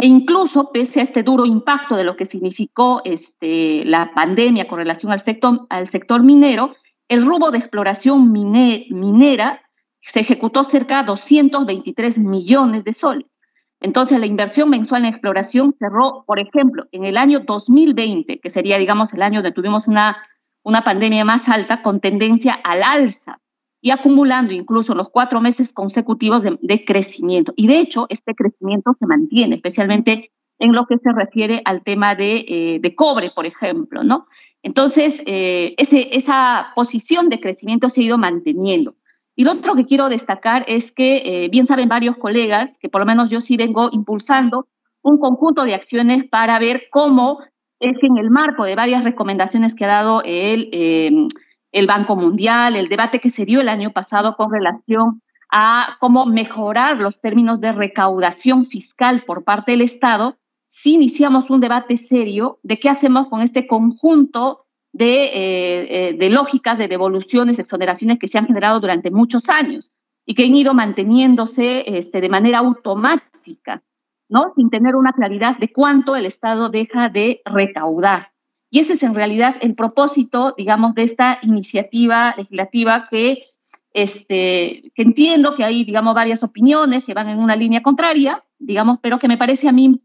E incluso, pese a este duro impacto de lo que significó este, la pandemia con relación al sector, al sector minero, el rubro de exploración minera se ejecutó cerca de 223 millones de soles. Entonces, la inversión mensual en exploración cerró, por ejemplo, en el año 2020, que sería, digamos, el año donde tuvimos una, una pandemia más alta, con tendencia al alza y acumulando incluso los cuatro meses consecutivos de, crecimiento. Y de hecho, este crecimiento se mantiene, especialmente en lo que se refiere al tema de, eh, de cobre, por ejemplo, ¿no? Entonces, eh, esa posición de crecimiento se ha ido manteniendo. Y lo otro que quiero destacar es que, eh, bien saben varios colegas, que por lo menos yo sí vengo impulsando un conjunto de acciones para ver cómo es que en el marco de varias recomendaciones que ha dado el, eh, el Banco Mundial, el debate que se dio el año pasado con relación a cómo mejorar los términos de recaudación fiscal por parte del Estado, si iniciamos un debate serio de qué hacemos con este conjunto de, eh, eh, de lógicas de devoluciones, exoneraciones que se han generado durante muchos años. y que han ido manteniéndose este, de manera automática, ¿no? Sin tener una claridad de cuánto el Estado deja de recaudar. Y ese es en realidad el propósito, digamos, de esta iniciativa legislativa que, este, que entiendo que hay, digamos, varias opiniones que van en una línea contraria, digamos, pero que me parece a mí,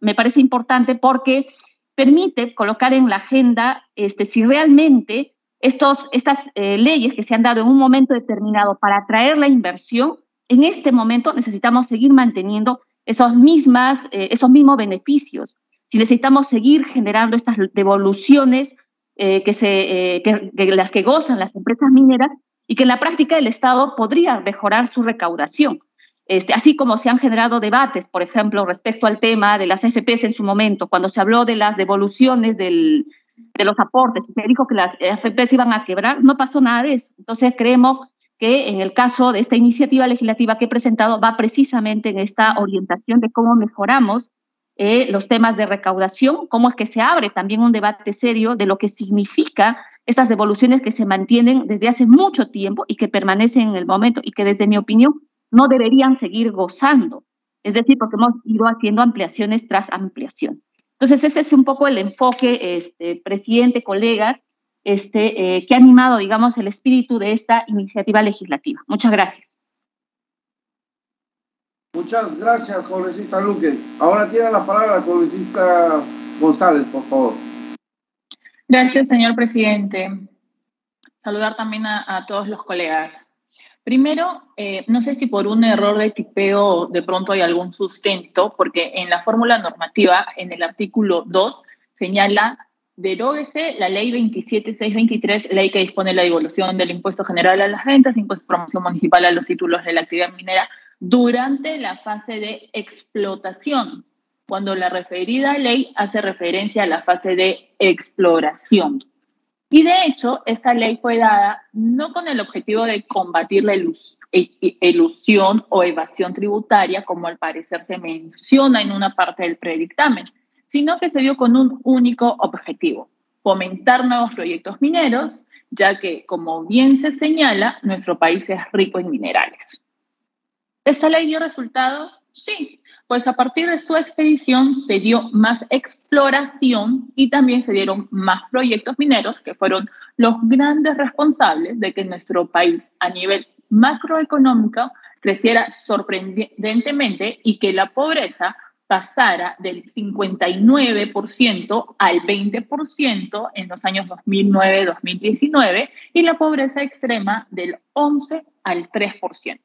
me parece importante porque permite colocar en la agenda este, si realmente estos, estas eh, leyes que se han dado en un momento determinado para atraer la inversión, en este momento necesitamos seguir manteniendo esos, mismas, eh, esos mismos beneficios si necesitamos seguir generando estas devoluciones eh, que, se, eh, las que gozan las empresas mineras y que en la práctica el Estado podría mejorar su recaudación. Este, así como se han generado debates, por ejemplo, respecto al tema de las FPS en su momento, cuando se habló de las devoluciones de los aportes, se dijo que las FPS iban a quebrar, no pasó nada de eso. Entonces creemos que en el caso de esta iniciativa legislativa que he presentado va precisamente en esta orientación de cómo mejoramos eh, los temas de recaudación, cómo es que se abre también un debate serio de lo que significa estas devoluciones que se mantienen desde hace mucho tiempo y que permanecen en el momento y que desde mi opinión no deberían seguir gozando. Es decir, porque hemos ido haciendo ampliaciones tras ampliación. Entonces, ese es un poco el enfoque, este, presidente, colegas, este, eh, que ha animado, digamos, el espíritu de esta iniciativa legislativa. Muchas gracias. Muchas gracias, congresista Luque. Ahora tiene la palabra la congresista González, por favor. Gracias, señor presidente. Saludar también a, todos los colegas. Primero, eh, no sé si por un error de tipeo de pronto hay algún sustento, porque en la fórmula normativa, en el artículo 2, señala deróguese la ley 27623, ley que dispone la devolución del impuesto general a las ventas, impuesto de promoción municipal a los títulos de la actividad minera, durante la fase de explotación, cuando la referida ley hace referencia a la fase de exploración. Y de hecho, esta ley fue dada no con el objetivo de combatir la ilusión o evasión tributaria, como al parecer se menciona en una parte del predictamen, sino que se dio con un único objetivo, fomentar nuevos proyectos mineros, ya que, como bien se señala, nuestro país es rico en minerales. ¿Esta ley dio resultado? Sí, pues a partir de su expedición se dio más exploración y también se dieron más proyectos mineros que fueron los grandes responsables de que nuestro país a nivel macroeconómico creciera sorprendentemente y que la pobreza pasara del 59% al 20% en los años 2009-2019 y la pobreza extrema del 11 al 3%.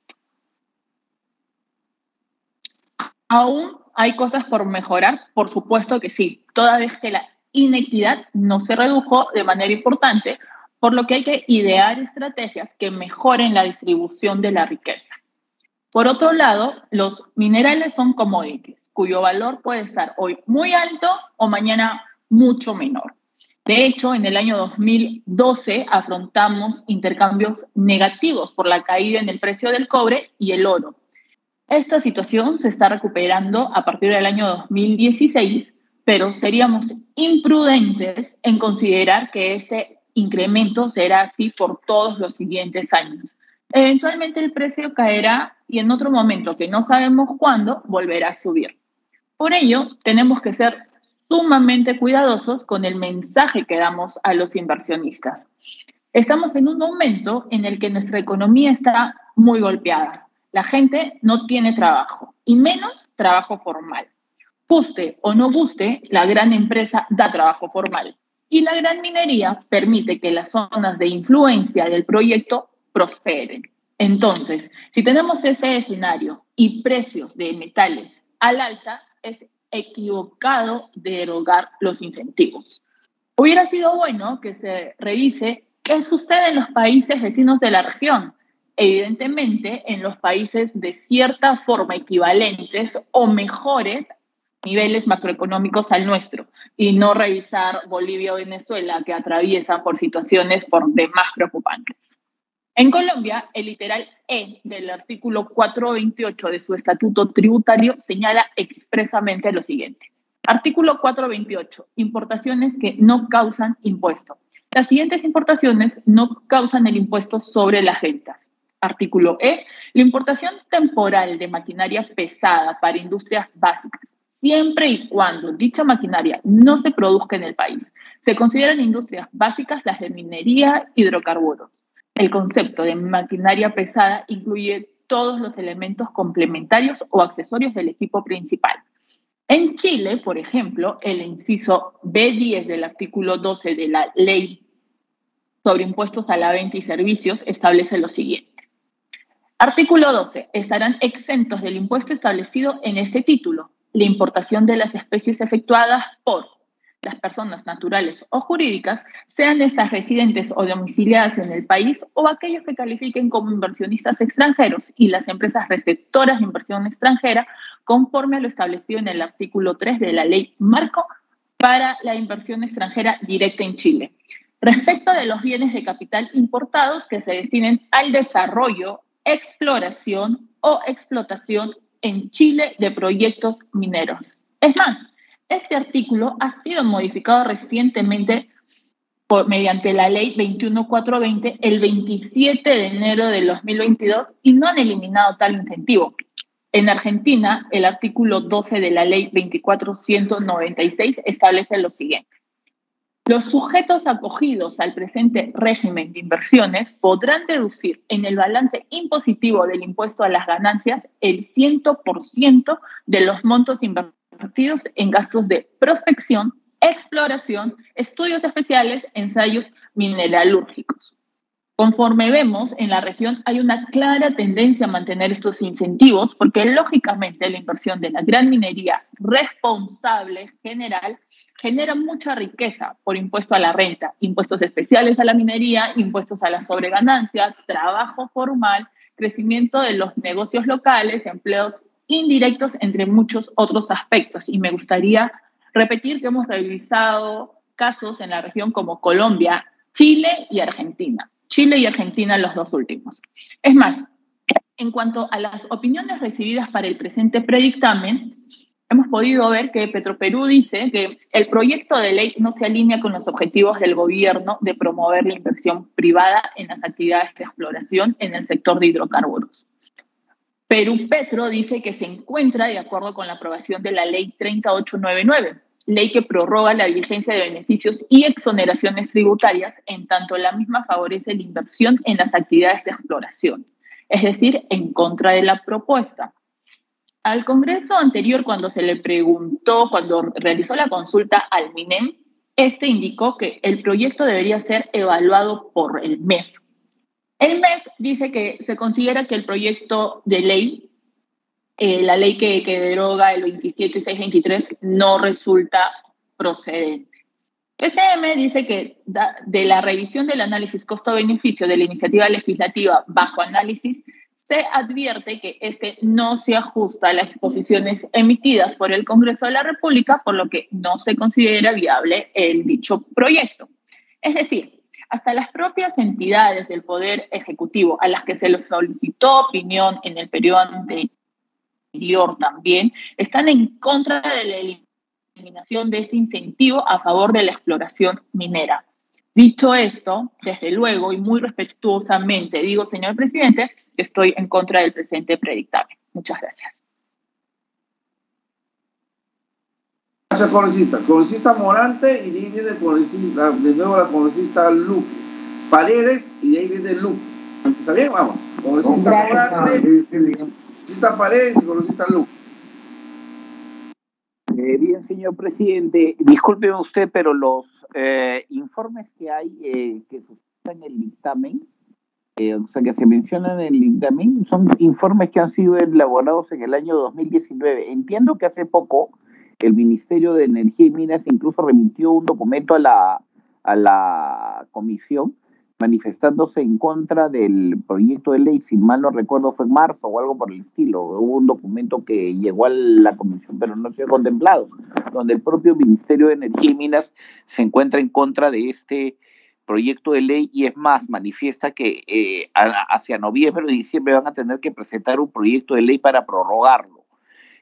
¿Aún hay cosas por mejorar? Por supuesto que sí, toda vez que la inequidad no se redujo de manera importante, por lo que hay que idear estrategias que mejoren la distribución de la riqueza. Por otro lado, los minerales son commodities, cuyo valor puede estar hoy muy alto o mañana mucho menor. De hecho, en el año 2012 afrontamos intercambios negativos por la caída en el precio del cobre y el oro, esta situación se está recuperando a partir del año 2016, pero seríamos imprudentes en considerar que este incremento será así por todos los siguientes años. Eventualmente el precio caerá y en otro momento que no sabemos cuándo volverá a subir. Por ello, tenemos que ser sumamente cuidadosos con el mensaje que damos a los inversionistas. Estamos en un momento en el que nuestra economía está muy golpeada. La gente no tiene trabajo y menos trabajo formal. Guste o no guste, la gran empresa da trabajo formal y la gran minería permite que las zonas de influencia del proyecto prosperen. Entonces, si tenemos ese escenario y precios de metales al alza, es equivocado derogar los incentivos. Hubiera sido bueno que se revise qué sucede en los países vecinos de la región evidentemente en los países de cierta forma equivalentes o mejores niveles macroeconómicos al nuestro y no revisar Bolivia o Venezuela que atraviesan por situaciones por demás preocupantes. En Colombia, el literal E del artículo 428 de su estatuto tributario señala expresamente lo siguiente. Artículo 428. Importaciones que no causan impuesto. Las siguientes importaciones no causan el impuesto sobre las ventas Artículo E. La importación temporal de maquinaria pesada para industrias básicas, siempre y cuando dicha maquinaria no se produzca en el país. Se consideran industrias básicas las de minería, hidrocarburos. El concepto de maquinaria pesada incluye todos los elementos complementarios o accesorios del equipo principal. En Chile, por ejemplo, el inciso B10 del artículo 12 de la Ley sobre impuestos a la venta y servicios establece lo siguiente. Artículo 12. Estarán exentos del impuesto establecido en este título la importación de las especies efectuadas por las personas naturales o jurídicas, sean estas residentes o domiciliadas en el país o aquellos que califiquen como inversionistas extranjeros y las empresas receptoras de inversión extranjera conforme a lo establecido en el artículo 3 de la ley Marco para la inversión extranjera directa en Chile. Respecto de los bienes de capital importados que se destinen al desarrollo, exploración o explotación en Chile de proyectos mineros. Es más, este artículo ha sido modificado recientemente por, mediante la ley 21420 el 27 de enero de 2022 y no han eliminado tal incentivo. En Argentina, el artículo 12 de la ley 24196 establece lo siguiente. Los sujetos acogidos al presente régimen de inversiones podrán deducir en el balance impositivo del impuesto a las ganancias el 100% de los montos invertidos en gastos de prospección, exploración, estudios especiales, ensayos mineralúrgicos. Conforme vemos, en la región hay una clara tendencia a mantener estos incentivos porque lógicamente la inversión de la gran minería responsable general genera mucha riqueza por impuesto a la renta, impuestos especiales a la minería, impuestos a la sobreganancia, trabajo formal, crecimiento de los negocios locales, empleos indirectos, entre muchos otros aspectos. Y me gustaría repetir que hemos revisado casos en la región como Colombia, Chile y Argentina. Chile y Argentina los dos últimos. Es más, en cuanto a las opiniones recibidas para el presente predictamen, hemos podido ver que Petroperú dice que el proyecto de ley no se alinea con los objetivos del gobierno de promover la inversión privada en las actividades de exploración en el sector de hidrocarburos. Perú Petro dice que se encuentra de acuerdo con la aprobación de la ley 3899, ley que prorroga la vigencia de beneficios y exoneraciones tributarias, en tanto la misma favorece la inversión en las actividades de exploración, es decir, en contra de la propuesta. Al Congreso anterior, cuando se le preguntó, cuando realizó la consulta al MINEM, este indicó que el proyecto debería ser evaluado por el MEF, el MEF dice que se considera que el proyecto de ley, eh, la ley que, que deroga el 27623, no resulta procedente. SM dice que de la revisión del análisis costo-beneficio de la iniciativa legislativa bajo análisis, se advierte que este no se ajusta a las posiciones emitidas por el Congreso de la República, por lo que no se considera viable el dicho proyecto. Es decir, hasta las propias entidades del Poder Ejecutivo a las que se les solicitó opinión en el periodo anterior también, están en contra de la eliminación de este incentivo a favor de la exploración minera. Dicho esto, desde luego y muy respetuosamente digo, señor presidente, que estoy en contra del presente predictamen. Muchas gracias. Gracias, congresista. Congresista Morante y de ahí viene congresista, de nuevo la congresista Luque. Paredes y de ahí viene Luque. ¿Está bien? Vamos. Congresista Morante, congresista Paredes y congresista Luque. Eh, bien, señor presidente, discúlpeme usted, pero los eh, informes que hay eh, que en el dictamen, eh, o sea, que se mencionan en el dictamen, son informes que han sido elaborados en el año 2019. Entiendo que hace poco el Ministerio de Energía y Minas incluso remitió un documento a la, a la comisión manifestándose en contra del proyecto de ley, si mal no recuerdo fue en marzo o algo por el estilo. Hubo un documento que llegó a la comisión pero no se ha contemplado, donde el propio Ministerio de Energía y Minas se encuentra en contra de este proyecto de ley y es más, manifiesta que eh, hacia noviembre o diciembre van a tener que presentar un proyecto de ley para prorrogarlo.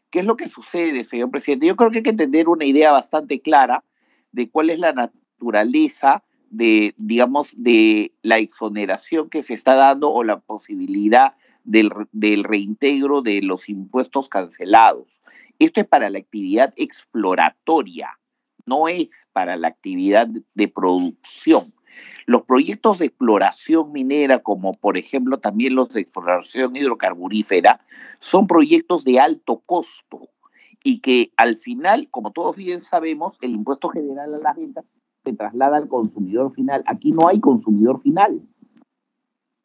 ¿Qué es lo que sucede, señor presidente? Yo creo que hay que tener una idea bastante clara de cuál es la naturaleza de, digamos, de la exoneración que se está dando o la posibilidad del, del reintegro de los impuestos cancelados. Esto es para la actividad exploratoria, no es para la actividad de producción. Los proyectos de exploración minera, como por ejemplo también los de exploración hidrocarburífera, son proyectos de alto costo y que al final, como todos bien sabemos, el impuesto general a las ventas se traslada al consumidor final. Aquí no hay consumidor final.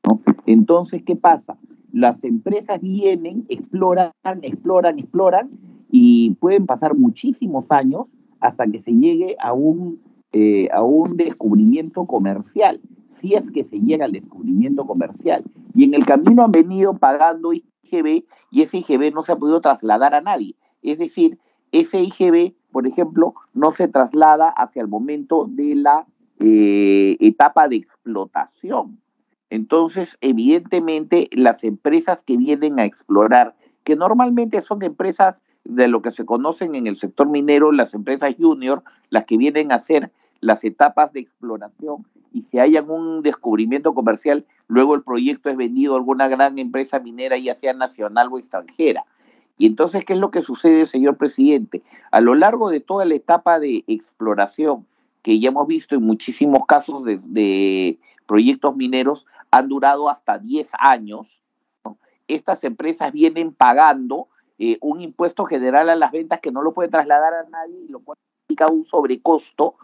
¿no? Entonces, ¿qué pasa? Las empresas vienen, exploran, exploran, exploran y pueden pasar muchísimos años hasta que se llegue a un eh, a un descubrimiento comercial, si es que se llega al descubrimiento comercial. Y en el camino han venido pagando IGB y ese IGB no se ha podido trasladar a nadie. Es decir, ese IGB, por ejemplo, no se traslada hacia el momento de la eh, etapa de explotación. Entonces, evidentemente, las empresas que vienen a explorar, que normalmente son empresas de lo que se conocen en el sector minero, las empresas junior, las que vienen a hacer las etapas de exploración y si hayan un descubrimiento comercial, luego el proyecto es vendido a alguna gran empresa minera, ya sea nacional o extranjera. Y entonces, ¿qué es lo que sucede, señor presidente? A lo largo de toda la etapa de exploración, que ya hemos visto en muchísimos casos de, proyectos mineros, han durado hasta 10 años. Estas empresas vienen pagando eh, un impuesto general a las ventas que no lo puede trasladar a nadie, lo cual significa un sobrecosto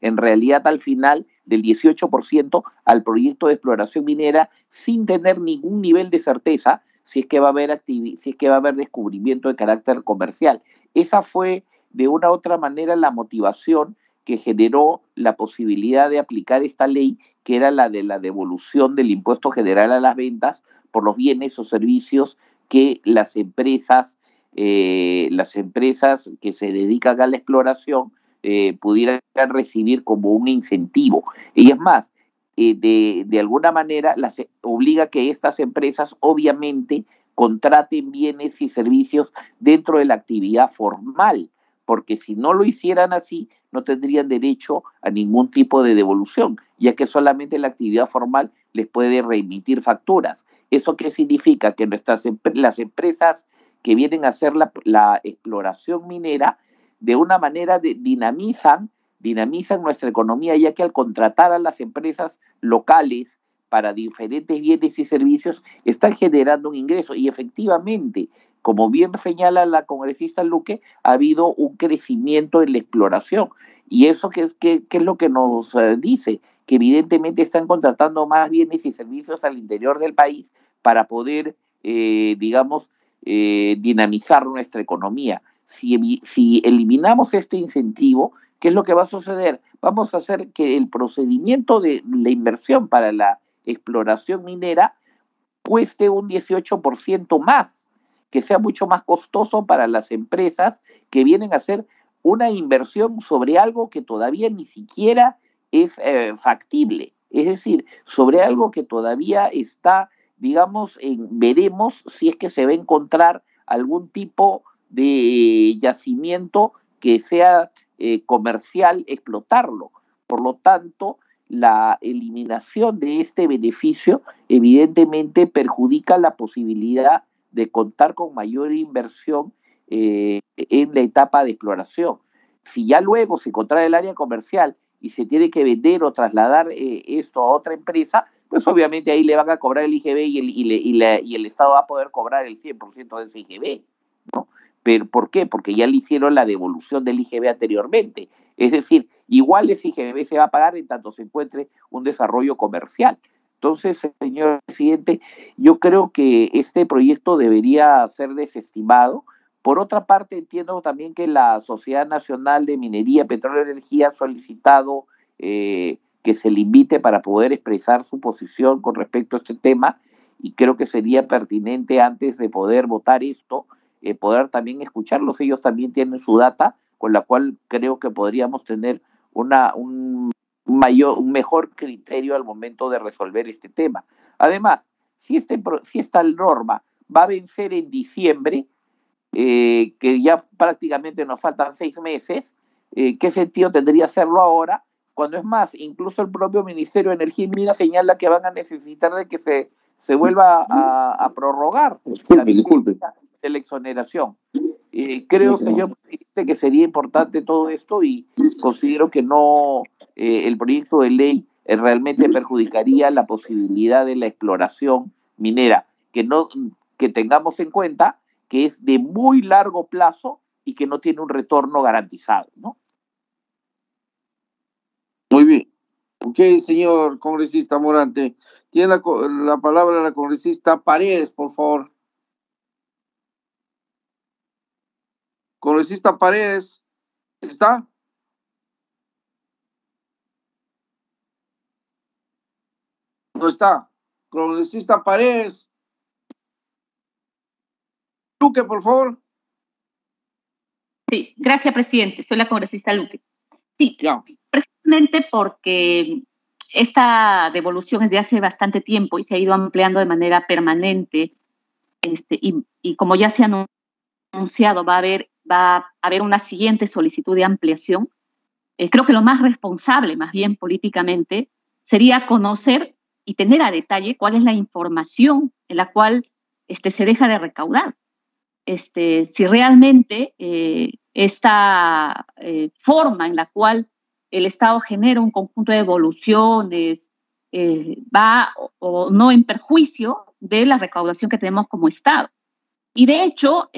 en realidad al final del 18% al proyecto de exploración minera sin tener ningún nivel de certeza si es que va a haber si es que va a haber descubrimiento de carácter comercial. Esa fue de una u otra manera la motivación que generó la posibilidad de aplicar esta ley, que era la de la devolución del impuesto general a las ventas por los bienes o servicios que las empresas, eh, las empresas que se dedican a la exploración eh, pudieran recibir como un incentivo. Y es más, eh, de, de, alguna manera las e, obliga a que estas empresas obviamente contraten bienes y servicios dentro de la actividad formal, porque si no lo hicieran así, no tendrían derecho a ningún tipo de devolución, ya que solamente la actividad formal les puede reemitir facturas. ¿Eso qué significa? Que nuestras las empresas que vienen a hacer la, la exploración minera de una manera de, dinamizan, dinamizan nuestra economía, ya que al contratar a las empresas locales para diferentes bienes y servicios, están generando un ingreso. Y efectivamente, como bien señala la congresista Luque, ha habido un crecimiento en la exploración. ¿Y eso qué, qué es lo que nos eh, dice? Que evidentemente están contratando más bienes y servicios al interior del país para poder, eh, digamos, eh, dinamizar nuestra economía si, eliminamos este incentivo, ¿qué es lo que va a suceder? Vamos a hacer que el procedimiento de la inversión para la exploración minera cueste un 18% más, que sea mucho más costoso para las empresas que vienen a hacer una inversión sobre algo que todavía ni siquiera es eh, factible, es decir, sobre algo que todavía está, digamos, en, veremos si es que se va a encontrar algún tipo de yacimiento que sea eh, comercial explotarlo. Por lo tanto, la eliminación de este beneficio evidentemente perjudica la posibilidad de contar con mayor inversión eh, en la etapa de exploración. Si ya luego se contrae el área comercial y se tiene que vender o trasladar eh, esto a otra empresa, pues obviamente ahí le van a cobrar el IGB y el, y el Estado va a poder cobrar el 100% de ese IGB. ¿no? Pero, ¿Por qué? Porque ya le hicieron la devolución del IGB anteriormente. Es decir, igual ese IGB se va a pagar en tanto se encuentre un desarrollo comercial. Entonces, señor presidente, yo creo que este proyecto debería ser desestimado. Por otra parte, entiendo también que la Sociedad Nacional de Minería, Petróleo y Energía ha solicitado eh, que se le invite para poder expresar su posición con respecto a este tema y creo que sería pertinente antes de poder votar esto, eh, poder también escucharlos. Ellos también tienen su data, con la cual creo que podríamos tener una, un, mayor, un mejor criterio al momento de resolver este tema. Además, si, este, si esta norma va a vencer en diciembre, eh, que ya prácticamente nos faltan seis meses, eh, ¿qué sentido tendría hacerlo ahora cuando es más, incluso el propio Ministerio de Energía y Minas señala que van a necesitar de que se, se vuelva a, a prorrogar la, disculpe. De la exoneración. Eh, creo, señor presidente, que sería importante todo esto y considero que no, eh, el proyecto de ley eh, realmente perjudicaría la posibilidad de la exploración minera, que, no, que tengamos en cuenta que es de muy largo plazo y que no tiene un retorno garantizado, ¿no? Muy bien. Ok, señor congresista Morante. Tiene la, la palabra la congresista Paredes, por favor. Congresista Paredes, ¿está? No está. Congresista Paredes. Luque, por favor. Sí, gracias, presidente. Soy la congresista Luque. Sí, precisamente porque esta devolución es de hace bastante tiempo y se ha ido ampliando de manera permanente. Este, y, y como ya se ha anunciado, va a haber, va a haber una siguiente solicitud de ampliación. Eh, creo que lo más responsable, más bien políticamente, sería conocer y tener a detalle cuál es la información en la cual este, se deja de recaudar. Este, si realmente eh, esta eh, forma en la cual el Estado genera un conjunto de evoluciones va o, no en perjuicio de la recaudación que tenemos como Estado. Y de hecho,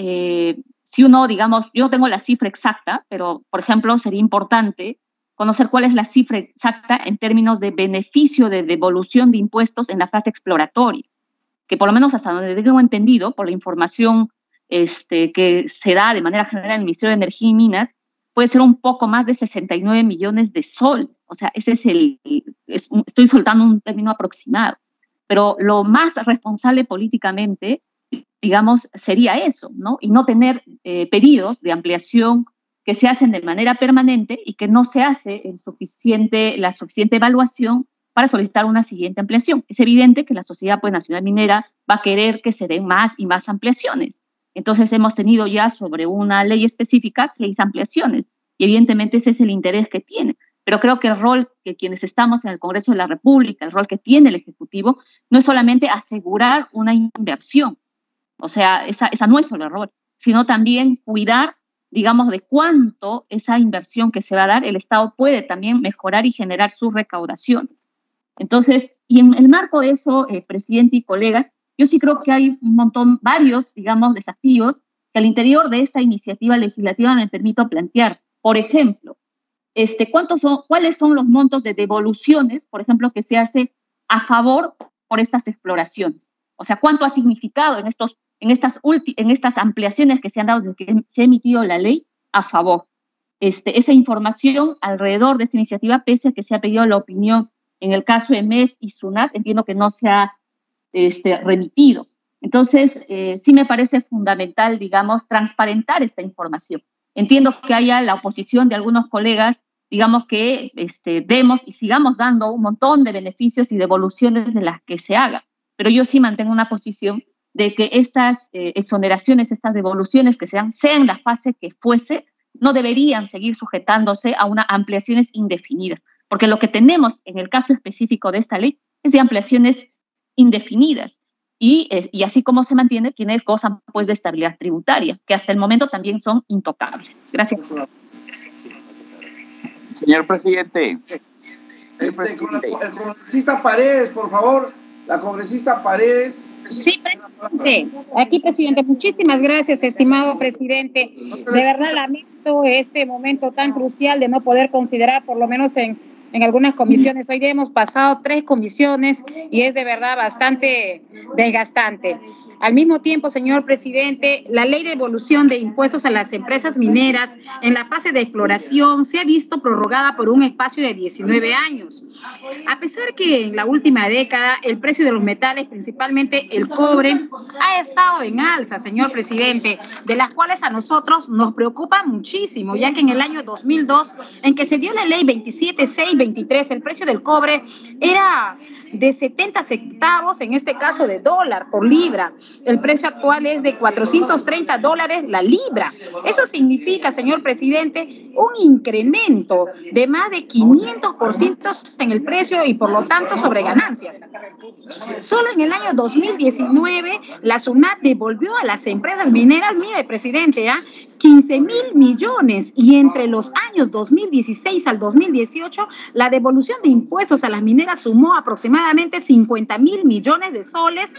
si uno, digamos, yo no tengo la cifra exacta, pero por ejemplo, sería importante conocer cuál es la cifra exacta en términos de beneficio de devolución de impuestos en la fase exploratoria, que por lo menos hasta donde tengo entendido, por la información este, que se da de manera general en el Ministerio de Energía y Minas, puede ser un poco más de 69 millones de sol. O sea, ese es el, es, estoy soltando un término aproximado. Pero lo más responsable políticamente, digamos, sería eso, ¿no? Y no tener eh, pedidos de ampliación que se hacen de manera permanente y que no se hace el suficiente, la suficiente evaluación para solicitar una siguiente ampliación. Es evidente que la Sociedad pues, Nacional Minera va a querer que se den más y más ampliaciones. Entonces hemos tenido ya sobre una ley específica seis ampliaciones y evidentemente ese es el interés que tiene. Pero creo que el rol que quienes estamos en el Congreso de la República, el rol que tiene el Ejecutivo, no es solamente asegurar una inversión, o sea, esa, esa no es solo el rol, sino también cuidar, digamos, de cuánto esa inversión que se va a dar, el Estado puede también mejorar y generar su recaudación. Entonces, y en el marco de eso, eh, presidente y colegas, yo sí creo que hay un montón, varios, digamos, desafíos que al interior de esta iniciativa legislativa me permito plantear. Por ejemplo, este, ¿cuántos son, ¿cuáles son los montos de devoluciones, por ejemplo, que se hace a favor por estas exploraciones? O sea, ¿cuánto ha significado en, estos, en, estas, en estas ampliaciones que se han dado desde que se ha emitido la ley a favor? Este, esa información alrededor de esta iniciativa, pese a que se ha pedido la opinión en el caso de MEF y SUNAT, entiendo que no se ha este, remitido. Entonces, eh, sí me parece fundamental, digamos, transparentar esta información. Entiendo que haya la oposición de algunos colegas, digamos, que este, demos y sigamos dando un montón de beneficios y devoluciones de las que se haga. Pero yo sí mantengo una posición de que estas eh, exoneraciones, estas devoluciones que sean, sean la fase que fuese, no deberían seguir sujetándose a unas ampliaciones indefinidas, porque lo que tenemos en el caso específico de esta ley es de ampliaciones indefinidas. Y, eh, y, así como se mantiene quienes gozan pues, de estabilidad tributaria, que hasta el momento también son intocables. Gracias. Señor presidente. Este, con la, el congresista Paredes, por favor. La congresista Paredes. Sí, presidente. Aquí, presidente. Muchísimas gracias, estimado presidente. De verdad lamento este momento tan crucial de no poder considerar, por lo menos en en algunas comisiones. Hoy hemos pasado tres comisiones y es de verdad bastante desgastante. Al mismo tiempo, señor presidente, la ley de evolución de impuestos a las empresas mineras en la fase de exploración se ha visto prorrogada por un espacio de 19 años. A pesar que en la última década el precio de los metales, principalmente el cobre, ha estado en alza, señor presidente, de las cuales a nosotros nos preocupa muchísimo, ya que en el año 2002, en que se dio la ley 27623, el precio del cobre era de 70 centavos, en este caso de dólar por libra. El precio actual es de 430 dólares la libra. Eso significa, señor presidente, un incremento de más de 500% en el precio y por lo tanto sobre ganancias. Solo en el año 2019, la SUNAT devolvió a las empresas mineras, mire, presidente, ¿ah? 15 mil millones y entre los años 2016 al 2018, la devolución de impuestos a las mineras sumó aproximadamente 50 mil millones de soles.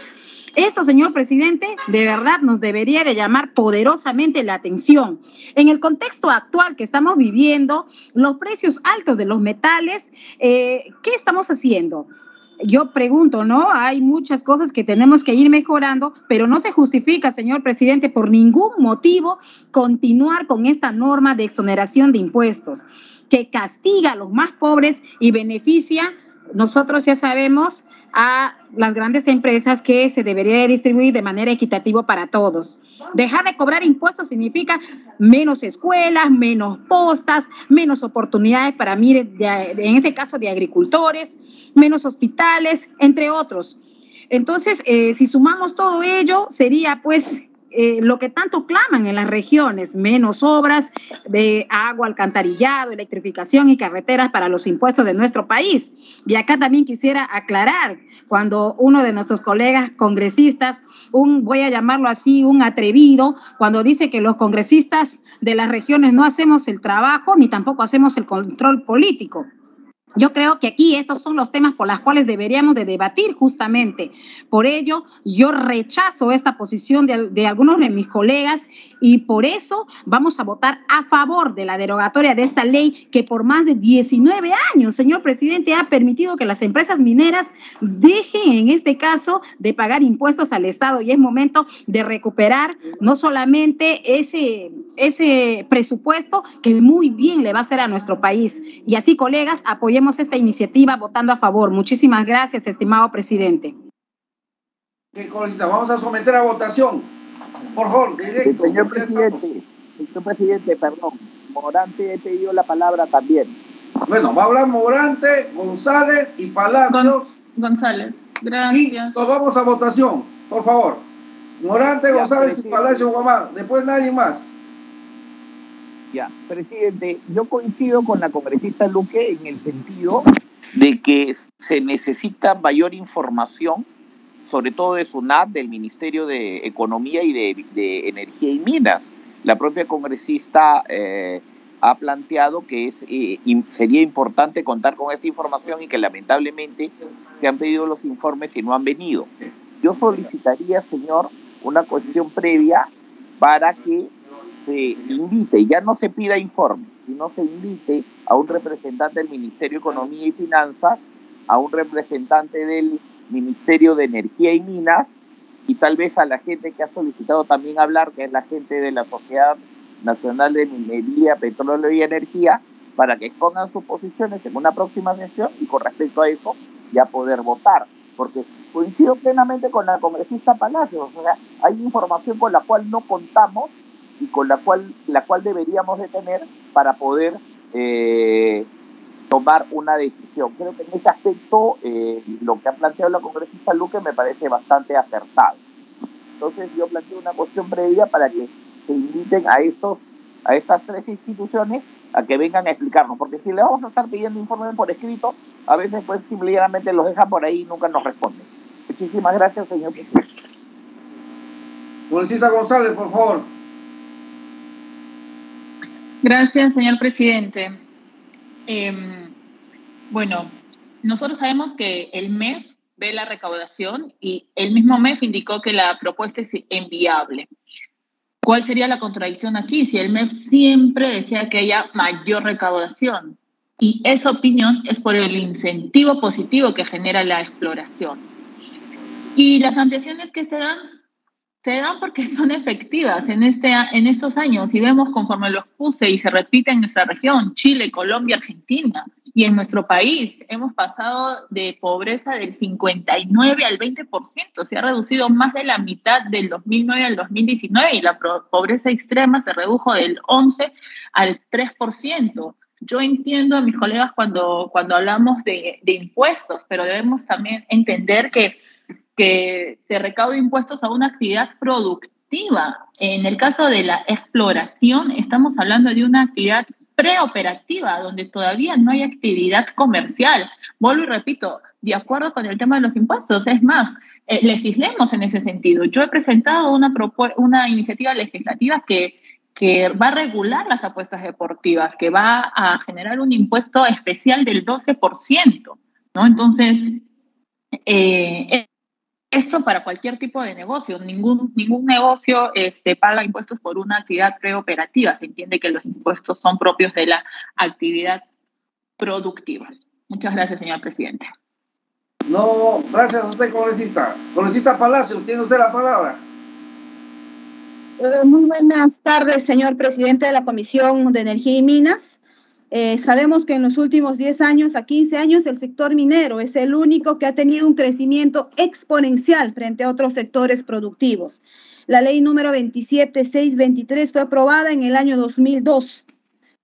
Esto, señor presidente, de verdad nos debería de llamar poderosamente la atención. En el contexto actual que estamos viviendo, los precios altos de los metales, eh, ¿qué estamos haciendo? yo pregunto, ¿no? Hay muchas cosas que tenemos que ir mejorando, pero no se justifica, señor presidente, por ningún motivo continuar con esta norma de exoneración de impuestos que castiga a los más pobres y beneficia, nosotros ya sabemos, a las grandes empresas que se debería distribuir de manera equitativa para todos. Dejar de cobrar impuestos significa menos escuelas, menos postas, menos oportunidades para mí, en este caso de agricultores, menos hospitales, entre otros. Entonces, eh, si sumamos todo ello, sería pues eh, lo que tanto claman en las regiones, menos obras de agua, alcantarillado, electrificación y carreteras para los impuestos de nuestro país. Y acá también quisiera aclarar, cuando uno de nuestros colegas congresistas, un, voy a llamarlo así, un atrevido, cuando dice que los congresistas de las regiones no hacemos el trabajo ni tampoco hacemos el control político. Yo creo que aquí estos son los temas por los cuales deberíamos de debatir justamente. Por ello, yo rechazo esta posición de, de, algunos de mis colegas y por eso vamos a votar a favor de la derogatoria de esta ley que por más de 19 años, señor presidente, ha permitido que las empresas mineras dejen en este caso de pagar impuestos al Estado y es momento de recuperar no solamente ese, ese presupuesto que muy bien le va a hacer a nuestro país. Y así, colegas, apoyemos esta iniciativa votando a favor. Muchísimas gracias, estimado presidente. Vamos a someter a votación. Por favor, directo. Señor presidente, señor presidente, perdón. Morante he pedido la palabra también. Bueno, va a hablar Morante, González y Palacios. González, gracias. Y vamos a votación, por favor. Morante, González y Palacios, Guamán. Después nadie más. Presidente, yo coincido con la congresista Luque en el sentido de que se necesita mayor información, sobre todo de SUNAT, del Ministerio de Economía y de, Energía y Minas. La propia congresista eh, ha planteado que es, eh, sería importante contar con esta información y que lamentablemente se han pedido los informes y no han venido. Yo solicitaría, señor, una cuestión previa para que se invite, ya no se pida informe, sino se invite a un representante del Ministerio de Economía y Finanzas, a un representante del Ministerio de Energía y Minas y tal vez a la gente que ha solicitado también hablar, que es la gente de la Sociedad Nacional de Minería, Petróleo y Energía, para que expongan sus posiciones en una próxima sesión y con respecto a eso ya poder votar. Porque coincido plenamente con la congresista Palacios, o sea, hay información con la cual no contamos y con la cual, la cual deberíamos de tener para poder eh, tomar una decisión. Creo que en ese aspecto eh, lo que ha planteado la congresista Luque me parece bastante acertado. Entonces yo planteo una cuestión previa para que se inviten a estos a estas tres instituciones a que vengan a explicarnos, porque si le vamos a estar pidiendo informes por escrito, a veces pues simplemente los dejan por ahí y nunca nos responden. Muchísimas gracias, señor. Congresista González, por favor. Gracias, señor presidente. Em, bueno, nosotros sabemos que el MEF ve la recaudación y el mismo MEF indicó que la propuesta es enviable. ¿Cuál sería la contradicción aquí? Si el MEF siempre decía que haya mayor recaudación y esa opinión es por el incentivo positivo que genera la exploración. Y las ampliaciones que se dan se dan porque son efectivas en, este, en estos años y vemos conforme los puse y se repite en nuestra región, Chile, Colombia, Argentina y en nuestro país. Hemos pasado de pobreza del 59 al 20%, se ha reducido más de la mitad del 2009 al 2019 y la pobreza extrema se redujo del 11 al 3%. Yo entiendo a mis colegas cuando, cuando hablamos de, de impuestos, pero debemos también entender que, que se recauda impuestos a una actividad productiva. En el caso de la exploración, estamos hablando de una actividad preoperativa, donde todavía no hay actividad comercial. Vuelvo y repito, de acuerdo con el tema de los impuestos. Es más, eh, legislemos en ese sentido. Yo he presentado una, una iniciativa legislativa que, que va a regular las apuestas deportivas, que va a generar un impuesto especial del 12%, ¿no? Entonces, eh, esto para cualquier tipo de negocio. Ningún, ningún negocio este, paga impuestos por una actividad preoperativa. Se entiende que los impuestos son propios de la actividad productiva. Muchas gracias, señor presidente. No, gracias a usted, congresista. Congresista Palacios, tiene usted la palabra. Eh, muy buenas tardes, señor presidente de la Comisión de Energía y Minas. Eh, sabemos que en los últimos 10 años a 15 años el sector minero es el único que ha tenido un crecimiento exponencial frente a otros sectores productivos. La ley número 27623 fue aprobada en el año 2002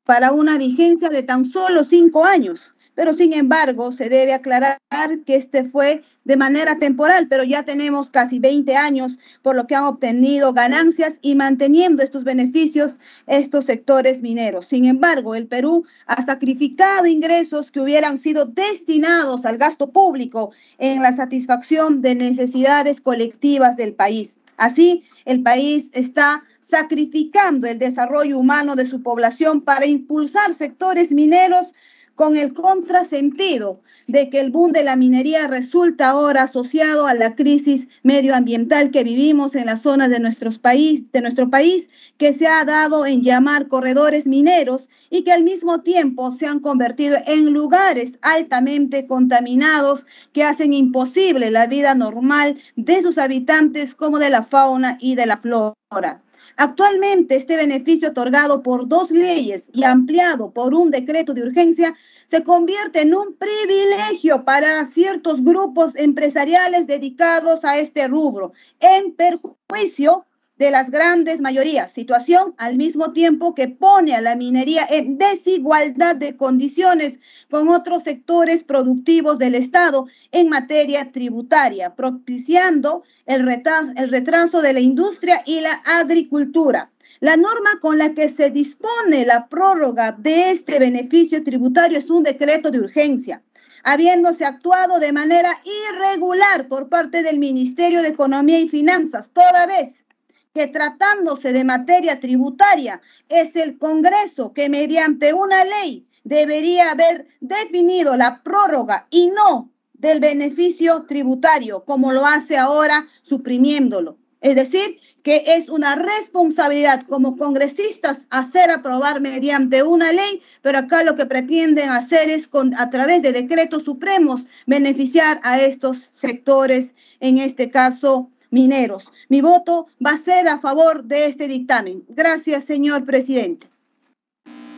para una vigencia de tan solo cinco años pero sin embargo se debe aclarar que este fue de manera temporal, pero ya tenemos casi 20 años, por lo que han obtenido ganancias y manteniendo estos beneficios estos sectores mineros. Sin embargo, el Perú ha sacrificado ingresos que hubieran sido destinados al gasto público en la satisfacción de necesidades colectivas del país. Así, el país está sacrificando el desarrollo humano de su población para impulsar sectores mineros con el contrasentido de que el boom de la minería resulta ahora asociado a la crisis medioambiental que vivimos en las zonas de, nuestros país, de nuestro país, que se ha dado en llamar corredores mineros y que al mismo tiempo se han convertido en lugares altamente contaminados que hacen imposible la vida normal de sus habitantes como de la fauna y de la flora. Actualmente, este beneficio otorgado por dos leyes y ampliado por un decreto de urgencia se convierte en un privilegio para ciertos grupos empresariales dedicados a este rubro, en perjuicio de las grandes mayorías, situación al mismo tiempo que pone a la minería en desigualdad de condiciones con otros sectores productivos del Estado en materia tributaria, propiciando el retraso, de la industria y la agricultura. La norma con la que se dispone la prórroga de este beneficio tributario es un decreto de urgencia, habiéndose actuado de manera irregular por parte del Ministerio de Economía y Finanzas, toda vez que tratándose de materia tributaria, es el Congreso que mediante una ley debería haber definido la prórroga y no del beneficio tributario, como lo hace ahora suprimiéndolo. Es decir, que es una responsabilidad como congresistas hacer aprobar mediante una ley, pero acá lo que pretenden hacer es con, a través de decretos supremos beneficiar a estos sectores, en este caso mineros. Mi voto va a ser a favor de este dictamen. Gracias, señor presidente.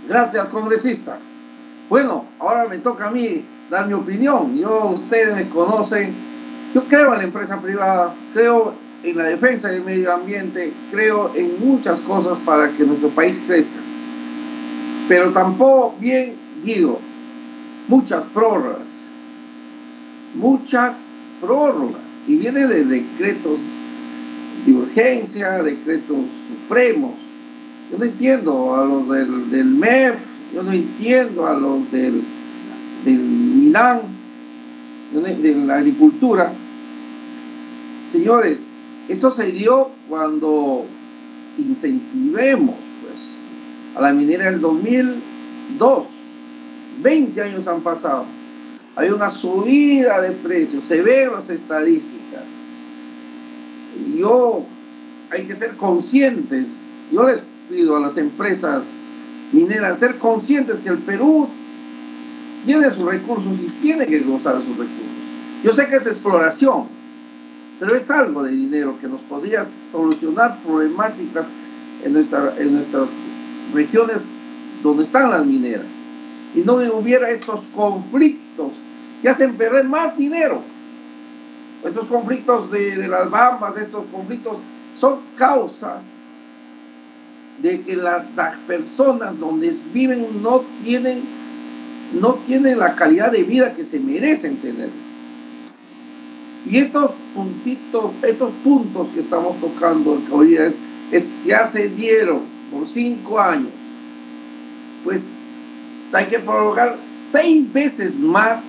Gracias, congresista. Bueno, ahora me toca a mí dar mi opinión. Yo, ustedes me conocen. Yo creo en la empresa privada, creo en la defensa del medio ambiente, creo en muchas cosas para que nuestro país crezca. Pero tampoco, bien digo, muchas prórrogas, muchas prórrogas y viene de decretos de urgencia, decretos supremos. Yo no entiendo a los del, MEF, yo no entiendo a los del, del Milán, de la agricultura. Señores, eso se dio cuando incentivemos pues, a la minera del 2002. 20 años han pasado hay una subida de precios, se ven las estadísticas. Yo, hay que ser conscientes, yo les pido a las empresas mineras ser conscientes que el Perú tiene sus recursos y tiene que gozar de sus recursos. Yo sé que es exploración, pero es algo de dinero que nos podría solucionar problemáticas en, nuestra, en nuestras regiones donde están las mineras y no hubiera estos conflictos que hacen perder más dinero. Estos conflictos de, las bambas, estos conflictos son causas de que la- las personas donde viven no tienen, no tienen la calidad de vida que se merecen tener. Y estos puntitos, estos puntos que estamos tocando hoy es, es- se dieron por cinco años, pues hay que prorrogar seis veces más.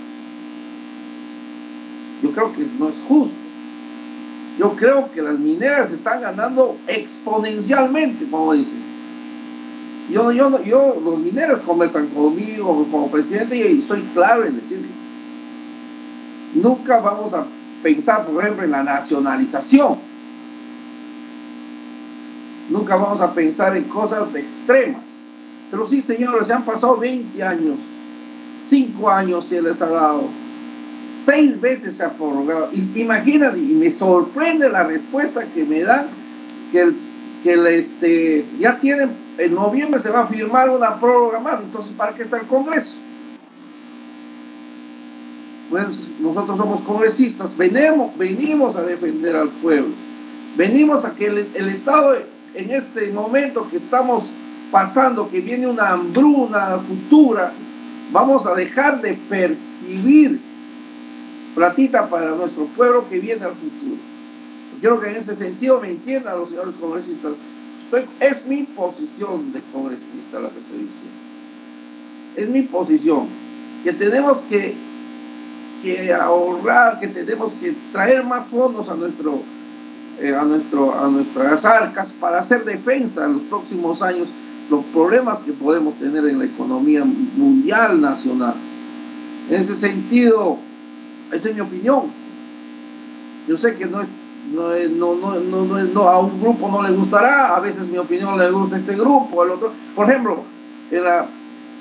Yo creo que no es justo. Yo creo que las mineras están ganando exponencialmente, como dicen. Yo, yo, yo, los mineros conversan conmigo como presidente y soy claro en decir que nunca vamos a pensar, por ejemplo, en la nacionalización. Nunca vamos a pensar en cosas de extremas. Pero sí, señores, se han pasado 20 años, 5 años se les ha dado, 6 veces se ha prorrogado. Imagínate, y me sorprende la respuesta que me dan, que, el, que este, ya tienen, en noviembre se va a firmar una prórroga más, entonces ¿para qué está el Congreso? Pues nosotros somos congresistas, venimos, venimos a defender al pueblo, venimos a que el, el Estado en este momento que estamos pasando, que viene una hambruna futura, vamos a dejar de percibir platita para nuestro pueblo que viene al futuro. Quiero que en ese sentido me entiendan los señores congresistas. Es mi posición de congresista la que estoy diciendo. Es mi posición. Que tenemos que, que ahorrar, que tenemos que traer más fondos a nuestro, eh, a, nuestro, a nuestras arcas para hacer defensa en los próximos años los problemas que podemos tener en la economía mundial, nacional. En ese sentido, esa es mi opinión. Yo sé que no es, no, no, no, no, no a un grupo no le gustará, a veces mi opinión le gusta a este grupo, al otro. Por ejemplo, en la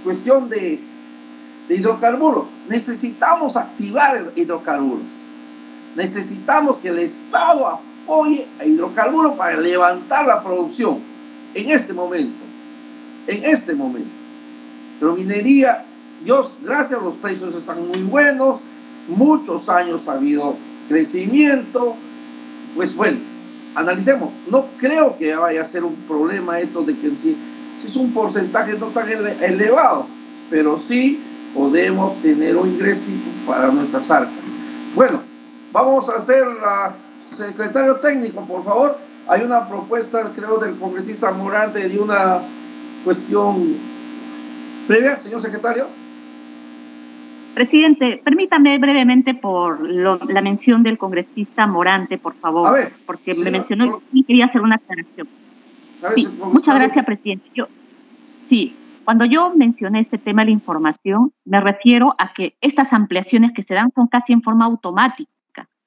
cuestión de, de hidrocarburos, necesitamos activar hidrocarburos. Necesitamos que el Estado apoye a hidrocarburos para levantar la producción en este momento. En este momento. Pero minería, Dios, gracias, los precios están muy buenos, muchos años ha habido crecimiento, pues bueno, analicemos. No creo que vaya a ser un problema esto de que si es un porcentaje no tan ele- elevado, pero sí podemos tener un ingresito para nuestras arcas. Bueno, vamos a hacer la secretario técnico, por favor. Hay una propuesta, creo, del congresista Morante de una cuestión previa, señor secretario. Presidente, permítame brevemente por lo- la mención del congresista Morante, por favor, A ver, porque señor, me mencionó y quería hacer una aclaración. Ver, Sí, muchas gracias, presidente. Yo, sí, cuando yo mencioné este tema de la información, me refiero a que estas ampliaciones que se dan son casi en forma automática.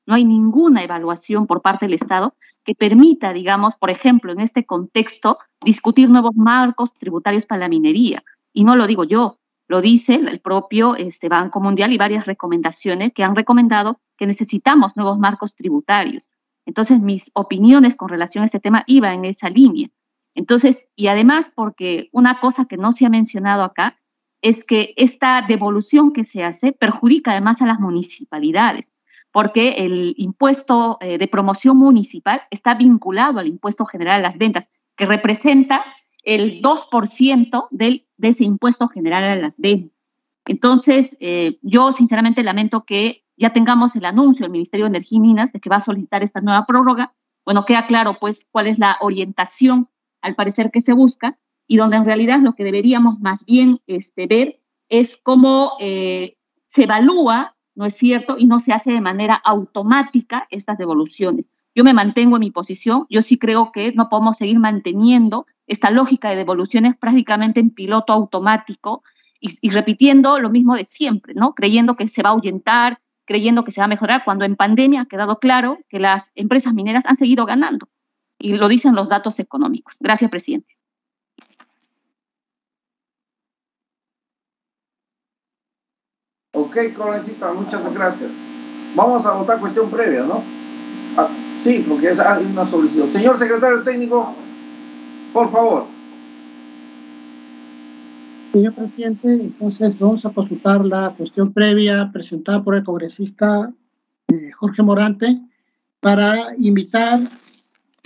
No hay ninguna evaluación por parte del Estado que permita, digamos, por ejemplo, en este contexto, discutir nuevos marcos tributarios para la minería. Y no lo digo yo, lo dice el propio este, Banco Mundial y varias recomendaciones que han recomendado que necesitamos nuevos marcos tributarios. Entonces, mis opiniones con relación a este tema iban en esa línea. Entonces, y además porque una cosa que no se ha mencionado acá es que esta devolución que se hace perjudica además a las municipalidades, porque el impuesto eh, de promoción municipal está vinculado al impuesto general a las ventas, que representa el 2% del, de ese impuesto general a las ventas. Entonces, eh, yo sinceramente lamento que ya tengamos el anuncio del Ministerio de Energía y Minas de que va a solicitar esta nueva prórroga. Bueno, queda claro pues cuál es la orientación al parecer que se busca y donde en realidad lo que deberíamos más bien este, ver es cómo eh, se evalúa, ¿no es cierto? Y no se hace de manera automática estas devoluciones. Yo me mantengo en mi posición, yo sí creo que no podemos seguir manteniendo esta lógica de devoluciones prácticamente en piloto automático y, repitiendo lo mismo de siempre, ¿no? Creyendo que se va a ahuyentar, creyendo que se va a mejorar, cuando en pandemia ha quedado claro que las empresas mineras han seguido ganando. Y lo dicen los datos económicos. Gracias, presidente. Ok, congresista, muchas gracias. Vamos a votar cuestión previa, ¿no? Ah, sí, porque hay una solicitud. Señor secretario técnico, por favor. Señor presidente, entonces vamos a consultar la cuestión previa presentada por el congresista eh, Jorge Morante para invitar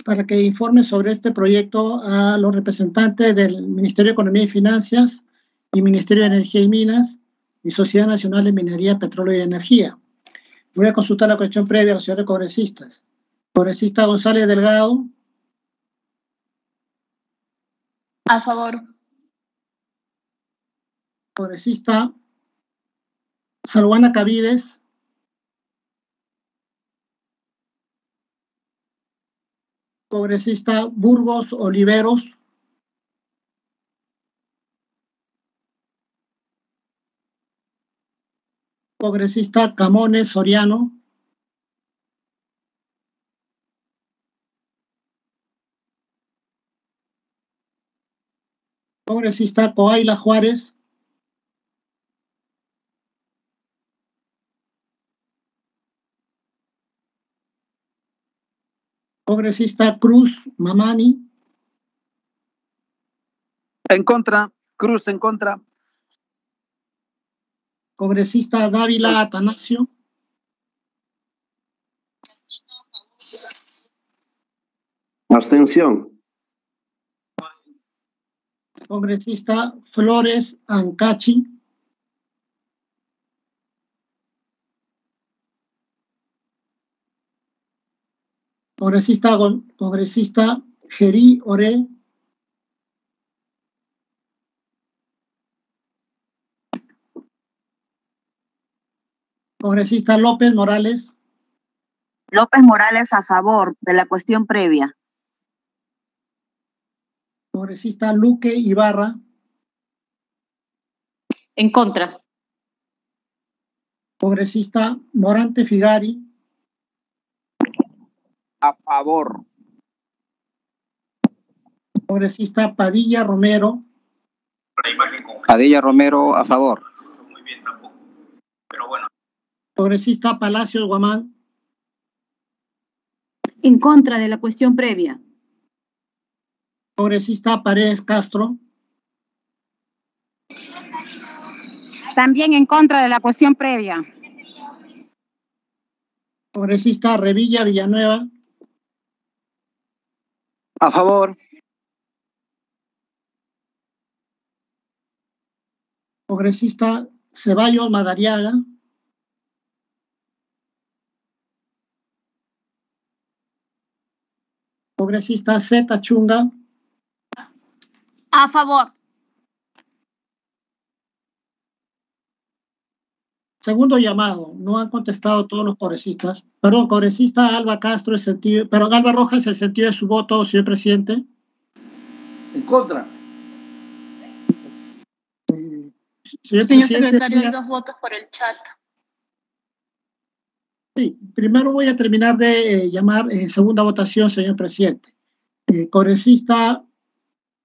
para que informe sobre este proyecto a los representantes del Ministerio de Economía y Finanzas y Ministerio de Energía y Minas y Sociedad Nacional de Minería, Petróleo y Energía. Voy a consultar la cuestión previa a los señores congresistas. Congresista González Delgado. A favor. Congresista Salguana Cavides. Congresista Burgos Oliveros. Congresista Camones Soriano. Congresista Coaila Juárez. Congresista Cruz Mamani. En contra. Cruz en contra. Congresista Dávila Atanasio. Abstención. Congresista Flores Ancachi. Congresista, congresista Geri Ore. Congresista López Morales. López Morales a favor de la cuestión previa. Congresista Luque Ibarra. En contra. Congresista Morante Figari. A favor. Congresista Padilla Romero. Padilla Romero a favor. Congresista Palacios Guamán. En contra de la cuestión previa. Congresista Paredes Castro. También en contra de la cuestión previa. Congresista Revilla Villanueva. A favor. Congresista Ceballos Madariaga. Congresista Z Chunga. A favor. Segundo llamado, no han contestado todos los congresistas. Perdón, congresista Alba Castro, el sentido, perdón, Alba Rojas, el sentido de su voto, señor presidente. En contra. Señor, secretario, voy hay a- dos votos por el chat. Sí, primero voy a terminar de eh, llamar en segunda votación, señor presidente. Eh, congresista,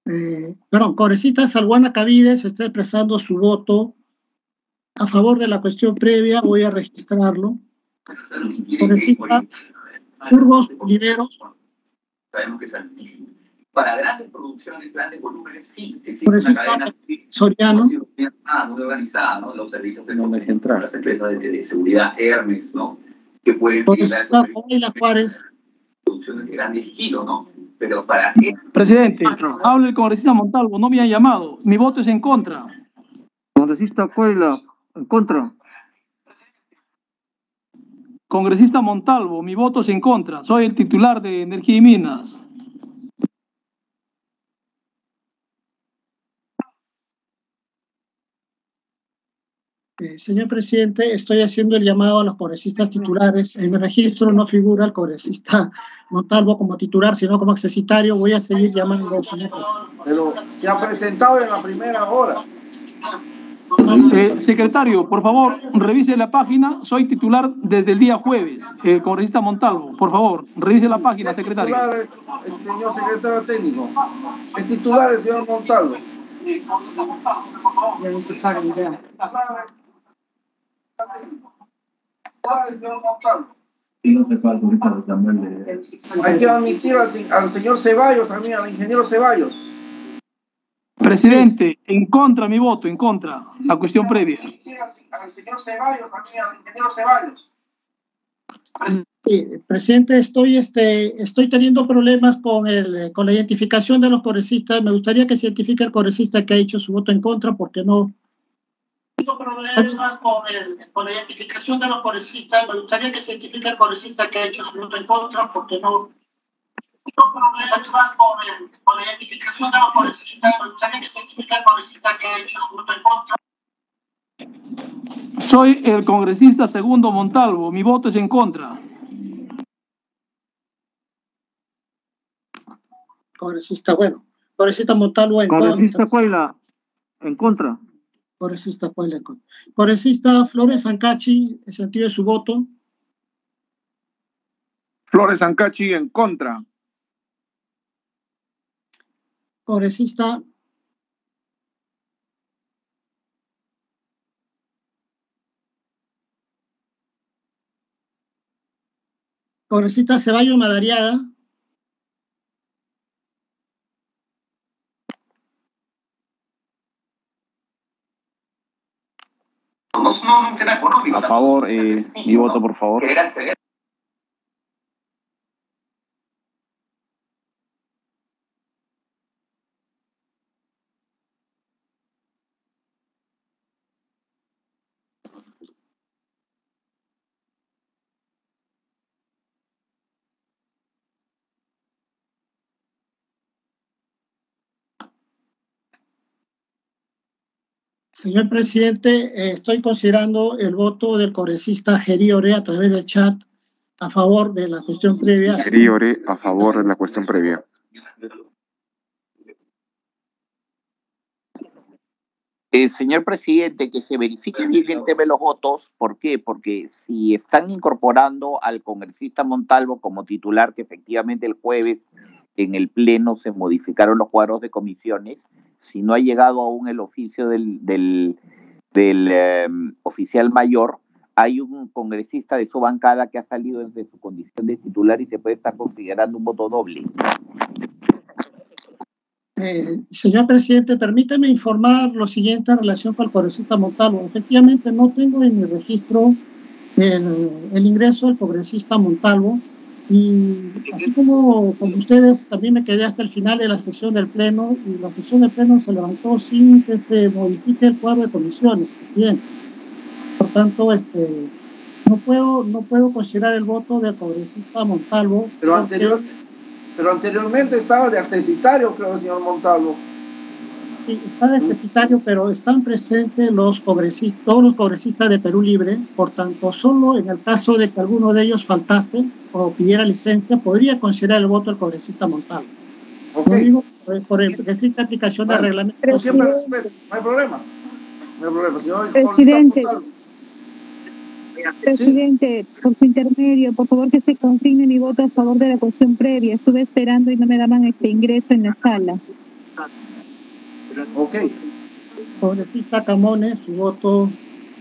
eh, perdón, congresista Salguana Cavides está expresando su voto a favor de la cuestión previa, voy a registrarlo. Congresista Burgos Oliveros, Sabemos que es altísimo. Para grandes producciones, grandes volúmenes, sí, existe una cadena Soriano, muy organizada, ¿no? Los servicios tecnológicos, las empresas de, de seguridad, Hermes, ¿no? Que pueden congresista Juárez, producciones de grande estilo, ¿no? Pero para Presidente, habla el congresista Montalvo, no me han llamado. Mi voto es en contra. Congresista Coila, en contra. Congresista Montalvo, mi voto es en contra. Soy el titular de Energía y Minas. Eh, señor presidente, estoy haciendo el llamado a los congresistas titulares. En mi registro no figura el congresista Montalvo como titular, sino como accesitario. Voy a seguir llamando, señor presidente. Pero se ha presentado en la primera hora. Eh, secretario, por favor, revise la página. Soy titular desde el día jueves. El congresista Montalvo, por favor, revise la página, Es secretario. titular el señor secretario técnico. Es titular el señor Montalvo. Hay que admitir al, se- al señor Ceballos también, al ingeniero Ceballos. Presidente, en contra mi voto, en contra. La cuestión previa. Admitir al, al señor Ceballos también, al ingeniero Ceballos. Sí, presidente, estoy, este, estoy teniendo problemas con, el, con la identificación de los congresistas. Me gustaría que se identifique el congresista que ha hecho su voto en contra, porque no. Tengo problemas con, el, con la identificación de los congresistas. Me gustaría que se identifique el congresista que ha hecho su voto en contra, porque no. Tengo problemas con, el, con la identificación de los congresistas. Me gustaría que se identifique el congresista que ha hecho su voto en contra. Soy el congresista segundo Montalvo. Mi voto es en contra. Congresista, bueno. Congresista Montalvo en Congresista contra. Cuayla, en contra. En contra. Congresista Flores Ancachi, en sentido de su voto. Flores Ancachi en contra. Congresista Congresista Ceballos Madariaga. A favor, eh, mi voto, por favor. Señor presidente, eh, estoy considerando el voto del congresista Geri Ore a través del chat a favor de la cuestión previa. Geri Ore a favor de la cuestión previa. Eh, señor presidente, que se verifique bien el tema de los votos. ¿Por qué? Porque si están incorporando al congresista Montalvo como titular, que efectivamente el jueves en el Pleno se modificaron los cuadros de comisiones, si no ha llegado aún el oficio del, del, eh, oficial mayor, hay un congresista de su bancada que ha salido desde su condición de titular y se puede estar considerando un voto doble. Eh, señor presidente, permíteme informar lo siguiente en relación con el congresista Montalvo. Efectivamente, no tengo en mi registro el ingreso del congresista Montalvo y así como con ustedes, también me quedé hasta el final de la sesión del Pleno y la sesión del Pleno se levantó sin que se modifique el cuadro de comisiones, presidente. Por tanto, este, no puedo, no puedo considerar el voto del congresista Montalvo. Pero, anterior, pero anteriormente estaba de accesitario, creo, señor Montalvo. Sí, está necesitario, pero están presentes los congresistas, todos los congresistas de Perú Libre, por tanto, solo en el caso de que alguno de ellos faltase o pidiera licencia, podría considerar el voto del congresista Montalvo. Digo por, por el- estricta aplicación del reglamento. Yo siempre respeto, no hay problema. No hay problema, señor Presidente. Presidente, por su intermedio, por favor que se consigne mi voto a favor de la cuestión previa. Estuve esperando y no me daban este ingreso en la sala. Ok. Congresista Camones, su voto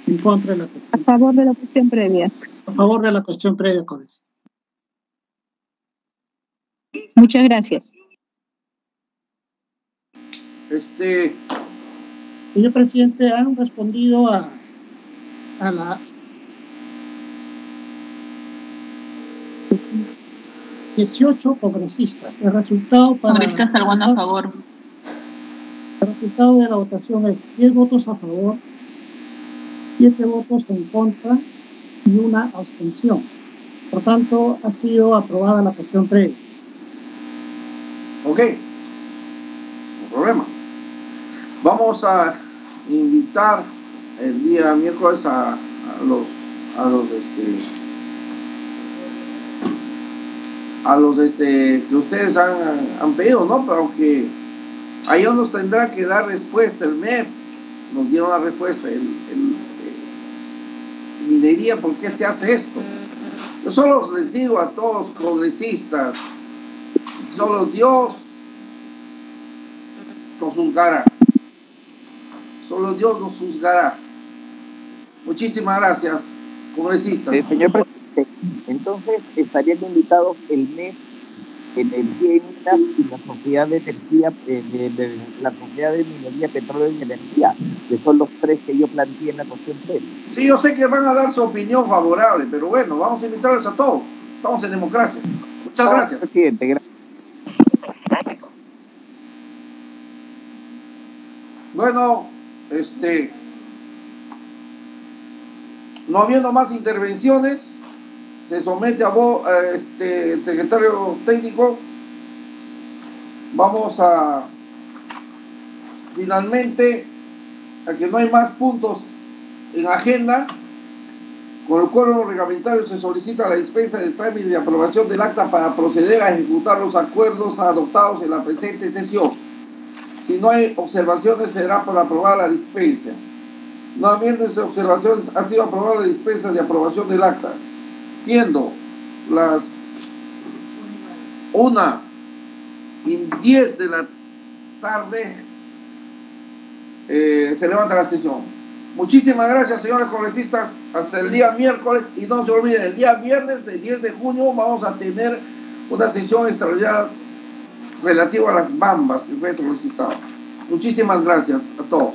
en contra de la cuestión. A favor de la cuestión previa. A favor de la cuestión previa, congresista. Muchas gracias. Este, Señor presidente, han respondido a, a la 18 congresistas. El resultado para Congresista Salguano a favor. El resultado de la votación es 10 votos a favor, 7 votos en contra y una abstención. Por tanto, ha sido aprobada la cuestión previa. ok. No problema. Vamos a invitar el día miércoles a, a los a los este a los este que ustedes han, han pedido, ¿no? Pero que ahí nos tendrá que dar respuesta el MEP. Nos dieron la respuesta. El, el- minería, ¿por qué se hace esto? Yo solo les digo a todos los congresistas, solo Dios nos juzgará. Solo Dios nos juzgará. Muchísimas gracias, congresistas. Eh, señor presidente, entonces estarían invitados el mes Energía y Minas y la Sociedad de Energía, eh, de, de- la Sociedad de Minería, Petróleo y Energía, que son los tres que yo planteé en la cuestión previa. Sí, yo sé que van a dar su opinión favorable, pero bueno, vamos a invitarles a todos. Estamos en democracia. Muchas gracias. Presidente, gracias. Bueno, este, no habiendo más intervenciones, se somete a vos, este, el secretario técnico. Vamos a, finalmente, a que no hay más puntos en agenda, con el cuerpo reglamentario se solicita la dispensa del trámite de aprobación del acta para proceder a ejecutar los acuerdos adoptados en la presente sesión. Si no hay observaciones, será para aprobar la dispensa. No habiendo observaciones, ha sido aprobada la dispensa de aprobación del acta, siendo las 1 y 10 de la tarde, eh, se levanta la sesión. Muchísimas gracias, señores congresistas. Hasta el día miércoles. Y no se olviden, el día viernes, del 10 de junio, vamos a tener una sesión extraordinaria relativa a las bambas que fue solicitado. Muchísimas gracias a todos.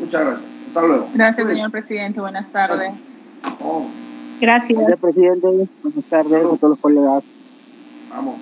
Muchas gracias. Hasta luego. Gracias, señor presidente. Buenas tardes. Oh. Gracias. Gracias, presidente. Buenas tardes a todos los colegas. Vamos.